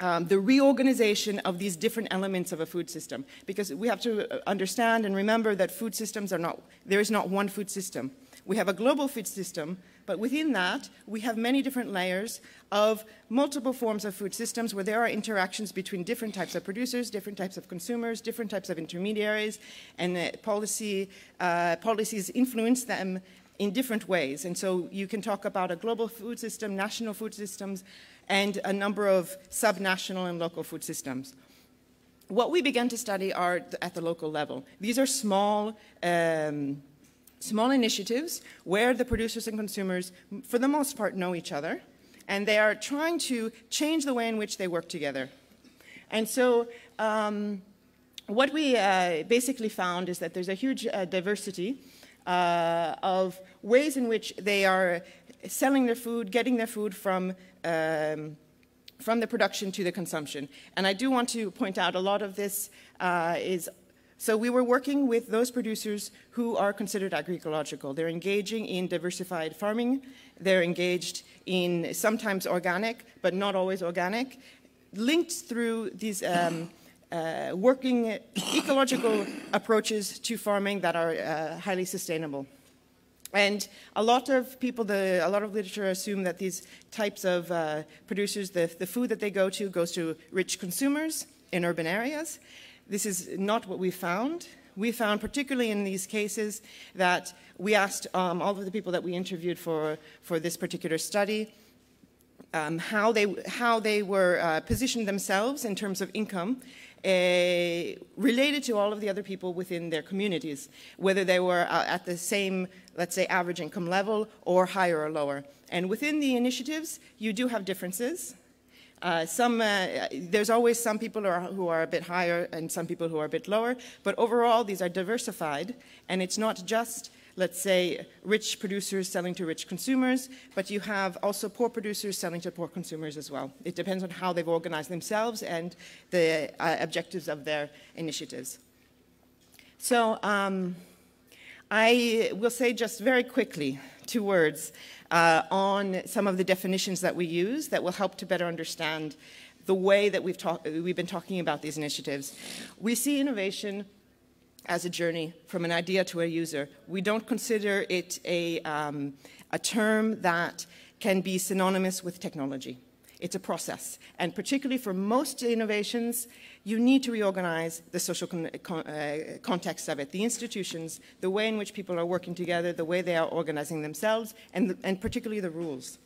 um, the reorganization of these different elements of a food system. Because we have to uh, understand and remember that food systems are not, there is not one food system. We have a global food system, but within that, we have many different layers of multiple forms of food systems where there are interactions between different types of producers, different types of consumers, different types of intermediaries, and uh, policy, uh, policies influence them in different ways. And so you can talk about a global food system, national food systems, and a number of subnational and local food systems. What we began to study are at the local level. These are small, um, small initiatives where the producers and consumers, for the most part, know each other and they are trying to change the way in which they work together. And so, um, what we uh, basically found is that there's a huge uh, diversity uh, of ways in which they are selling their food, getting their food from. Um, from the production to the consumption. And I do want to point out a lot of this uh, is so we were working with those producers who are considered agroecological. They're engaging in diversified farming. They're engaged in sometimes organic, but not always organic, linked through these um, uh, working ecological approaches to farming that are uh, highly sustainable. And a lot of people, the, a lot of literature assume that these types of uh, producers, the, the food that they go to goes to rich consumers in urban areas. This is not what we found. We found, particularly in these cases, that we asked um, all of the people that we interviewed for, for this particular study um, how, they, how they were uh, positioned themselves in terms of income related to all of the other people within their communities, whether they were uh, at the same, let's say, average income level or higher or lower. And within the initiatives, you do have differences. Uh, some, uh, there's always some people who are, who are, a bit higher and some people who are a bit lower, but overall these are diversified, and it's not just, let's say, rich producers selling to rich consumers, but you have also poor producers selling to poor consumers as well. It depends on how they've organized themselves and the uh, objectives of their initiatives. So um, I will say just very quickly two words uh, on some of the definitions that we use that will help to better understand the way that we've, we've been talking about these initiatives. We see innovation as a journey from an idea to a user. We don't consider it a, um, a term that can be synonymous with technology. It's a process. And particularly for most innovations, you need to reorganize the social con con uh, context of it, the institutions, the way in which people are working together, the way they are organizing themselves, and, and particularly the rules.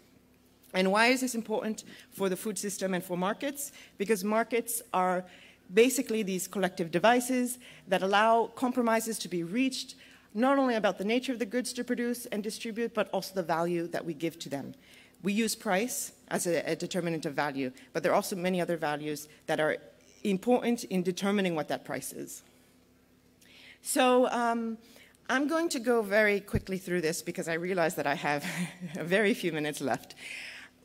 And why is this important for the food system and for markets? Because markets are basically these collective devices that allow compromises to be reached, not only about the nature of the goods to produce and distribute, but also the value that we give to them. We use price as a, a, determinant of value, but there are also many other values that are important in determining what that price is. So um, I'm going to go very quickly through this because I realize that I have very few minutes left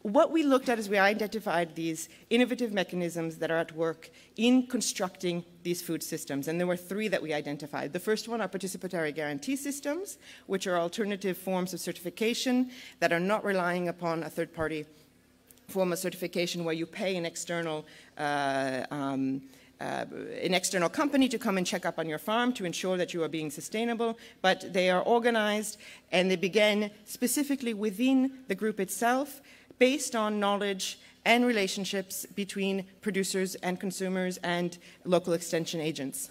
what we looked at is we identified these innovative mechanisms that are at work in constructing these food systems. And there were three that we identified. The first one are participatory guarantee systems, which are alternative forms of certification that are not relying upon a third party form of certification where you pay an external. Uh, um, uh, an external company to come and check up on your farm to ensure that you are being sustainable, but they are organized and they begin specifically within the group itself based on knowledge and relationships between producers and consumers and local extension agents.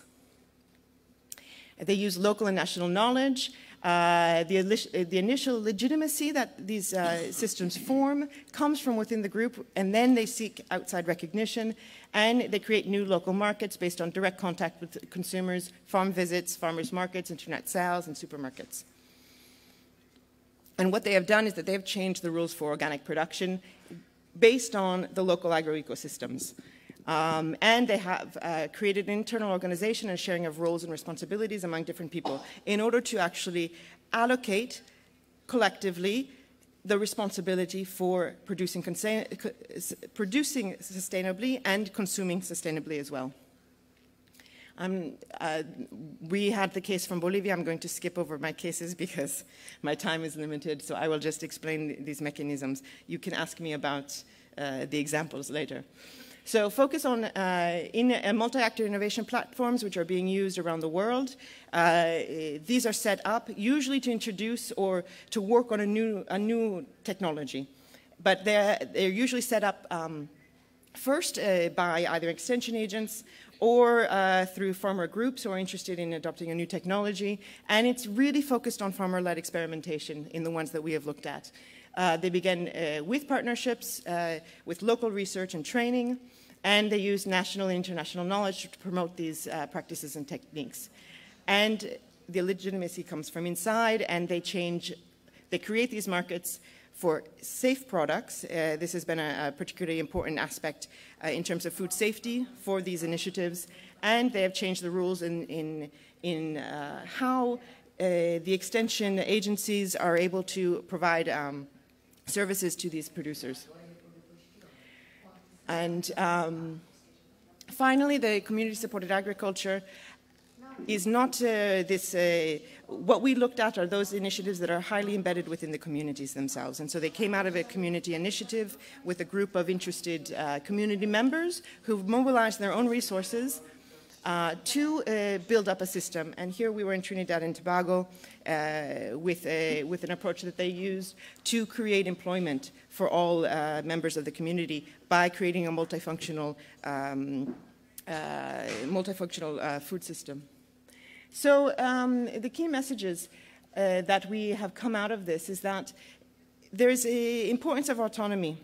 They use local and national knowledge. Uh, the, the, initial legitimacy that these uh, systems form comes from within the group, and then they seek outside recognition, and they create new local markets based on direct contact with consumers, farm visits, farmers markets, internet sales, and supermarkets. And what they have done is that they have changed the rules for organic production based on the local agroecosystems. Um, and they have uh, created an internal organization and sharing of roles and responsibilities among different people in order to actually allocate collectively the responsibility for producing, producing sustainably and consuming sustainably as well. Um, uh, we had the case from Bolivia. I'm going to skip over my cases because my time is limited, so I will just explain these mechanisms. You can ask me about uh, the examples later. So focus on uh, in uh, multi-actor innovation platforms which are being used around the world. Uh, these are set up usually to introduce or to work on a new, a new technology. But they're, they're usually set up um, first uh, by either extension agents or uh, through farmer groups who are interested in adopting a new technology. And it's really focused on farmer-led experimentation in the ones that we have looked at. Uh, they begin uh, with partnerships, uh, with local research and training, and they use national and international knowledge to promote these uh, practices and techniques. And the legitimacy comes from inside, and they change, they create these markets for safe products. Uh, this has been a, a particularly important aspect uh, in terms of food safety for these initiatives, and they have changed the rules in, in, in uh, how uh, the extension agencies are able to provide um, services to these producers. And um, finally, the community-supported agriculture is not uh, this, uh, what we looked at are those initiatives that are highly embedded within the communities themselves. And so they came out of a community initiative with a group of interested uh, community members who've mobilized their own resources uh, to uh, build up a system. And here we were in Trinidad and Tobago uh, with, a, with an approach that they used to create employment for all members of the community by creating a multifunctional, um, multifunctional food system. So um, the key messages uh, that we have come out of this is that there's an importance of autonomy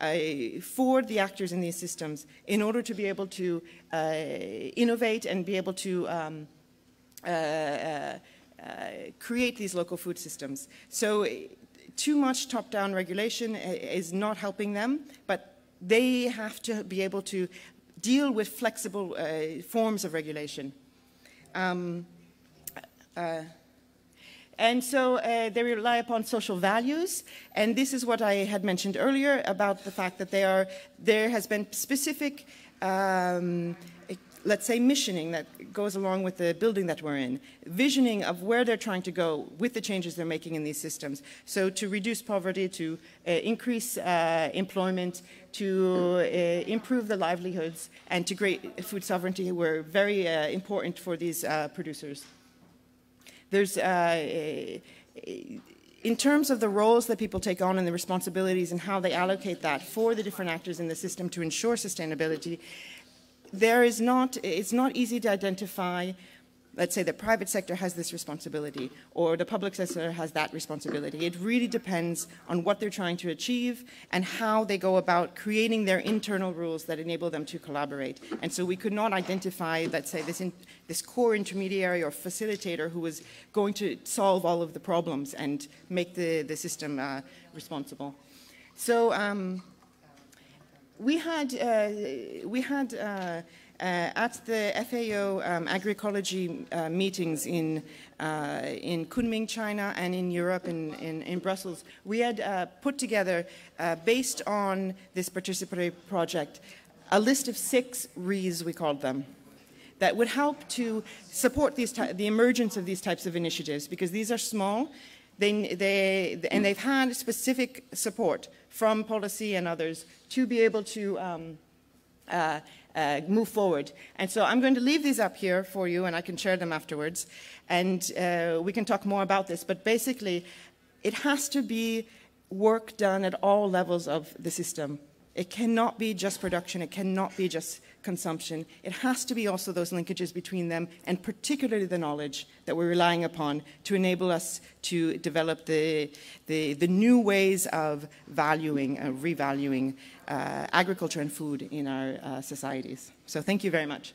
uh, for the actors in these systems in order to be able to uh, innovate and be able to um, uh, uh, create these local food systems. So too much top-down regulation is not helping them, but they have to be able to deal with flexible uh, forms of regulation. Um, uh, and so uh, they rely upon social values, and this is what I had mentioned earlier about the fact that are, there has been specific um, let's say, missioning that goes along with the building that we're in, visioning of where they're trying to go with the changes they're making in these systems. So to reduce poverty, to uh, increase uh, employment, to uh, improve the livelihoods, and to create food sovereignty were very uh, important for these producers. There's uh, in terms of the roles that people take on and the responsibilities and how they allocate that for the different actors in the system to ensure sustainability, there is not, it's not easy to identify, let's say the private sector has this responsibility or the public sector has that responsibility. It really depends on what they're trying to achieve and how they go about creating their internal rules that enable them to collaborate. And so we could not identify, let's say, this, in, this core intermediary or facilitator who was going to solve all of the problems and make the, the system uh, responsible. So um, we had, uh, we had uh, at the FAO um, agroecology uh, meetings in, uh, in Kunming, China, and in Europe, in, in, in Brussels, we had uh, put together, based on this participatory project, a list of six REs, we called them, that would help to support these the emergence of these types of initiatives, because these are small, they, they, and they've had specific support from policy and others to be able to um, uh, uh, move forward. And so I'm going to leave these up here for you, and I can share them afterwards. And uh, we can talk more about this. But basically, it has to be work done at all levels of the system. It cannot be just production. It cannot be just consumption. It has to be also those linkages between them, and particularly the knowledge that we're relying upon to enable us to develop the, the, the new ways of valuing, uh, revaluing uh, agriculture and food in our uh, societies. So thank you very much.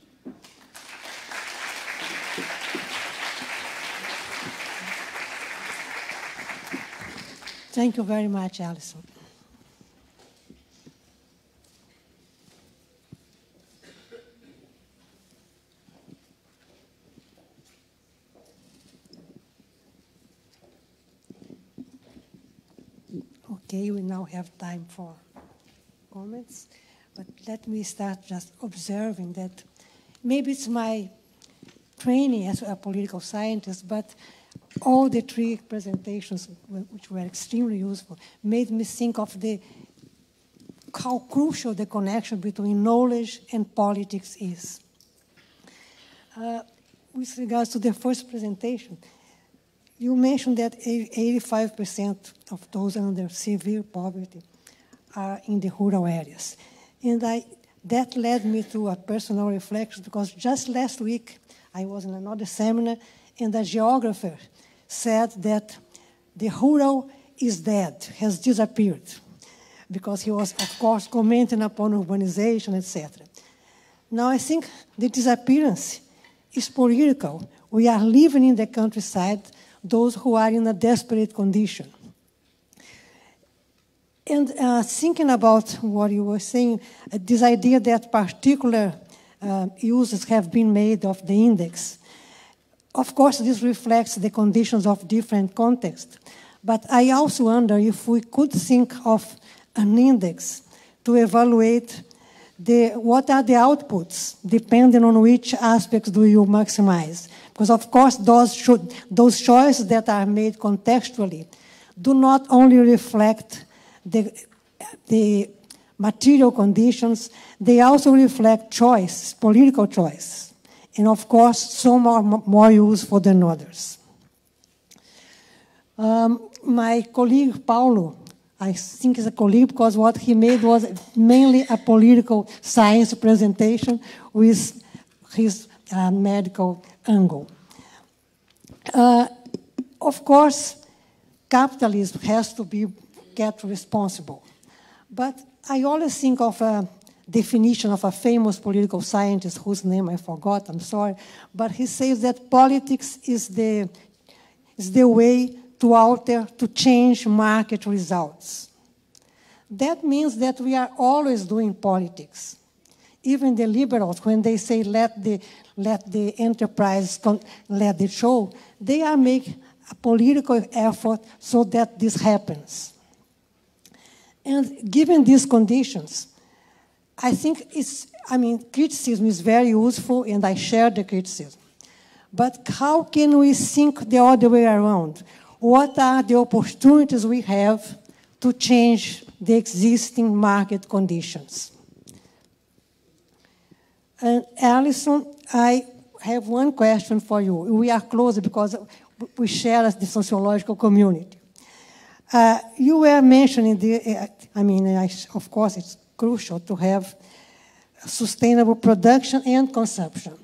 Thank you very much, Allison. Okay, we now have time for comments, but let me start just observing that maybe it's my training as a political scientist, but all the three presentations, which were extremely useful, made me think of the how crucial the connection between knowledge and politics is. Uh, with regards to the first presentation, you mentioned that 85% of those under severe poverty are in the rural areas. And I, that led me to a personal reflection because just last week I was in another seminar and a geographer said that the rural is dead, has disappeared, because he was, of course, commenting upon urbanization, etc. Now I think the disappearance is political. We are living in the countryside those who are in a desperate condition. And uh, thinking about what you were saying, uh, this idea that particular uh, uses have been made of the index. Of course, this reflects the conditions of different contexts. But I also wonder if we could think of an index to evaluate the, what are the outputs, depending on which aspects do you maximize. Because of course, those, should, those choices that are made contextually do not only reflect the, the material conditions, they also reflect choice, political choice. And of course, some are more useful than others. Um, my colleague Paulo, I think is a colleague because what he made was mainly a political science presentation with his uh, medical angle. Uh, of course, capitalism has to be kept responsible. But I always think of a definition of a famous political scientist whose name I forgot, I'm sorry, but he says that politics is the, is the way to alter, to change market results. That means that we are always doing politics. Even the liberals, when they say let the, let the enterprise let it show, they are making a political effort so that this happens. And given these conditions, I think it's, I mean, criticism is very useful and I share the criticism. But how can we think the other way around? What are the opportunities we have to change the existing market conditions? And Allison, I have one question for you. We are close because we share as the sociological community. Uh, you were mentioning the, I mean, I, of course, it's crucial to have sustainable production and consumption.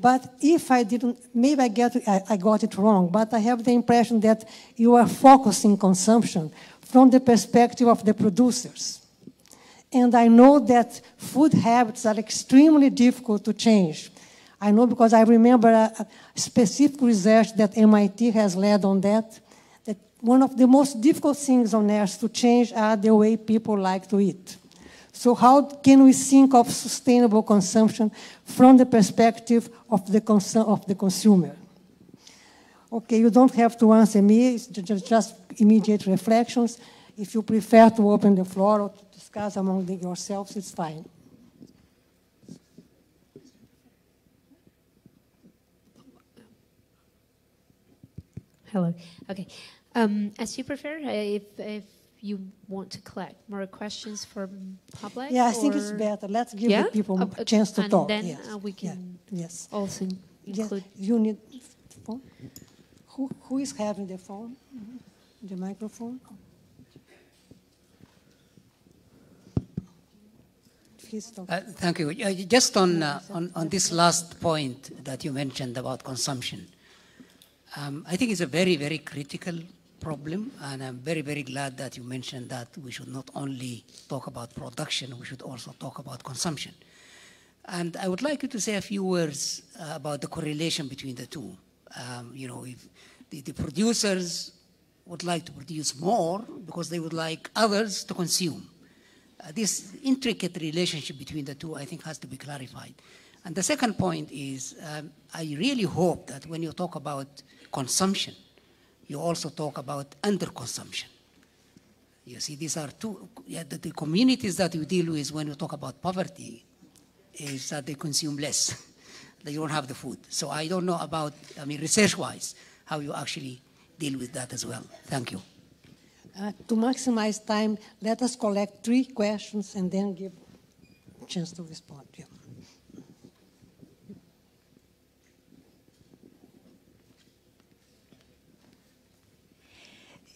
But if I didn't, maybe I, get, I, I got it wrong, but I have the impression that you are focusing consumption from the perspective of the producers. And I know that food habits are extremely difficult to change. I know because I remember a, a specific research that MIT has led on that that one of the most difficult things on earth to change are the way people like to eat. So how can we think of sustainable consumption from the perspective of the, of the consumer? Okay, you don't have to answer me, it's just immediate reflections. If you prefer to open the floor or to discuss among yourselves, it's fine.
Hello. Okay. Um, as you prefer, uh, if, if you want to collect more questions from public.
Yeah, I think it's better. Let's give yeah? the people a chance to
and
talk.
then
yes.
uh, we can
yeah. yes.
also include.
Yes. You need phone? Who, who is having the phone? Mm -hmm. The microphone?
Uh, thank you. Uh, just on, uh, on, on this last point that you mentioned about consumption, um, I think it's a very, very critical problem, and I'm very, very glad that you mentioned that we should not only talk about production, we should also talk about consumption. And I would like you to say a few words uh, about the correlation between the two. Um, you know, if the, the, producers would like to produce more because they would like others to consume. Uh, this intricate relationship between the two, I think, has to be clarified. And the second point is, um, I really hope that when you talk about consumption, you also talk about underconsumption. You see, these are two, yeah, the, the, communities that you deal with when you talk about poverty is that they consume less. they don't have the food. So I don't know about, I mean, research-wise, how you actually deal with that as well. Thank you.
Uh, to maximize time, let us collect three questions and then give a chance to respond. Yeah.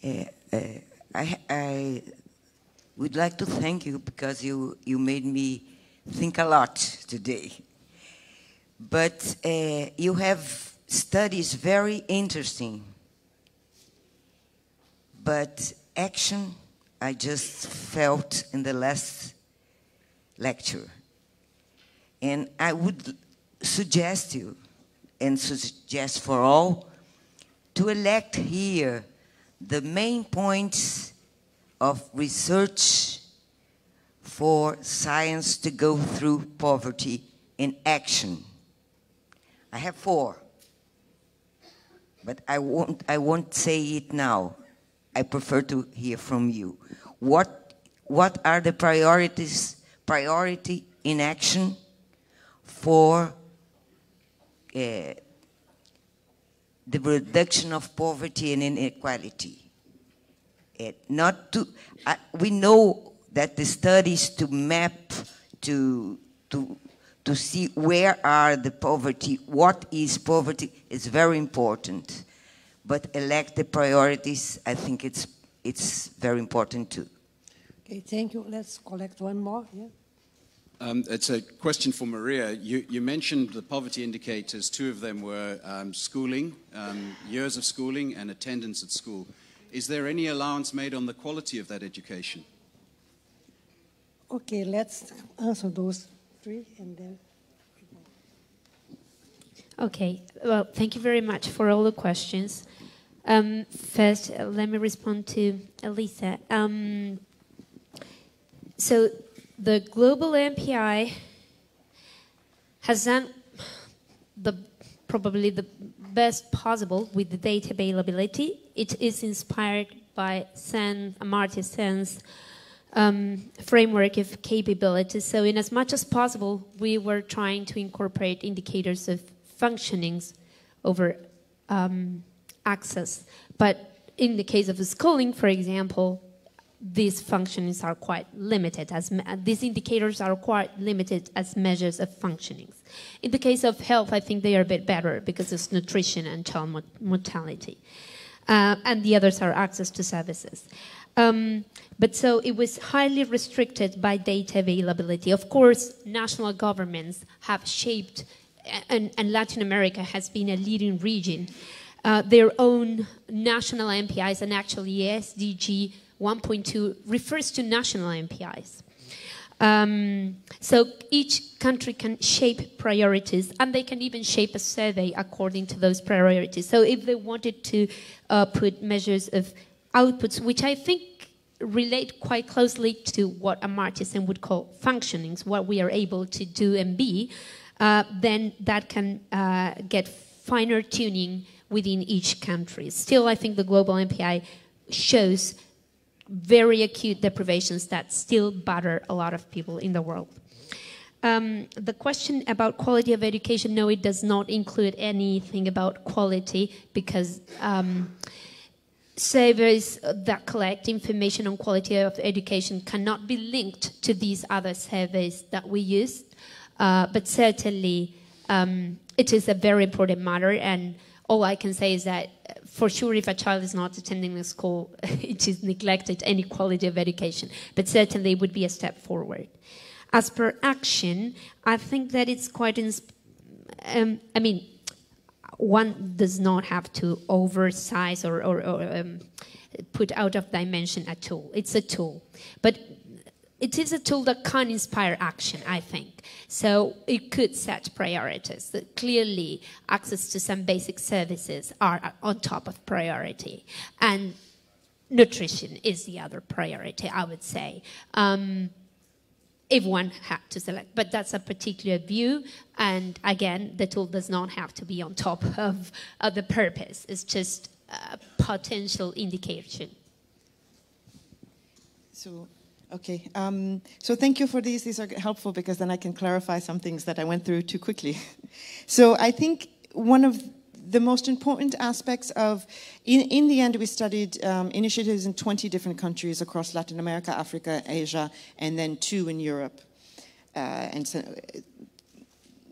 I, I would like to thank you because you, you made me think a lot today. But uh, you have studies very interesting. But action, I just felt in the last lecture. And I would suggest you, and suggest for all, to elect here the main points of research for science to go through poverty in action. I have four, but I won't, I won't say it now. I prefer to hear from you. What, what are the priorities, priority in action for uh, the reduction of poverty and inequality? Uh, not to, uh, we know that the studies to map, to, to, to see where are the poverty, what is poverty, is very important. But elect the priorities, I think it's, it's very important too.
Okay, thank you. Let's collect one more. Yeah.
Um, it's a question for Maria. You, you, mentioned the poverty indicators. Two of them were um, schooling, um, years of schooling, and attendance at school. Is there any allowance made on the quality of that education?
Okay, let's answer those three and then.
Okay, well, thank you very much for all the questions. Um, first, uh, let me respond to Elisa. Um, so, the global MPI has done the probably the best possible with the data availability. It is inspired by Sen, Amartya Sen's um, framework of capabilities. So, in as much as possible, we were trying to incorporate indicators of functionings over um, access. But in the case of schooling, for example, these functionings are quite limited as these indicators are quite limited as measures of functionings. In the case of health, I think they are a bit better because it's nutrition and child mortality, uh, and the others are access to services. Um, but so it was highly restricted by data availability. Of course, national governments have shaped, and, and Latin America has been a leading region, uh, their own national MPIs, and actually SDG 1.2 refers to national MPIs. Um, so each country can shape priorities, and they can even shape a survey according to those priorities. So if they wanted to uh, put measures of outputs, which I think relate quite closely to what Amartya Sen would call functionings, what we are able to do and be, uh, then that can uh, get finer tuning within each country. Still, I think the global MPI shows very acute deprivations that still batter a lot of people in the world. Um, the question about quality of education, no, it does not include anything about quality because um, surveys that collect information on quality of education cannot be linked to these other surveys that we use. Uh, but certainly, um, it is a very important matter, and all I can say is that for sure, if a child is not attending the school, it is neglected any quality of education. But certainly, it would be a step forward. As per action, I think that it's quite. Um, I mean, one does not have to oversize or, or, or um, put out of dimension a tool. It's a tool. But it is a tool that can inspire action, I think. So it could set priorities. That clearly, access to some basic services are on top of priority. And nutrition is the other priority, I would say. Um, if one had to select. But that's a particular view, and again, the tool does not have to be on top of, of the purpose. It's just a potential indication.
So, okay. Um, so thank you for these. These are helpful because then I can clarify some things that I went through too quickly. so I think one of the most important aspects of, in, in the end, we studied um, initiatives in 20 different countries across Latin America, Africa, Asia, and then two in Europe, uh, and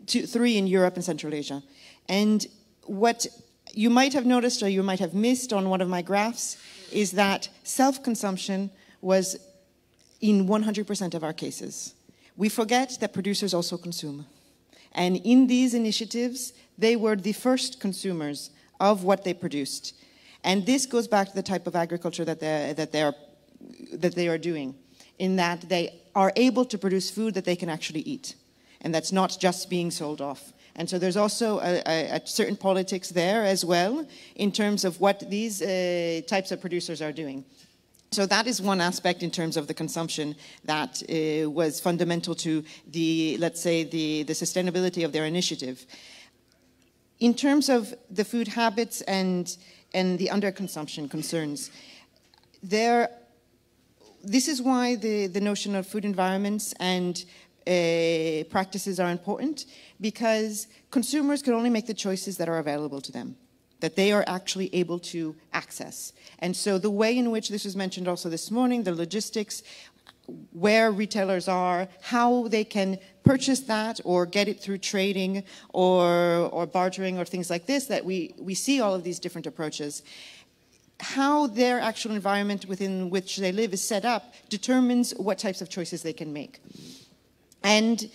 two, three in Europe and Central Asia. And what you might have noticed or you might have missed on one of my graphs is that self-consumption was in 100% of our cases. We forget that producers also consume. And in these initiatives, they were the first consumers of what they produced. And this goes back to the type of agriculture that, that, they, are, that they are doing, in that they are able to produce food that they can actually eat. And that's not just being sold off. And so there's also a, a, a certain politics there as well in terms of what these uh, types of producers are doing. So that is one aspect in terms of the consumption that uh, was fundamental to the, let's say, the, the sustainability of their initiative. In terms of the food habits and, and the underconsumption concerns, there, this is why the, the notion of food environments and uh, practices are important, because consumers can only make the choices that are available to them that they are actually able to access. And so the way in which this was mentioned also this morning, the logistics, where retailers are, how they can purchase that or get it through trading or, or bartering or things like this, that we, we see all of these different approaches. How their actual environment within which they live is set up determines what types of choices they can make. And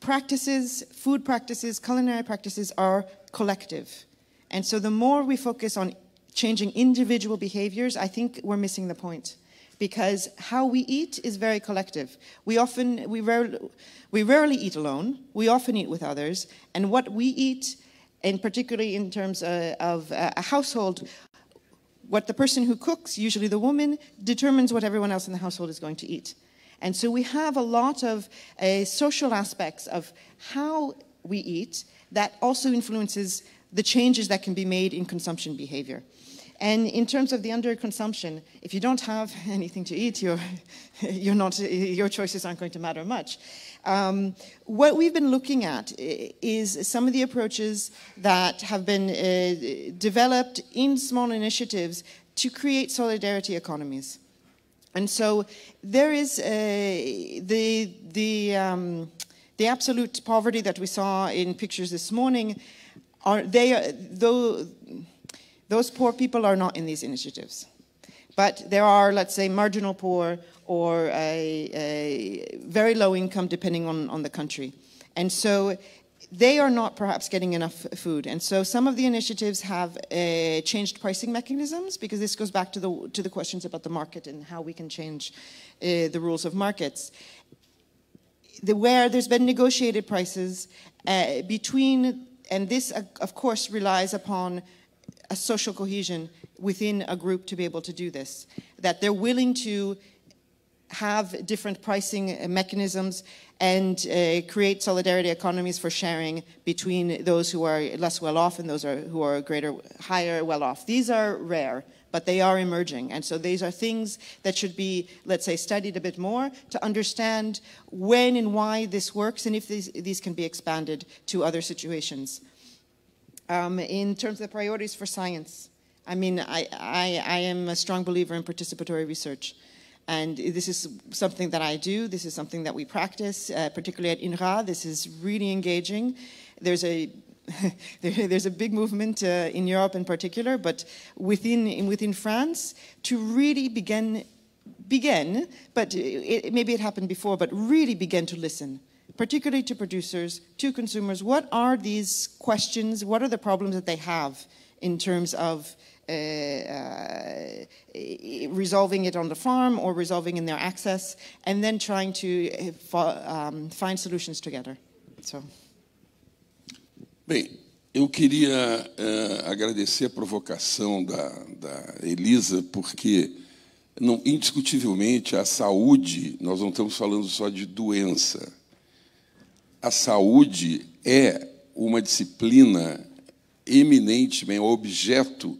practices, food practices, culinary practices are collective. And so the more we focus on changing individual behaviors, I think we're missing the point. Because how we eat is very collective. We often, we rarely, we rarely eat alone. We often eat with others. And what we eat, and particularly in terms uh, of uh, a household, what the person who cooks, usually the woman, determines what everyone else in the household is going to eat. And so we have a lot of uh, social aspects of how we eat that also influences the changes that can be made in consumption behavior. And in terms of the underconsumption, if you don't have anything to eat, you're, you're not, your choices aren't going to matter much. Um, what we've been looking at is some of the approaches that have been uh, developed in small initiatives to create solidarity economies. And so there is uh, the, the, um, the absolute poverty that we saw in pictures this morning are they those poor people are not in these initiatives. But there are let's say marginal poor or a, a very low income depending on, on the country. And so they are not perhaps getting enough food. And so some of the initiatives have uh, changed pricing mechanisms because this goes back to the to the questions about the market and how we can change uh, the rules of markets. The, where there's been negotiated prices uh, between and this, uh, of course, relies upon a social cohesion within a group to be able to do this. That they're willing to have different pricing mechanisms and uh, create solidarity economies for sharing between those who are less well off and those are, who are greater, higher well off. These are rare but they are emerging. And so these are things that should be, let's say, studied a bit more to understand when and why this works and if these, these can be expanded to other situations. Um, in terms of the priorities for science, I mean, I, I, I am a strong believer in participatory research. And this is something that I do. This is something that we practice, uh, particularly at INRA. This is really engaging. There's a there's a big movement uh, in Europe in particular, but within, within France to really begin, begin but it, maybe it happened before, but really begin to listen, particularly to producers, to consumers. What are these questions? What are the problems that they have in terms of uh, uh, resolving it on the farm or resolving in their access, and then trying to uh, um, find solutions together. So.
Bem, eu queria uh, agradecer a provocação da, da Elisa, porque não, indiscutivelmente a saúde, nós não estamos falando só de doença. A saúde é uma disciplina eminentemente, objeto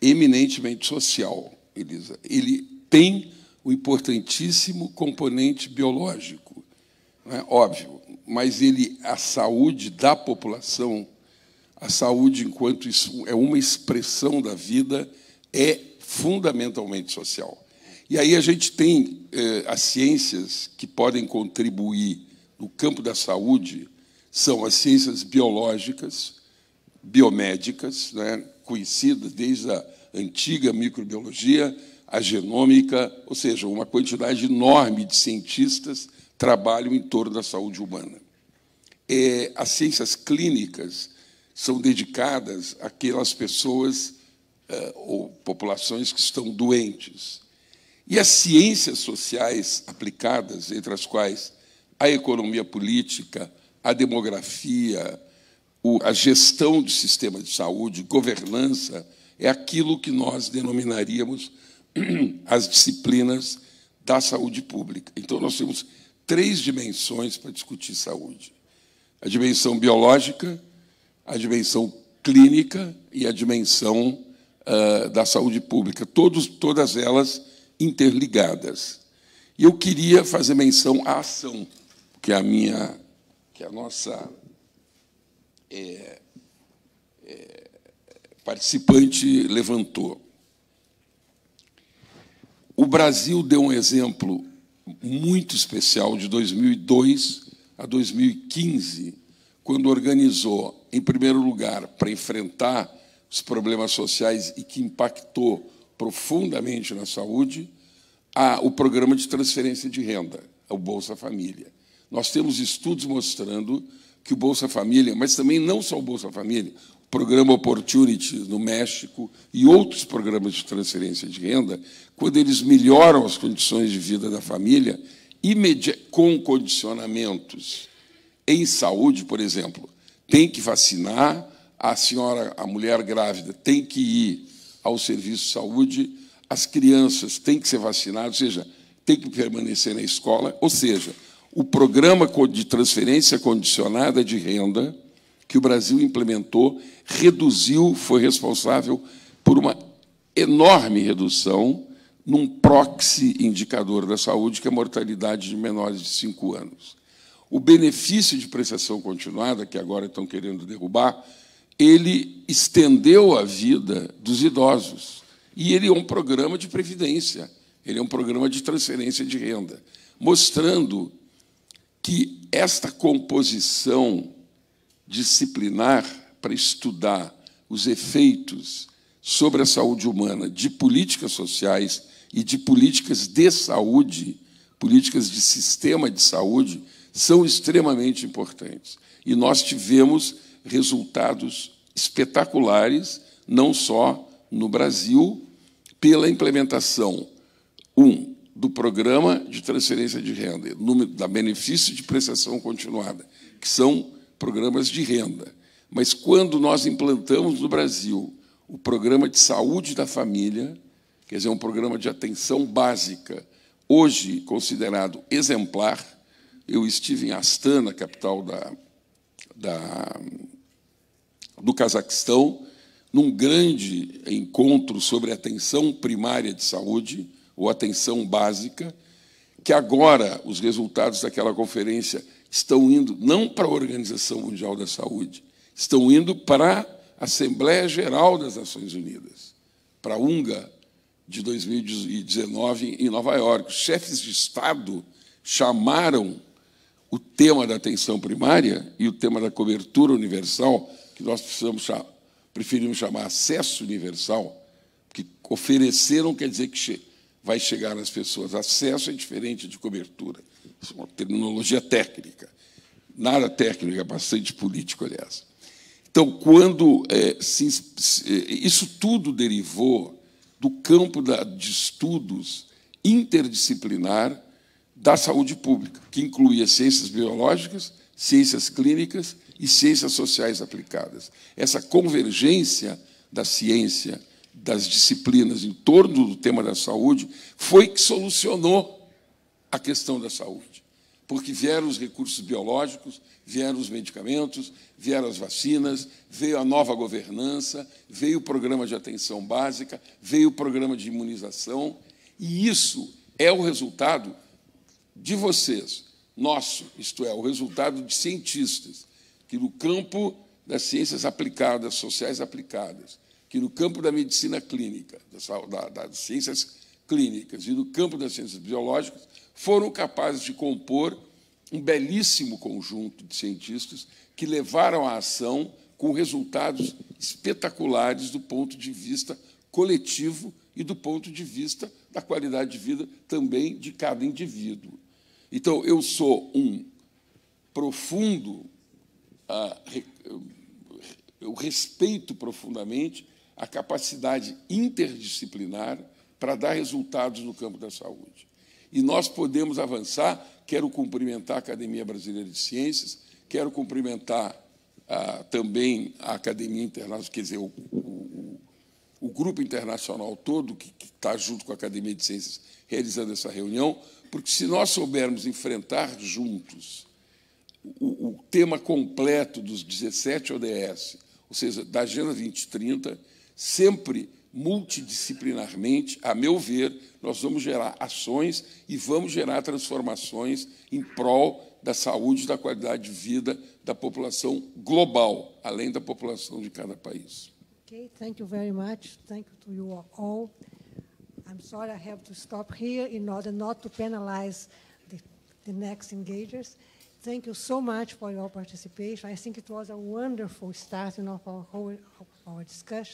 eminentemente social, Elisa. Ele tem o importantíssimo componente biológico, não é óbvio mas ele, a saúde da população, a saúde enquanto isso é uma expressão da vida, é fundamentalmente social. E aí a gente tem eh, as ciências que podem contribuir no campo da saúde, são as ciências biológicas, biomédicas, né, conhecidas desde a antiga microbiologia, a genômica, ou seja, uma quantidade enorme de cientistas trabalham em torno da saúde humana. É, as ciências clínicas são dedicadas àquelas pessoas é, ou populações que estão doentes. E as ciências sociais aplicadas, entre as quais a economia política, a demografia, a gestão do sistema de saúde, governança, é aquilo que nós denominaríamos as disciplinas da saúde pública. Então, nós temos três dimensões para discutir saúde: a dimensão biológica, a dimensão clínica e a dimensão uh, da saúde pública, todos, todas elas interligadas. E eu queria fazer menção à ação, que é a minha, que é a nossa é, é, participante levantou. O Brasil deu um exemplo muito especial de 2002 a 2015, quando organizou, em primeiro lugar, para enfrentar os problemas sociais e que impactou profundamente na saúde, a, o programa de transferência de renda, o Bolsa Família. Nós temos estudos mostrando que o Bolsa Família, mas também não só o Bolsa Família, o programa Opportunity no México e outros programas de transferência de renda, quando eles melhoram as condições de vida da família, com condicionamentos em saúde, por exemplo, tem que vacinar, a senhora, a mulher grávida, tem que ir ao serviço de saúde, as crianças têm que ser vacinadas, ou seja, tem que permanecer na escola, ou seja, o programa de transferência condicionada de renda que o Brasil implementou reduziu, foi responsável por uma enorme redução num proxy indicador da saúde, que é a mortalidade de menores de 5 anos. O benefício de prestação continuada, que agora estão querendo derrubar, ele estendeu a vida dos idosos. E ele é um programa de previdência, ele é um programa de transferência de renda, mostrando que esta composição disciplinar para estudar os efeitos sobre a saúde humana de políticas sociais e de políticas de saúde, políticas de sistema de saúde, são extremamente importantes. E nós tivemos resultados espetaculares, não só no Brasil, pela implementação, um, do programa de transferência de renda, da benefício de prestação continuada, que são programas de renda. Mas quando nós implantamos no Brasil o programa de saúde da família, quer dizer, um programa de atenção básica, hoje considerado exemplar, eu estive em Astana, capital da, da, do Cazaquistão, num grande encontro sobre atenção primária de saúde, ou atenção básica, que agora os resultados daquela conferência estão indo não para a Organização Mundial da Saúde, estão indo para a Assembleia Geral das Nações Unidas, para a UNGA de 2019 em Nova York. Os chefes de Estado chamaram o tema da atenção primária e o tema da cobertura universal, que nós precisamos preferimos chamar acesso universal, que ofereceram quer dizer que vai chegar nas pessoas. Acesso é diferente de cobertura. Isso é uma terminologia técnica. Nada técnico, é bastante político, aliás. Então, quando é, se, é, isso tudo derivou do campo da, de estudos interdisciplinar da saúde pública, que incluía ciências biológicas, ciências clínicas e ciências sociais aplicadas. Essa convergência da ciência das disciplinas em torno do tema da saúde foi que solucionou a questão da saúde. Porque vieram os recursos biológicos, vieram os medicamentos, vieram as vacinas, veio a nova governança, veio o programa de atenção básica, veio o programa de imunização, e isso é o resultado de vocês, nosso, isto é, o resultado de cientistas que no campo das ciências aplicadas, sociais aplicadas, que no campo da medicina clínica, das ciências clínicas e no campo das ciências biológicas, foram capazes de compor um belíssimo conjunto de cientistas que levaram a ação com resultados espetaculares do ponto de vista coletivo e do ponto de vista da qualidade de vida também de cada indivíduo. Então, eu sou um profundo, uh, eu respeito profundamente a capacidade interdisciplinar para dar resultados no campo da saúde. E nós podemos avançar. Quero cumprimentar a Academia Brasileira de Ciências, quero cumprimentar ah, também a Academia Internacional, quer dizer, o, o, o grupo internacional todo, que está junto com a Academia de Ciências realizando essa reunião, porque se nós soubermos enfrentar juntos o, o tema completo dos 17 ODS, ou seja, da Agenda 2030, sempre multidisciplinarmente, a meu ver, nós vamos gerar ações e vamos gerar transformações em prol da saúde e da qualidade de vida da população global, além da população de cada país.
Okay, thank you very much. Thank you to you all. I'm sorry I have to stop here in order not to penalize the, the next engagers. Thank you so much for your participation. I think it was a wonderful starting of our whole our discussion.